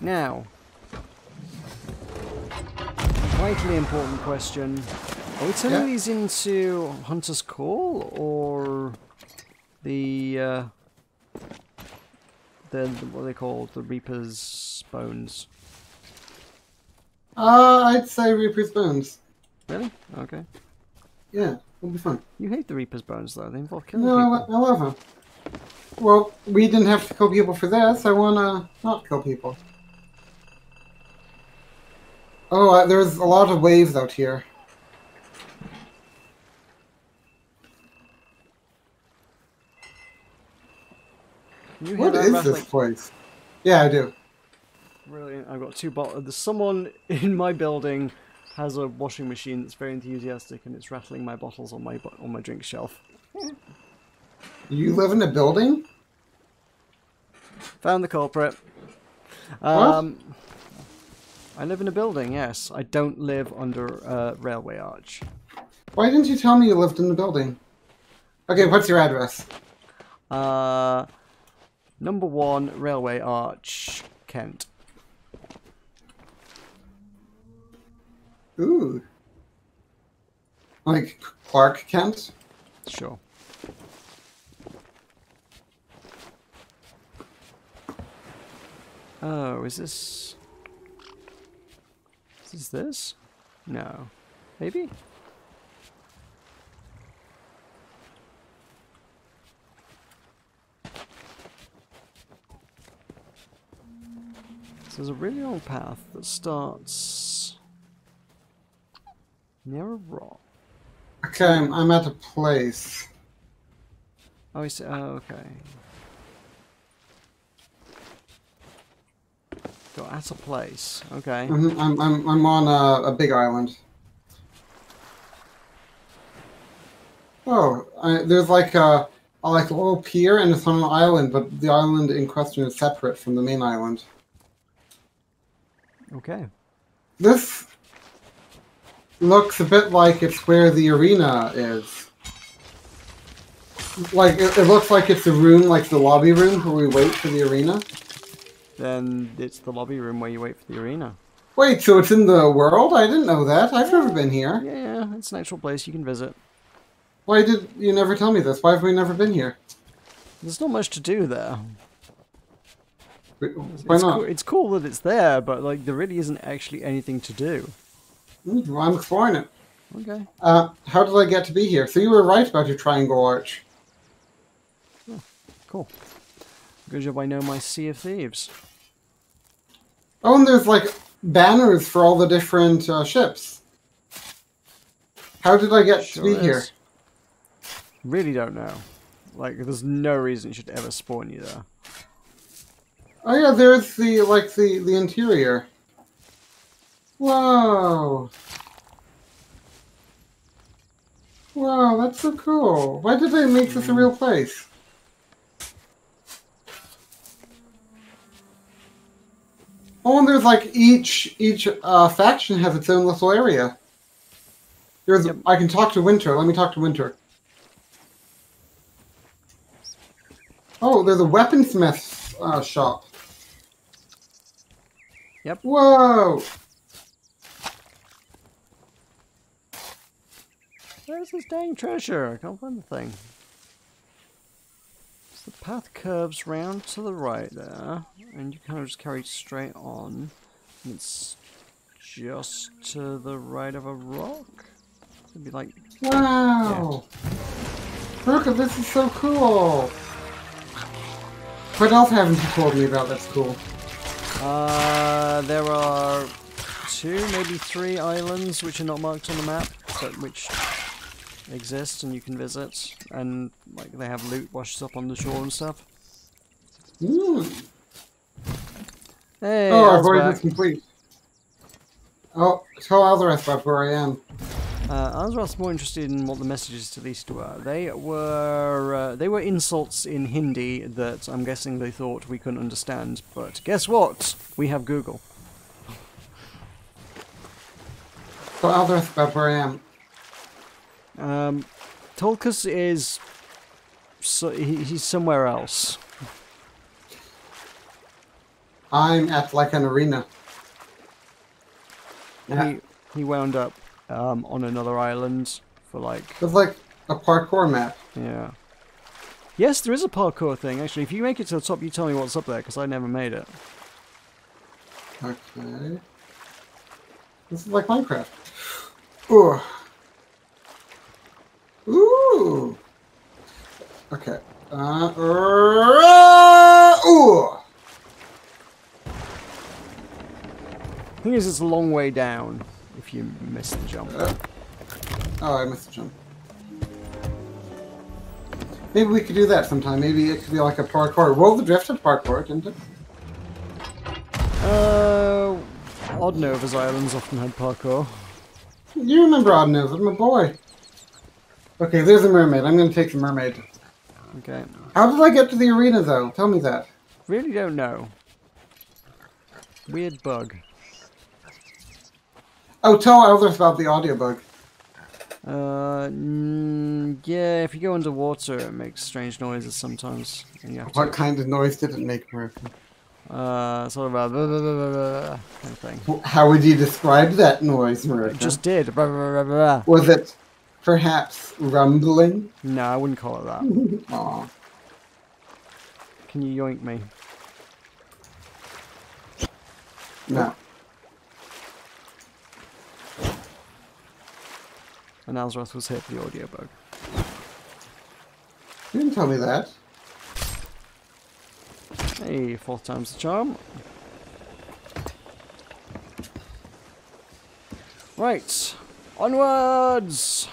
Now, vitally important question. Are we turning Yeah. these into Hunter's Call or the, uh, the, what are they called? The Reaper's Bones? Uh, I'd say Reaper's Bones. Really? Okay. Yeah, it'll be fun. You hate the Reaper's Bones though. They involve killing No, I, people. lo- I love them. Well, we didn't have to kill people for this. I want to not kill people. Oh, uh, there's a lot of waves out here. You What is this place? Yeah, I do. Brilliant. I've got two bottles. There's someone in my building has a washing machine that's very enthusiastic and it's rattling my bottles on my on my drink shelf. You live in a building? Found the culprit. Um, I live in a building. Yes, I don't live under a railway arch. Why didn't you tell me you lived in the building? Okay, what's your address? Uh, number one, railway arch, Kent. Ooh. Like Clark Kent? Sure. Oh, is this... Is this this? No. Maybe? There's a really long path that starts near a rock. Okay, I'm, I'm at a place. Oh, I see. Oh, okay. Go at a place. Okay. Mhm, I'm, I'm, I'm on a, a big island. Oh, I, there's like a, a like a little pier and it's on an island, but the island in question is separate from the main island. Okay. This looks a bit like it's where the arena is. Like it, it looks like it's the room, like the lobby room where we wait for the arena. Then it's the lobby room where you wait for the arena. Wait, so it's in the world? I didn't know that. I've never been here. Yeah, yeah, it's an actual place you can visit. Why did you never tell me this? Why have we never been here? There's not much to do there. Why it's not? Cool, it's cool that it's there, but like there really isn't actually anything to do. I'm exploring it. Okay. Uh, how did I get to be here? So you were right about your triangle arch. Cool. Good job I know my Sea of Thieves. Oh, and there's like banners for all the different uh, ships. How did I get to be Sure here? is. Really don't know. Like, there's no reason it should ever spawn you there. Oh yeah, there's the like the the interior. Whoa. Wow, that's so cool. Why did they make this a real place? Oh, and there's like each each uh, faction has its own little area. There's Yep. I can talk to Winter. Let me talk to Winter. Oh, there's a weaponsmith uh, shop. Yep. Whoa! Where's this dang treasure? I can't find the thing. So the path curves round to the right there, and you kind of just carry straight on. And it's just to the right of a rock. It'd be like Wow! Look, at this is so cool! What else haven't you told me about that's cool? Uh, there are two, maybe three islands which are not marked on the map, but which exist and you can visit, and like they have loot washes up on the shore and stuff. Mm. Hey, oh, our voyage back. is complete. Oh, tell Alvarez about where I am. Uh, Azrath's more interested in what the messages to Lista were. They were uh, they were insults in Hindi that I'm guessing they thought we couldn't understand. But guess what? We have Google. Tell Alvarez about where I am. Um, Tulkas is so he, he's somewhere else. I'm at like an arena. Yeah. He he wound up um, on another island for like It's like a parkour map. yeah. Yes, there is a parkour thing actually. If you make it to the top, you tell me what's up there because I never made it. Okay. This is like Minecraft. Ooh. Ooh. Okay. Uh, uh, ooh. thing is, it's a long way down if you miss the jump. Uh, oh, I missed the jump. Maybe we could do that sometime. Maybe it could be like a parkour. Roll the drift at parkour, didn't it? Uh, Odd Nova's islands often had parkour. You remember Odd Nose, I'm a boy. Okay, there's a mermaid. I'm gonna take the mermaid. Okay. How did I get to the arena though? Tell me that. Really don't know. Weird bug. Oh, tell others about the audiobook. Uh, mm, yeah, if you go underwater, it makes strange noises sometimes. And you have to, What kind of noise did it make, American? uh, sort of a blah, blah, blah, kind of thing. How would you describe that noise, It just did. Was it perhaps rumbling? No, I wouldn't call it that. Can you yoink me? No. And Alzroth was here for the audiobook. You didn't tell me that. Hey, fourth time's the charm. Right, onwards!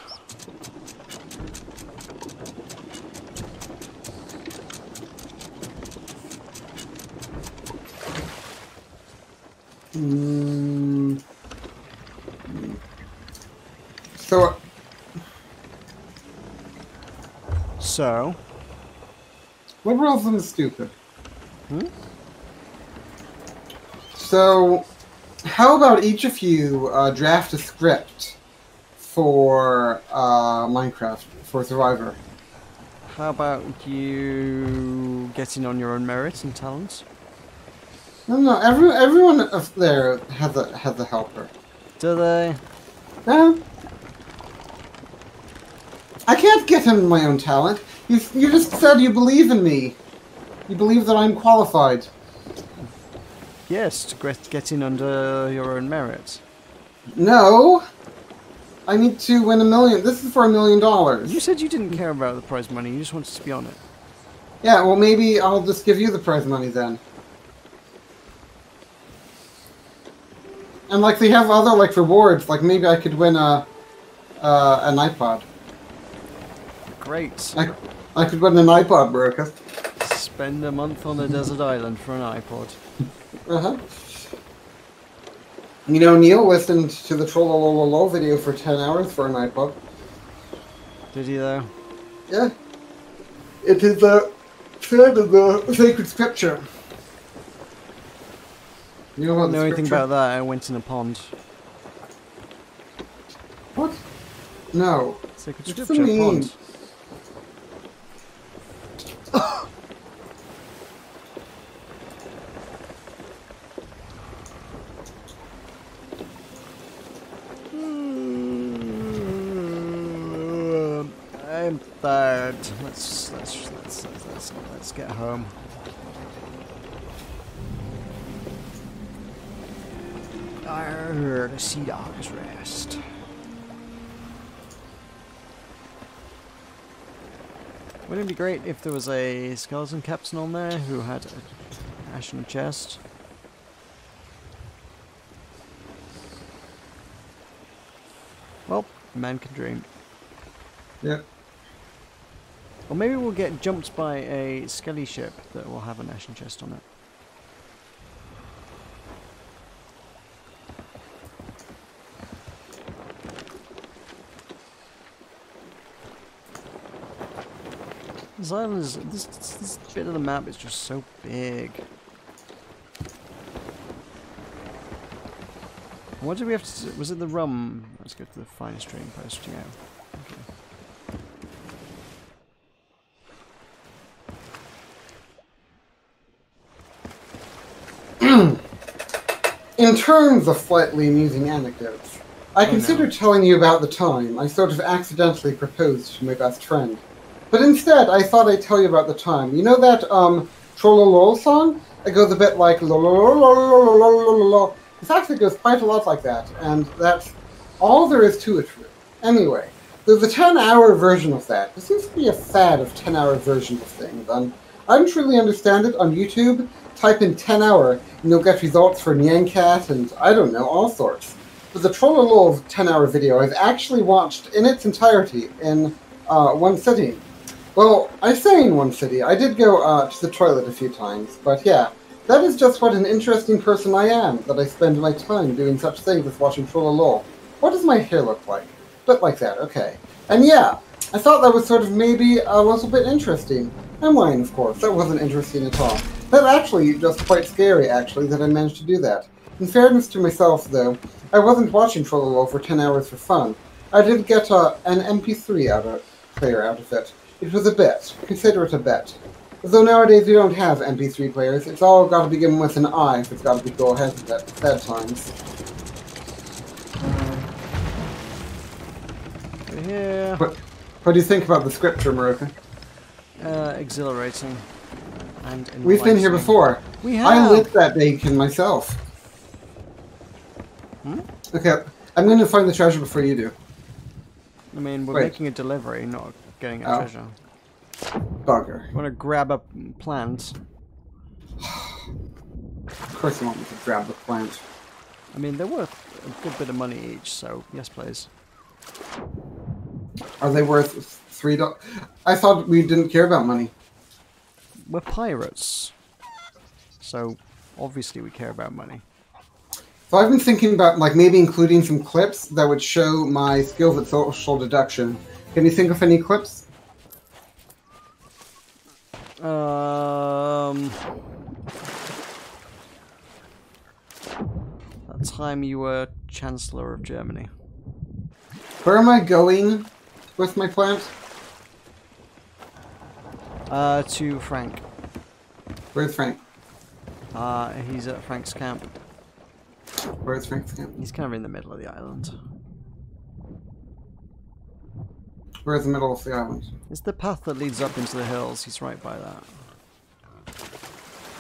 Mm. So, So, liberalism is stupid. Hmm? So, how about each of you uh, draft a script for uh, Minecraft for Survivor? How about you getting on your own merits and talents? No, no, every, everyone there has a has a helper. Do they? No. I can't get him my own talent. You, you just said you believe in me. You believe that I'm qualified. Yes, to get, get in under your own merit. No. I need to win a million. This is for a million dollars. You said you didn't care about the prize money, you just wanted to be on it. Yeah, well, maybe I'll just give you the prize money then. And like they have other like rewards, like maybe I could win a uh, an iPod. Great. I, I could win an iPod, Meroka. Spend a month on a desert island for an iPod. Uh huh. You know, Neil listened to the Trollolololo video for ten hours for an iPod. Did he though? Yeah. It is a said of the sacred scripture. You know I about don't know anything about that. I went in a pond. What? No. Sacred scripture pond. Mm, I'm tired. Let's let's let's let's let's, let's get home. I heard a sea dog's rest. Wouldn't it be great if there was a skeleton captain on there who had an ashen chest? Well, man can dream. Yeah. Or maybe we'll get jumped by a skelly ship that will have an ashen chest on it. This island is this, this bit of the map is just so big. What did we have to? do? Was it the rum? Let's go to the finest trading post. Yeah. Okay. In terms of slightly amusing anecdotes, I Oh, no. telling you about the time I sort of accidentally proposed to my best friend. But instead, I thought I'd tell you about the time. You know that, um, Trollolol song? It goes a bit like lo This actually goes quite a lot like that, and that's all there is to it. really. Anyway, there's a 10 hour version of that. There seems to be a fad of 10 hour versions of things, and I don't really understand it on YouTube. Type in 10 hour, and you'll get results for Nyancat and I don't know, all sorts. But the Trollolol 10 hour video I've actually watched in its entirety in uh, one sitting. Well, I say in one city. I did go uh, to the toilet a few times, but yeah, that is just what an interesting person I am, that I spend my time doing such things as watching Trollolol. What does my hair look like? Bit like that, okay. And yeah, I thought that was sort of maybe a little bit interesting. I'm lying, of course. That wasn't interesting at all. That's actually just quite scary, actually, that I managed to do that. In fairness to myself, though, I wasn't watching Trollolol for 10 hours for fun. I did get uh, an MP3 out of, player out of it. It was a bet. Consider it a bet. Though nowadays we don't have MP3 players, it's all got to begin with an I if it's got to be go ahead at that bad times. We're. What, what do you think about the scripture, Meroka? Uh, exhilarating. And We've been here before. We have. I lit that bacon myself. Hmm? Okay, I'm going to find the treasure before you do. I mean, we're Wait. making a delivery, not getting a Oh. treasure. Bugger. You want to grab a plant? Of course you want me to grab the plant. I mean, they're worth a good bit of money each, so yes, please. Are they worth three dollars? I thought we didn't care about money. We're pirates, so obviously we care about money. So I've been thinking about like maybe including some clips that would show my skills at social deduction. Can you think of any clips? Um, that time you were Chancellor of Germany. Where am I going with my plant? Uh, to Frank. Where's Frank? Uh, he's at Frank's camp. Where's Frank's camp? He's kind of in the middle of the island. Where's the middle of the island? It's the path that leads up into the hills. He's right by that.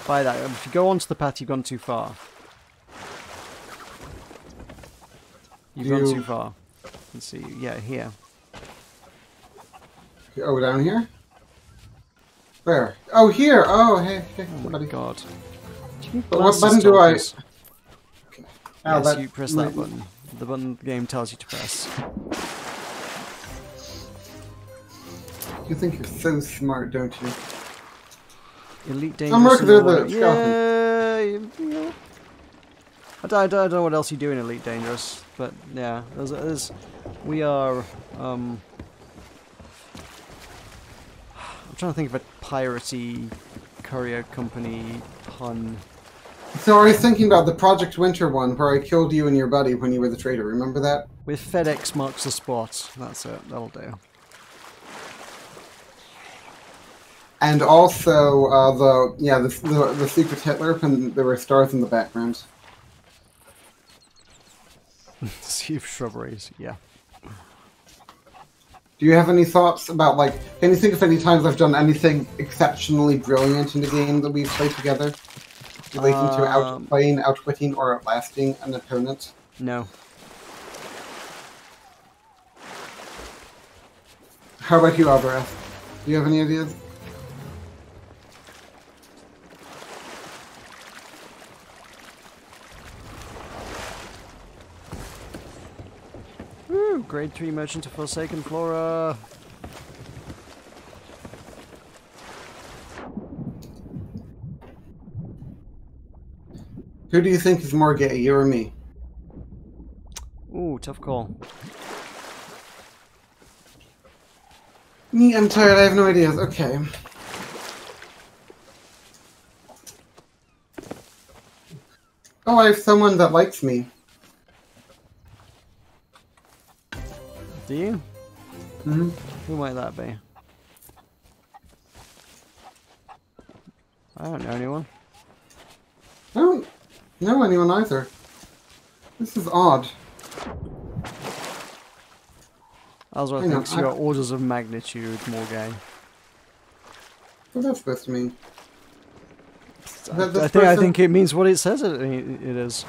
By that. If you go onto the path, you've gone too far. You've gone You- too far. Let's see. Yeah, here. Oh, down here? Where? Oh, here! Oh, hey, hey, Oh my buddy. god. Do you need But what button do I- Tortoise? Oh, yes, that- you press that button. The button the game tells you to press. You think you're so smart, don't you? Elite dangerous. I'm working all the yeah, yeah. I don't, I don't know what else you do in Elite Dangerous, but yeah, there's, there's, we are. Um, I'm trying to think of a piratey courier company pun. So I was thinking about the Project Winter one where I killed you and your buddy when you were the traitor. Remember that? With FedEx marks the spot. That's it. That'll do. And also uh, the yeah the, the the secret Hitler when there were stars in the background. sea of shrubberies. Yeah. Do you have any thoughts about like? Can you think of any times I've done anything exceptionally brilliant in the game that we've played together, relating to Um, outplaying, outwitting, or outlasting an opponent? No. How about you, Alvarez? Do you have any ideas? Woo! Grade three merchant of Forsaken Flora. Who do you think is more gay, you or me? Ooh, tough call. Me, I'm tired. I have no ideas. Okay. Oh, I have someone that likes me. Do you? hmm Who might that be? I don't know anyone. I don't know anyone either. This is odd. Alzra Hang on, thinks I- orders of magnitude more gay. What's that supposed to mean? I, I think I think it means what it says it, it is.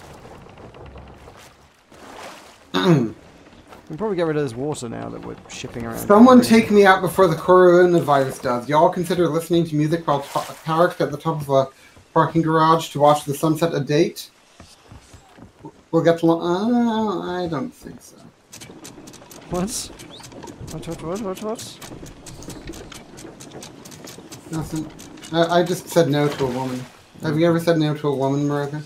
We can probably get rid of this water now that we're shipping around. Someone take me out before the coronavirus does. Y'all consider listening to music while pa- parked at the top of a parking garage to watch the sunset a date? We'll get to. Lo- uh, I don't think so. What? What? What? What? What? What? Nothing. I, I just said no to a woman. Have you ever said no to a woman, Meroka?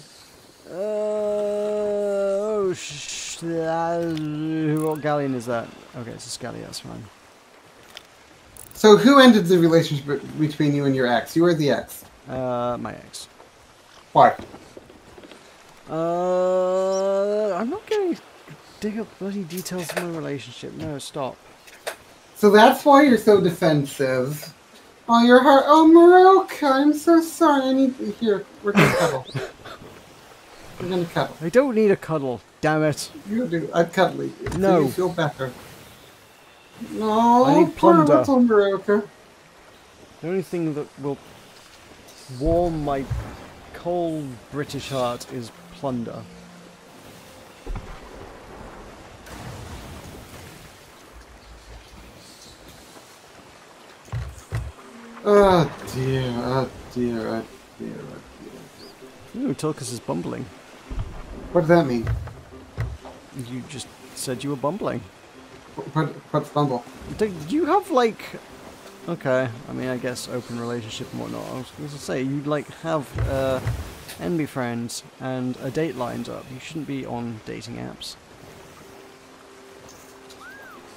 Uh, oh, sh- what galleon is that? Okay, it's a scally, that's fine. So, who ended the relationship between you and your ex? You were the ex. Uh, my ex. Why? Uh, I'm not going to dig up bloody details of my relationship. No, stop. So that's why you're so defensive. Oh, your heart. Oh, Meroka, I'm so sorry. I need here. We're gonna cuddle. We're gonna cuddle. I don't need a cuddle. Damn it. You do. I'd cuddle you. So No. you feel better. No. I need plunder. little Meroka. The only thing that will warm my cold British heart is plunder. Oh dear. Oh dear. Oh dear. Oh dear. Ooh, Tulkas is bumbling. What does that mean? You just said you were bumbling. What, what's Bumble? Do you have like okay, I mean I guess open relationship and whatnot. I was going to say you like have uh envy friends and a date lined up. You shouldn't be on dating apps.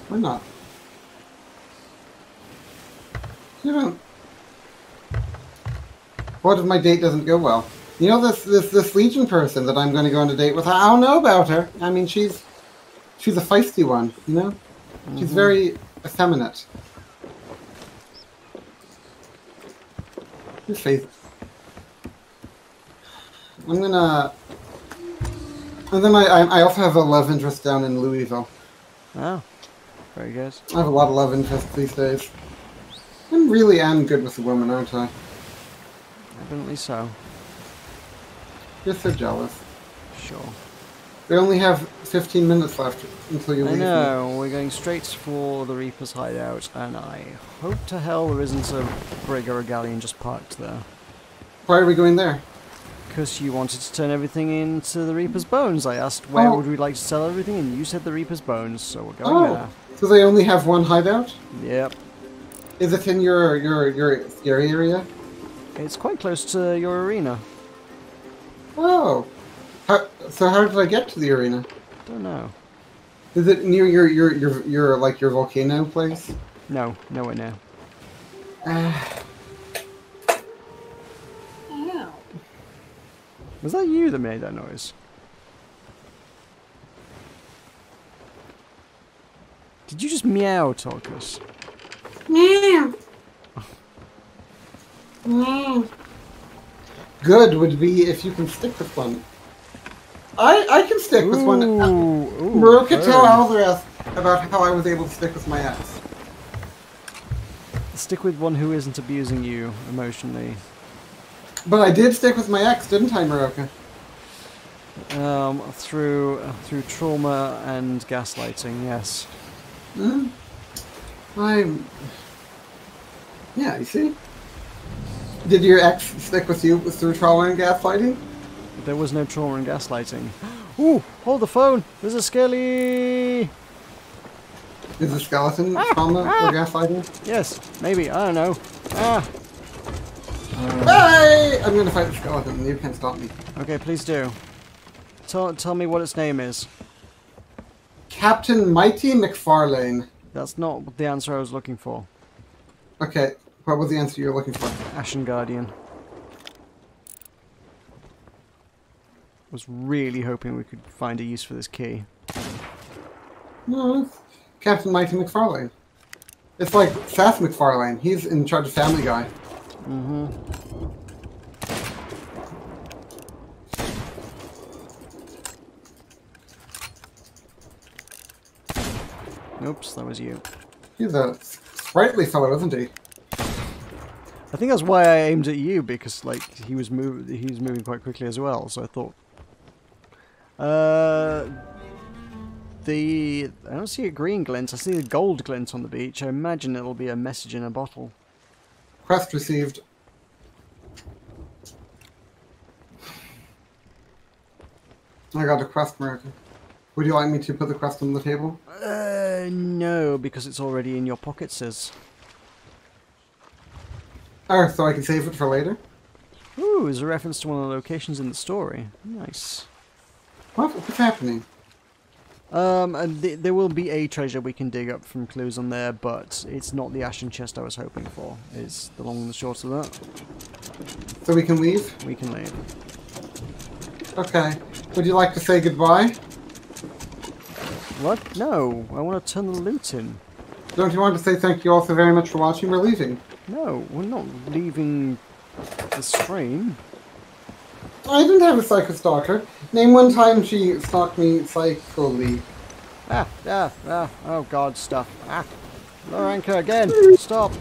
Why not? You don't. What if my date doesn't go well? You know this this this Legion person that I'm going to go on a date with. I don't know about her. I mean, she's she's a feisty one. You know, she's mm-hmm. very effeminate. Your face. I'm gonna. And then I, I also have a love interest down in Louisville. Oh, very good. I have a lot of love interests these days. I really am good with the women, aren't I? Evidently so. You're so jealous. Sure. We only have 15 minutes left until you I leave. me. know, we're going straight for the Reaper's hideout, and I hope to hell there isn't a brig or a galleon just parked there. Why are we going there? Because you wanted to turn everything into the Reaper's Bones. I asked where Oh. would we like to sell everything, and you said the Reaper's Bones, so we're going Oh, so they only have one hideout? Yep. Is it in your your your your area? It's quite close to your arena. Oh, how, so how did I get to the arena? I don't know. Is it near your your your, your like your volcano place? No, nowhere near. Ah, Was that you that made that noise? Did you just meow, Tulkas? Good would be if you can stick with one. I I can stick with one. Ooh, Meroka, tell. Alvarez about how I was able to stick with my ex. Stick with one who isn't abusing you emotionally. But I did stick with my ex, didn't I, Meroka? Um, through through trauma and gaslighting, yes. Hmm? I'm. Yeah, you see. Did your ex stick with you through trauma and gaslighting? There was no trauma and gaslighting. Ooh, hold the phone! There's a skelly! Is a skeleton trauma or gaslighting? Yes, maybe, I don't know. Ah! Hey! I'm gonna fight the skeleton, and you can't stop me. Okay, please do. Tell, tell me what its name is. Captain Mighty McFarlane. That's not the answer I was looking for. Okay, what was the answer you're looking for? Ashen Guardian. Was really hoping we could find a use for this key. No, it's Captain Mighty McFarlane. It's like Seth MacFarlane. He's in charge of Family Guy. Mm-hmm. Oops, that was you. He's a sprightly fellow, isn't he? I think that's why I aimed at you because like he was move he was moving quite quickly as well. So I thought, uh, the I don't see a green glint. I see a gold glint on the beach. I imagine it'll be a message in a bottle. Quest received. I got a quest, Meroka. Would you like me to put the quest on the table? Uh, no, because it's already in your pocket. Says. Oh, so I can save it for later? Ooh, is a reference to one of the locations in the story. Nice. What? What's happening? Um, and th- there will be a treasure we can dig up from clues on there, but it's not the ashen chest I was hoping for. Is the long and the short of that. So we can leave? We can leave. Okay. Would you like to say goodbye? What? No, I want to turn the loot in. Don't you want to say thank you all so very much for watching? We're leaving. No, we're not leaving the stream. I didn't have a psycho stalker. Name one time she stalked me psychically. Ah, ah, ah, oh god, stuff. Ah, lower anchor again. Stop.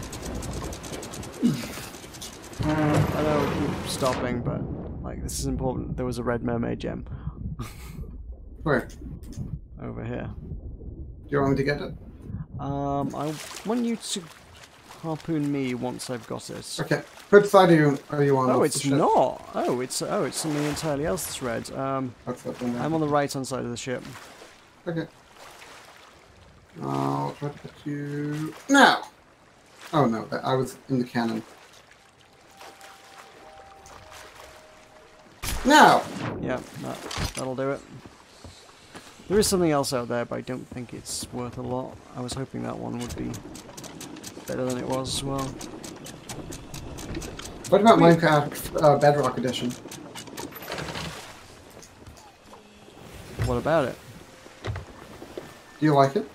I know we keep stopping, but like this is important. There was a red mermaid gem Where? over here. Do you want me to get it? Um, I want you to harpoon me once I've got it. Okay. Which side are you, are you on? Oh, it's not. Oh, it's oh, it's something entirely else that's red. Um, That's that one there. I'm on the right hand side of the ship. Okay. I'll try to get you now. Oh no, I was in the cannon. Now. Yeah, that, that'll do it. There is something else out there, but I don't think it's worth a lot. I was hoping that one would be better than it was as well. What about Minecraft uh, Bedrock Edition? What about it? Do you like it?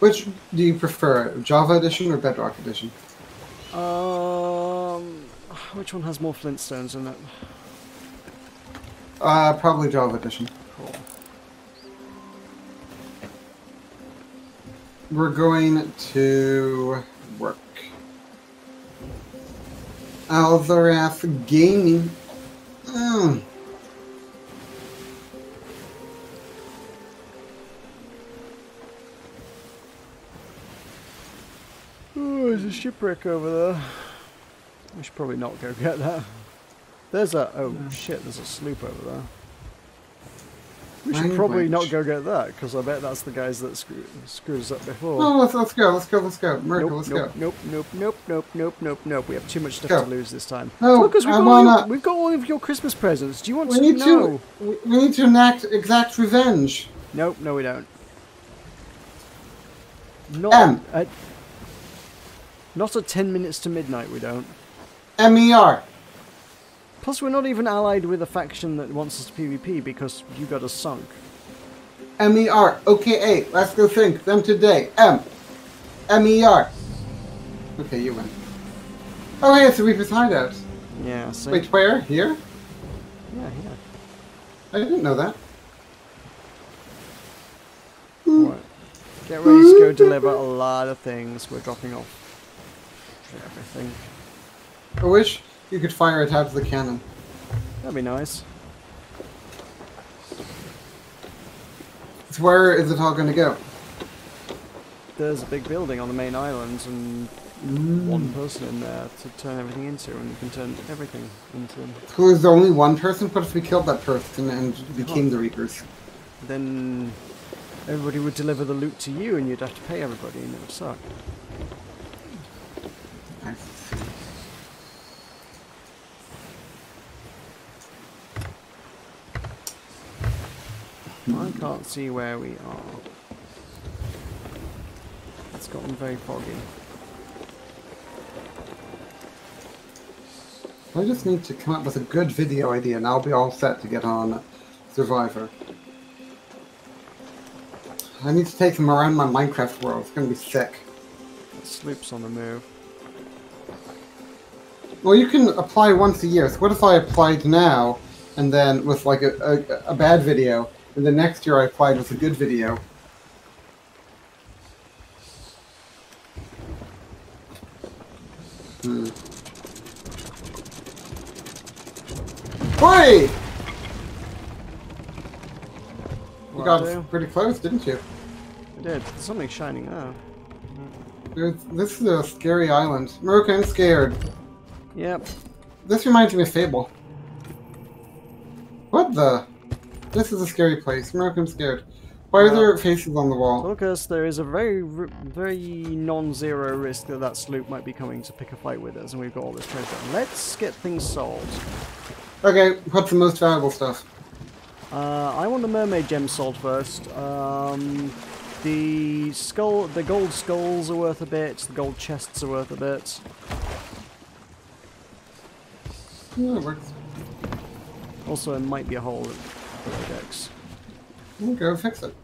Which do you prefer, Java Edition or Bedrock Edition? Um, which one has more flintstones in it? Uh, probably Java Edition. We're going to work. Alzarath Gaming. Oh, there's a shipwreck over there. We should probably not go get that. There's a oh shit. There's a sloop over there. We should probably not go get that because I bet that's the guys that screw, screwed us up before. Oh, let's, let's go, let's go, let's go. Miracle, Nope, let's nope, go. nope, nope, nope, nope, nope, nope, nope. We have too much stuff Go. to lose this time. No, Lucas, we've I got, all your, we've got all of your Christmas presents. Do you want We to need know? to we- need to enact exact revenge. Nope, no, we don't. Not M. at not at ten minutes to midnight. We don't. MER. Plus, we're not even allied with a faction that wants us to PvP because you got us sunk. MER. OKA. Let's go think. Them today. M. M-E-R. Okay, you win. Oh, hey, it's the Reaper's Hideout. Yeah. See? Wait, where? Here? Yeah, yeah. I didn't know that. Right. Get ready to go deliver a lot of things. We're dropping off everything. I wish you could fire it out of the cannon. That'd be nice. So where is it all going to go? There's a big building on the main island and mm. one person in there to turn everything into, and you can turn everything into. So is there only one person? What if we killed that person and became the Reapers? Then everybody would deliver the loot to you, and you'd have to pay everybody, and it would suck. I can't see where we are. It's gotten very foggy. I just need to come up with a good video idea and I'll be all set to get on Survivor. I need to take them around my Minecraft world. It's going to be sick. Sloop's on the move. Well, you can apply once a year. So what if I applied now and then with like a, a, a bad video and the next year I applied with a good video? Hmm. Oi! You got do? pretty close, didn't you? I did. Something shining. There's, this is a scary island. Meroka, I'm scared. Yep. This reminds me of Fable. What the? This is a scary place. Meroka, I'm scared. Why are there faces on the wall? Lucas, there is a very, very non-zero risk that that sloop might be coming to pick a fight with us, and we've got all this treasure. Let's get things solved. Okay, what's the most valuable stuff? Uh, I want the mermaid gem sold first. Um, the skull, the gold skulls are worth a bit. The gold chests are worth a bit. Yeah, it works. Also, there might be a hole at the decks. We'll go fix it.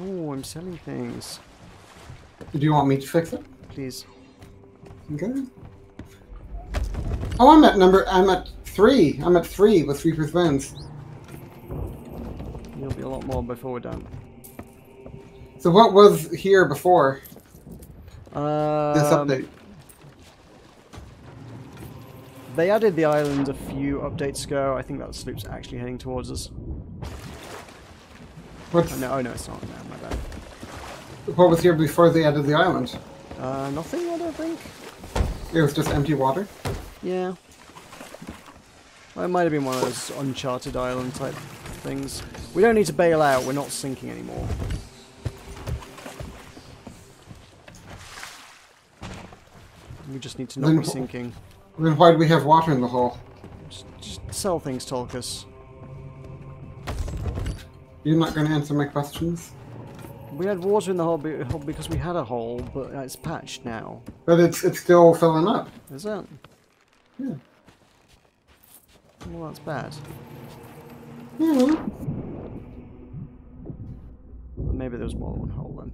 Oh, I'm selling things. Do you want me to fix it? Please. Okay. Oh, I'm at number. I'm at three. I'm at three with Reaper's Bones. There'll be a lot more before we're done. So what was here before Um, this update? They added the island a few updates ago. I think that sloop's actually heading towards us. What's Oh, no, oh no, it's not. No, my bad. what was here before they added the island? Uh, nothing, I don't think. It was just empty water. Yeah. Well, it might have been one of those Uncharted Island type things. We don't need to bail out, we're not sinking anymore. We just need to not Then be sinking. Then why do we have water in the hole? Just, just sell things, Tulkas. You're not going to answer my questions. We had water in the hole because we had a hole, but it's patched now. But it's it's still filling up. Is that? Yeah. Well, that's bad. Yeah. Maybe there's more than one hole then.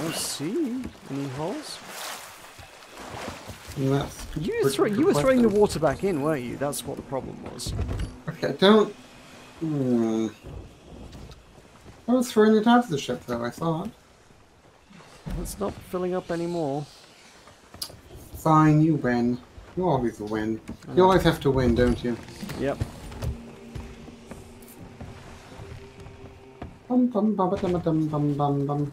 Oh, see? Any holes? That's You, Good- throw, you were throwing the water back in, weren't you? That's what the problem was. okay. Don't. I was throwing it out of the ship, though. I thought. It's not filling up anymore. Fine, you win. You always win. You always have to win, don't you? Yep. Bum, bum, bum, bum, bum, bum, bum, bum.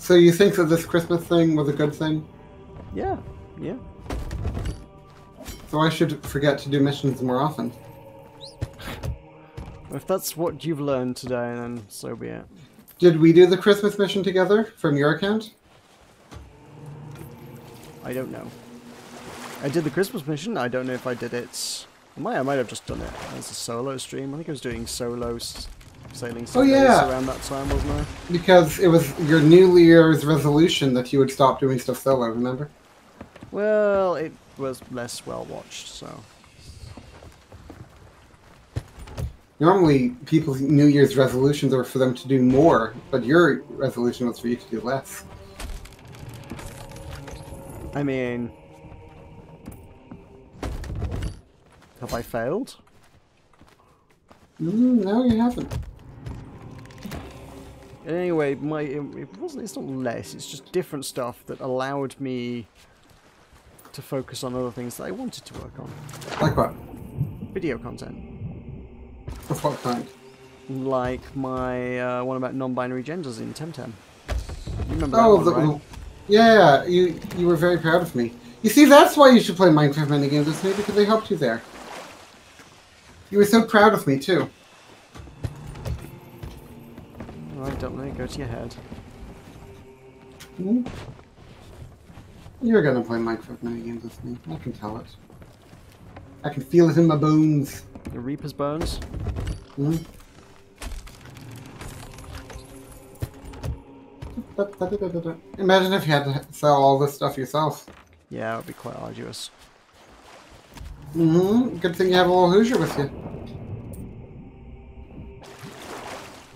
So you think that this Christmas thing was a good thing? Yeah. Yeah. So I should forget to do missions more often. If that's what you've learned today, then so be it. Did we do the Christmas mission together from your account? I don't know. I did the Christmas mission. I don't know if I did it. I might, I might have just done it as a solo stream. I think I was doing solo sailing Oh, yeah. around that time, wasn't I? Because it was your New Year's resolution that you would stop doing stuff solo, remember? Well, it was less well watched, so. Normally, people's New Year's resolutions are for them to do more, but your resolution was for you to do less. I mean. Have I failed? Mm, no, you haven't. Anyway, my it, wasn't. It's not less. It's just different stuff that allowed me to focus on other things that I wanted to work on. Like what? Video content, Of what kind? like my uh, one about non-binary genders in Temtem. You remember that Oh, one, the, right? yeah, you you were very proud of me. You see, that's why you should play Minecraft minigames with me because they helped you there. You were so proud of me too. Alright, don't let it go to your head. Hmm? You're gonna play Minecraft minigames with me. I can tell it. I can feel it in my bones. The Reaper's bones. Hmm? Imagine if you had to sell all this stuff yourself. Yeah, it would be quite arduous. Mm hmm Good thing you have a little Hoosier with you.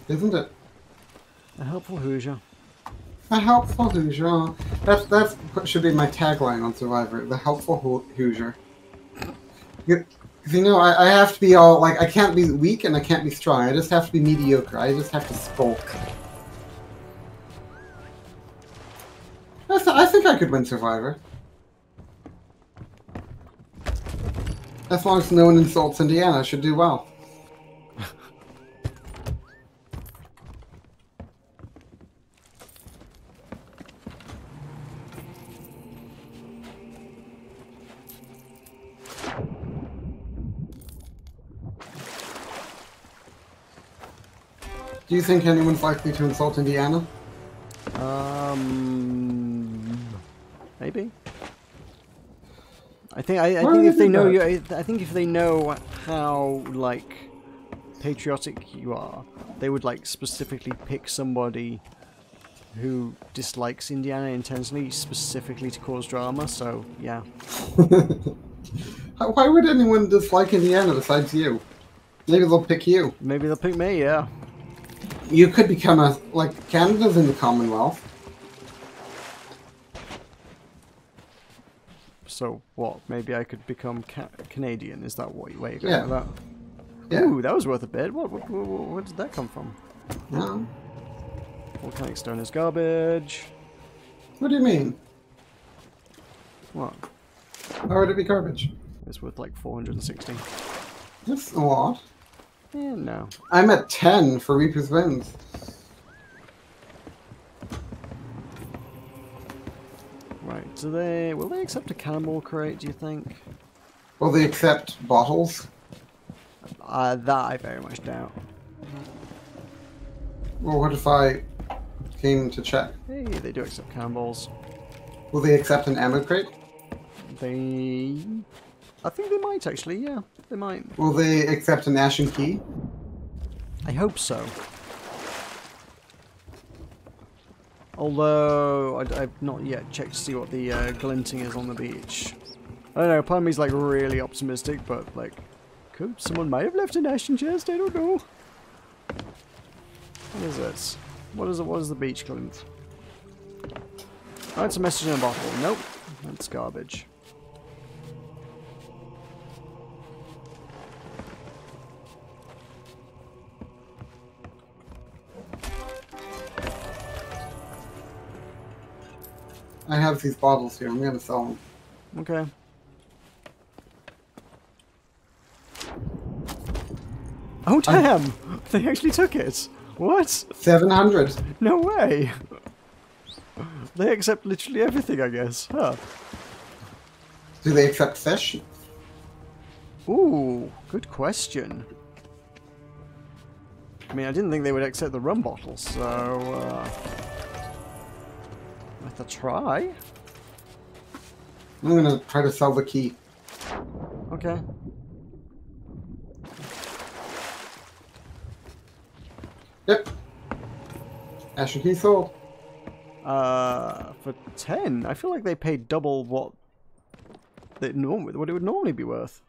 Isn't it? A helpful Hoosier. A helpful Hoosier. Oh, that's should be my tagline on Survivor. The helpful Hoosier. You, you know, I, I have to be all like I can't be weak and I can't be strong. I just have to be mediocre. I just have to skulk. I think I could win Survivor. As long as no one insults Indiana, I should do well. Do you think anyone's likely to insult Indiana? Um, maybe. I think I, I think if they know you, I I think if they know how like patriotic you are, they would like specifically pick somebody who dislikes Indiana intensely, specifically to cause drama. So yeah, Why would anyone dislike Indiana besides you? Maybe they'll pick you. maybe they'll pick me. Yeah, You could become a like Canada's in the Commonwealth. So what? Maybe I could become ca- Canadian. Is that what where you're going Yeah. with that? Yeah. Ooh, that was worth a bit. What, what, what, where did that come from? Yeah. Volcanic stone is garbage. What do you mean? What? How would it be garbage? It's worth like 460. That's a lot. Eh, no. I'm at 10 for Reaper's Winds. Right, do they... Will they accept a cannonball crate, do you think? Will they accept bottles? Uh, that I very much doubt. Well, what if I came to check? Hey, they do accept cannonballs. Will they accept an ammo crate? They... I think they might, actually, yeah. They might. Will they accept an ashen key? I hope so. Although, I, have not yet checked to see what the uh, glinting is on the beach. I don't know, part of me's like really optimistic, but like, could someone might have left an ashen chest? I don't know. What is this? What is it? What is the beach glint? Oh, it's a message in a bottle. Nope, that's garbage. I have these bottles here. I'm gonna sell them. Okay. Oh damn! They actually took it. What? Seven hundred. No way. They accept literally everything, I guess. Huh. Do they accept fish? Ooh, good question. I mean, I didn't think they would accept the rum bottles, so uh, worth a try. I'm gonna try to sell the key. Okay. Yep. Ashen key sold. Uh, for ten, I feel like they paid double what they normally what it would normally be worth.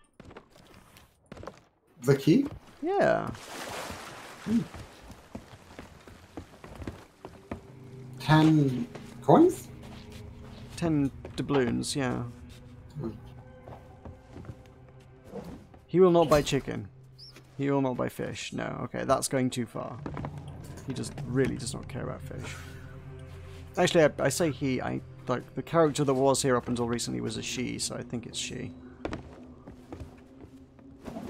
The key? Yeah. Ten coins? Ten doubloons, yeah. Hmm. He will not buy chicken. He will not buy fish. No, okay, that's going too far. He just really does not care about fish. Actually, I, I say he. I like the character that was here up until recently was a she, so I think it's she.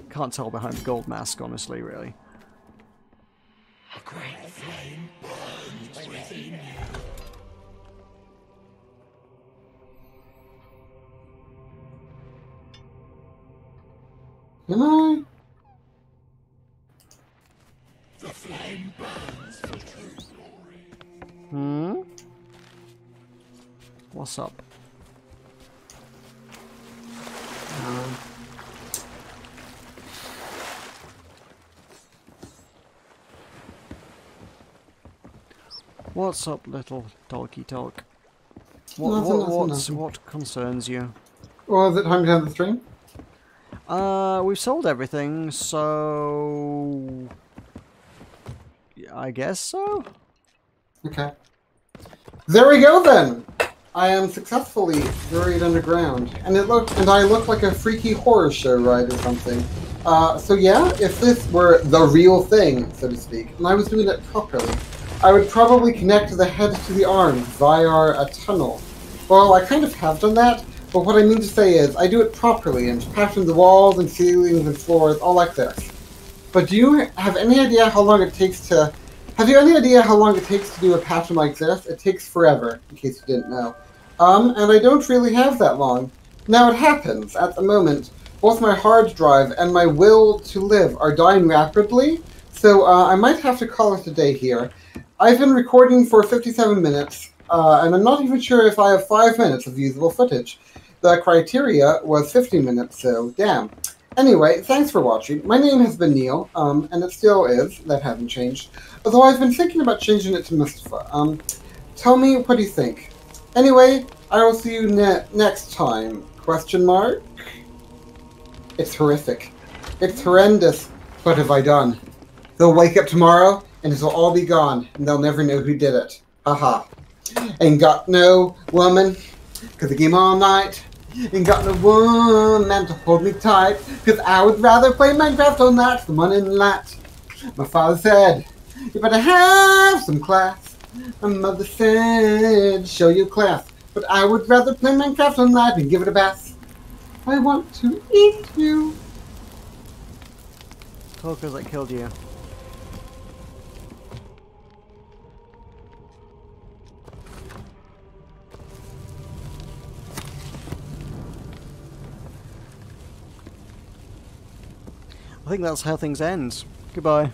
Can't tell behind the gold mask, honestly, really. Am I? Hmm? What's up? Um, What's up, little talky talk? What, Nothing, what, nothing, what's, nothing. what concerns you? well, is it time to end the stream? Uh, we've sold everything, so... Yeah, I guess so? Okay. There we go then. I am successfully buried underground, and it looked, and I look like a freaky horror show ride or something. Uh, so yeah, if this were the real thing, so to speak, and I was doing it properly, I would probably connect the head to the arms via a tunnel. Well, I kind of have done that, but what I mean to say is, I do it properly and pattern the walls and ceilings and floors all like this. But do you have any idea how long it takes to have you any idea how long it takes to do a pattern like this? It takes forever, in case you didn't know. Um, and I don't really have that long. Now it happens, at the moment, both my hard drive and my will to live are dying rapidly, so uh, I might have to call it a day here. I've been recording for 57 minutes, uh, and I'm not even sure if I have 5 minutes of usable footage. The criteria was 50 minutes, so damn. Anyway, thanks for watching. My name has been Neil, um, and it still is. That hasn't changed. Although I've been thinking about changing it to Mustafa. Um, tell me, what do you think? Anyway, I will see you ne- next time. Question mark? It's horrific. It's horrendous. What have I done? They'll wake up tomorrow, and it'll all be gone, and they'll never know who did it. Haha. Ain't got no woman, cause I game all night. Ain't got no woman to hold me tight, cause I would rather play Minecraft all night than one in night. My father said, you better have some class. My mother said, show you class. But I would rather play Minecraft all night and give it a bath. I want to eat you. Talkers that killed you. I think that's how things end. Goodbye.